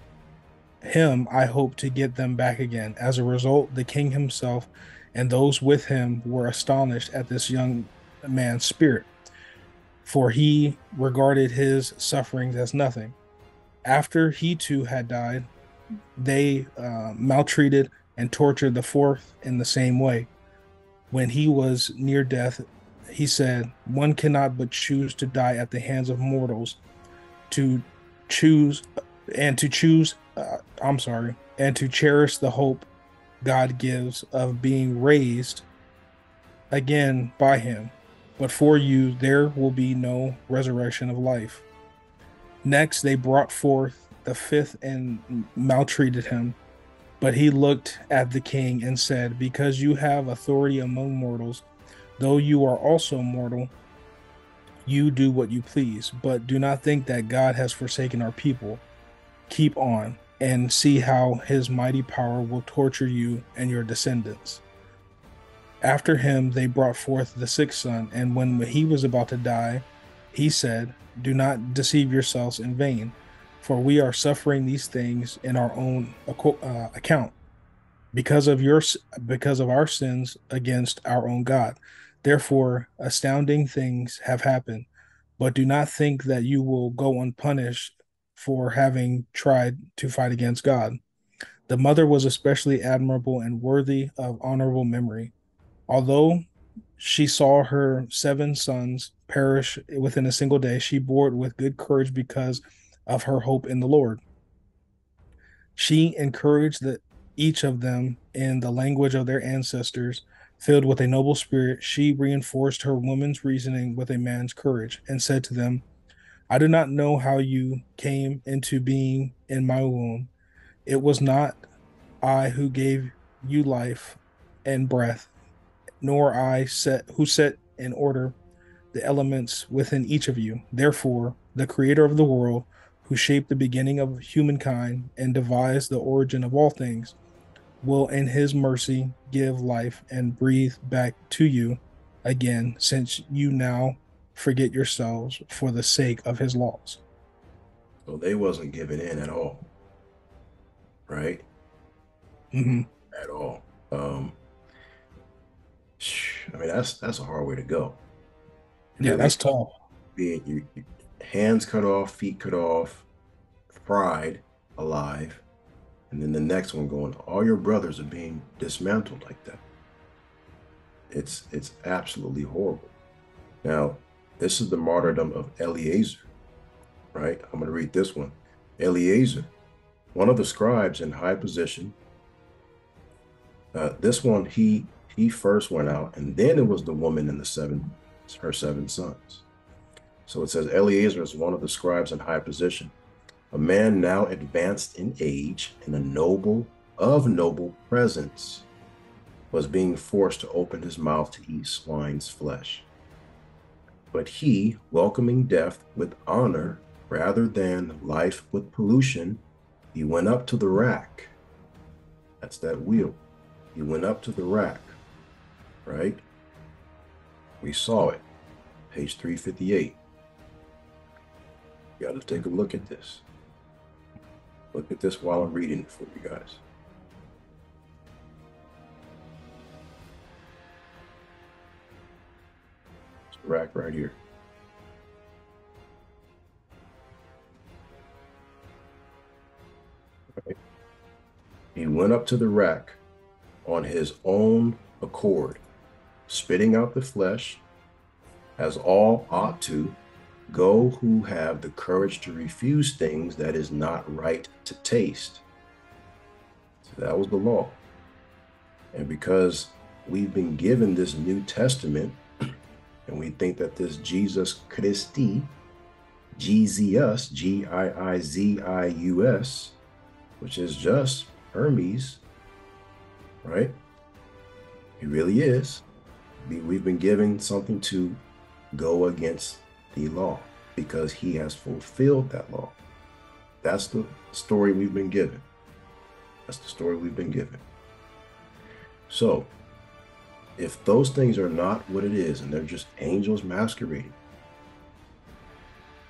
him I hope to get them back again. As a result, the king himself and those with him were astonished at this young man's spirit, for he regarded his sufferings as nothing. After he too had died, they uh, maltreated and tortured the fourth in the same way. When he was near death, he said, One cannot but choose to die at the hands of mortals, to choose and to choose uh, I'm sorry, and to cherish the hope God gives of being raised again by Him. But for you, there will be no resurrection of life. Next, they brought forth the fifth and maltreated him. But he looked at the king and said, Because you have authority among mortals, though you are also mortal, you do what you please. But do not think that God has forsaken our people. Keep on and see how his mighty power will torture you and your descendants. After him, they brought forth the sixth son, and when he was about to die, he said, Do not deceive yourselves in vain, for we are suffering these things in our own uh, account because of your because of our sins against our own God. Therefore, astounding things have happened, but do not think that you will go unpunished for having tried to fight against God. The mother was especially admirable and worthy of honorable memory. Although she saw her seven sons perish within a single day, she bore it with good courage because of her hope in the Lord. She encouraged the each of them in the language of their ancestors. Filled with a noble spirit, she reinforced her woman's reasoning with a man's courage and said to them, I do not know how you came into being in my womb. It was not I who gave you life and breath, nor I set who set in order the elements within each of you. Therefore, the creator of the world, who shaped the beginning of humankind and devised the origin of all things, will in his mercy give life and breathe back to you again, since you now forget yourselves for the sake of his laws. So they wasn't giving in at all. Right? Mm-hmm. At all. Um I mean that's that's a hard way to go. Yeah, that's tough. Being you, you, hands cut off, feet cut off, fried alive, and then the next one going, all your brothers are being dismantled like that. It's it's absolutely horrible. Now, this is the martyrdom of Eleazar, right? I'm going to read this one. Eleazar, one of the scribes in high position. Uh, this one, he he first went out, and then it was the woman in the seven, her seven sons. So it says Eleazar is one of the scribes in high position a man now advanced in age and a noble of noble presence was being forced to open his mouth to eat swine's flesh. But he, welcoming death with honor rather than life with pollution, he went up to the rack. That's that wheel. He went up to the rack, right? We saw it, page 358. You got to take a look at this. Look at this while I'm reading it for you guys. It's rack right here. He went up to the rack on his own accord, spitting out the flesh, as all ought to, Go who have the courage to refuse things that is not right to taste. So that was the law. And because we've been given this New Testament, and we think that this Jesus Kriste, Jesus, G I I Z I U S, which is just Hermes, right? He really is. We've been given something to go against the law because he has fulfilled that law. That's the story we've been given. That's the story we've been given. So, if those things are not what it is and they're just angels masquerading,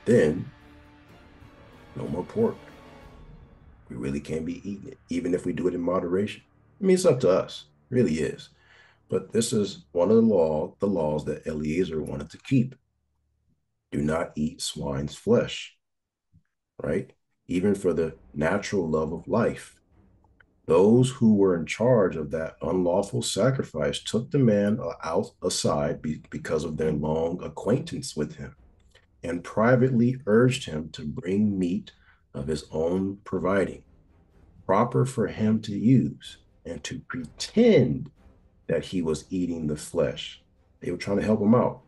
then no more pork. We really can't be eating it, even if we do it in moderation. I mean, it's up to us, it really is. But this is one of the law, the laws that Eliezer wanted to keep do not eat swine's flesh, right? Even for the natural love of life. Those who were in charge of that unlawful sacrifice took the man out aside because of their long acquaintance with him and privately urged him to bring meat of his own providing, proper for him to use, and to pretend that he was eating the flesh. They were trying to help him out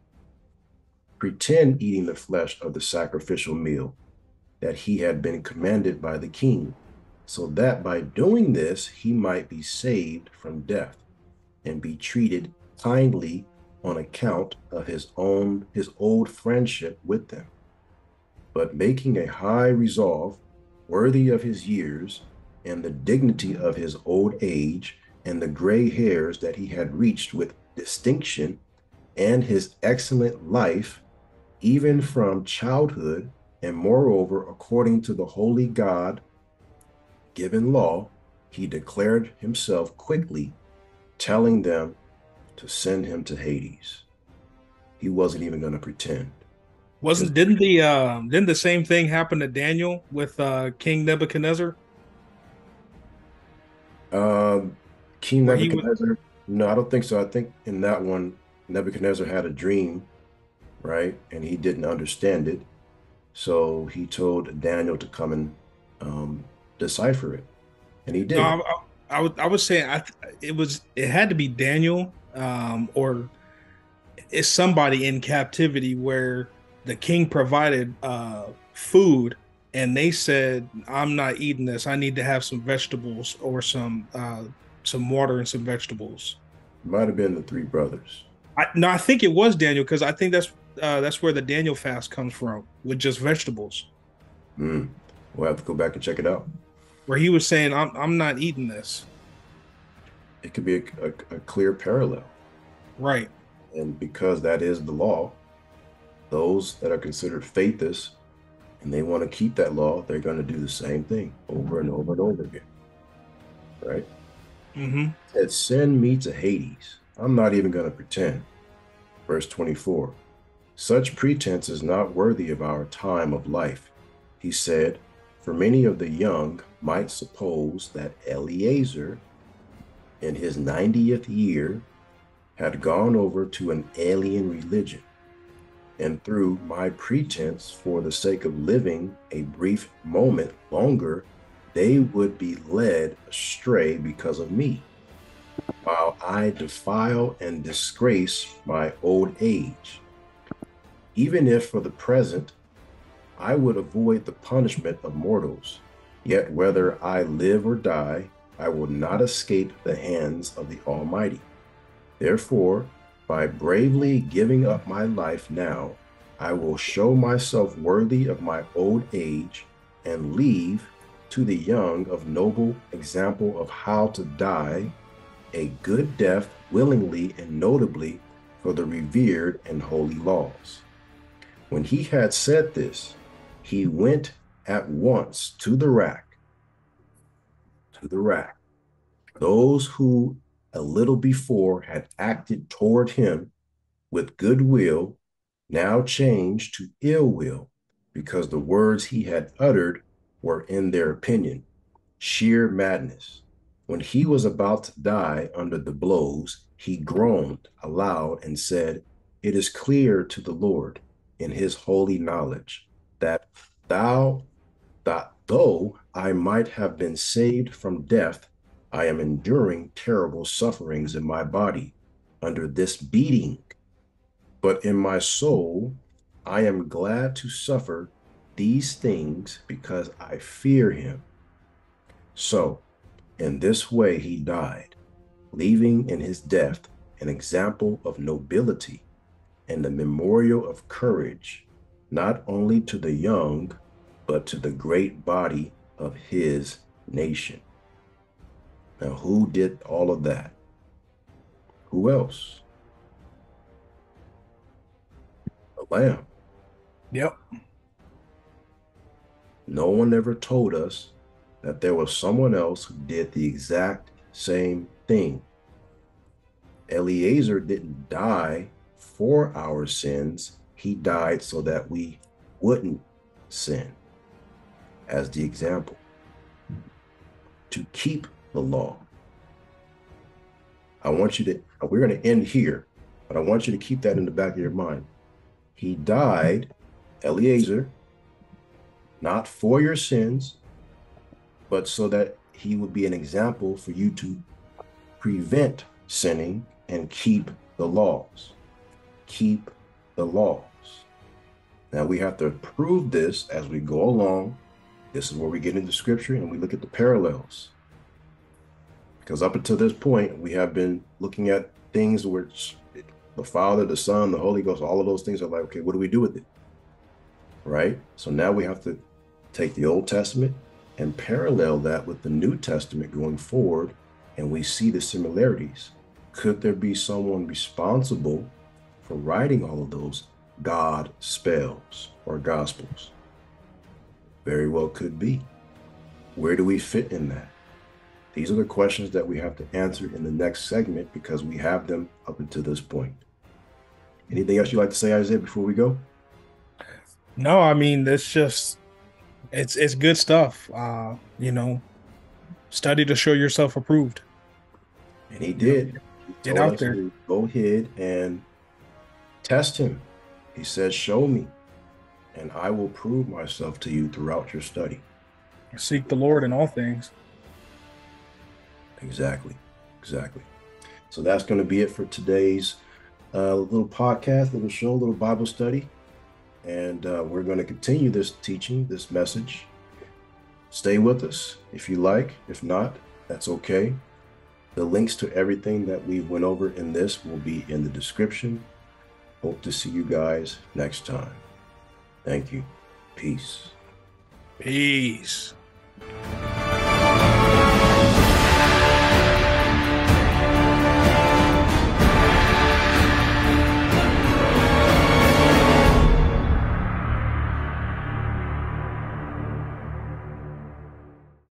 pretend eating the flesh of the sacrificial meal that he had been commanded by the king, so that by doing this he might be saved from death and be treated kindly on account of his own his old friendship with them. But making a high resolve, worthy of his years and the dignity of his old age and the gray hairs that he had reached with distinction and his excellent life even from childhood, and moreover, according to the holy God given law, he declared himself quickly, telling them to send him to Hades. He wasn't even going to pretend. Wasn't didn't the uh, didn't the same thing happen to Daniel with uh, King Nebuchadnezzar? Uh, King Nebuchadnezzar. Was... No, I don't think so. I think in that one, Nebuchadnezzar had a dream right? And he didn't understand it. So he told Daniel to come and um, decipher it. And he did. No, I, I would I would say I it was it had to be Daniel um, or it's somebody in captivity where the king provided uh, food and they said I'm not eating this. I need to have some vegetables or some uh, some water and some vegetables. Might have been the three brothers. I, no, I think it was Daniel because I think that's uh, that's where the Daniel fast comes from with just vegetables. Mm. We'll have to go back and check it out. Where he was saying, "I'm I'm not eating this." It could be a, a, a clear parallel, right? And because that is the law, those that are considered faithists and they want to keep that law, they're going to do the same thing over and over and over again. Right? Mm-hmm. That send me to Hades. I'm not even going to pretend. Verse 24. Such pretense is not worthy of our time of life. He said, For many of the young might suppose that Eliezer, in his 90th year, had gone over to an alien religion and through my pretense for the sake of living a brief moment longer, they would be led astray because of me, while I defile and disgrace my old age. Even if for the present I would avoid the punishment of mortals, yet whether I live or die, I will not escape the hands of the Almighty. Therefore, by bravely giving up my life now, I will show myself worthy of my old age and leave to the young of noble example of how to die a good death willingly and notably for the revered and holy laws. When he had said this, he went at once to the rack, to the rack. Those who a little before had acted toward him with goodwill now changed to ill will because the words he had uttered were, in their opinion, sheer madness. When he was about to die under the blows, he groaned aloud and said, It is clear to the Lord in his holy knowledge that thou, that though I might have been saved from death, I am enduring terrible sufferings in my body under this beating. But in my soul, I am glad to suffer these things because I fear him. So, in this way, he died, leaving in his death an example of nobility and a memorial of courage, not only to the young, but to the great body of his nation. Now, who did all of that? Who else? The Lamb. Yep. No one ever told us that there was someone else who did the exact same thing. Eliezer didn't die for our sins, he died so that we wouldn't sin, as the example. To keep the law. I want you to, we're going to end here, but I want you to keep that in the back of your mind. He died, Eliezer, not for your sins, but so that he would be an example for you to prevent sinning and keep the laws. Keep the laws. Now we have to prove this as we go along. This is where we get into scripture and we look at the parallels. Because up until this point, we have been looking at things which the Father, the Son, the Holy Ghost, all of those things are like, okay, what do we do with it? Right? So now we have to take the Old Testament and parallel that with the New Testament going forward, and we see the similarities. Could there be someone responsible for writing all of those God spells or gospels? Very well could be. Where do we fit in that? These are the questions that we have to answer in the next segment because we have them up until this point. Anything else you'd like to say, Isaiah, before we go? No, I mean it's just it's it's good stuff. Uh, you know, study to show yourself approved. And he did. He Get out there. Go ahead and test him. He said, Show me, and I will prove myself to you throughout your study. Seek the Lord in all things. Exactly. Exactly. So that's going to be it for today's uh, little podcast, little show, little Bible study. And uh, we're going to continue this teaching, this message. Stay with us if you like. If not, that's okay. The links to everything that we went over in this will be in the description. Hope to see you guys next time. Thank you. Peace. Peace.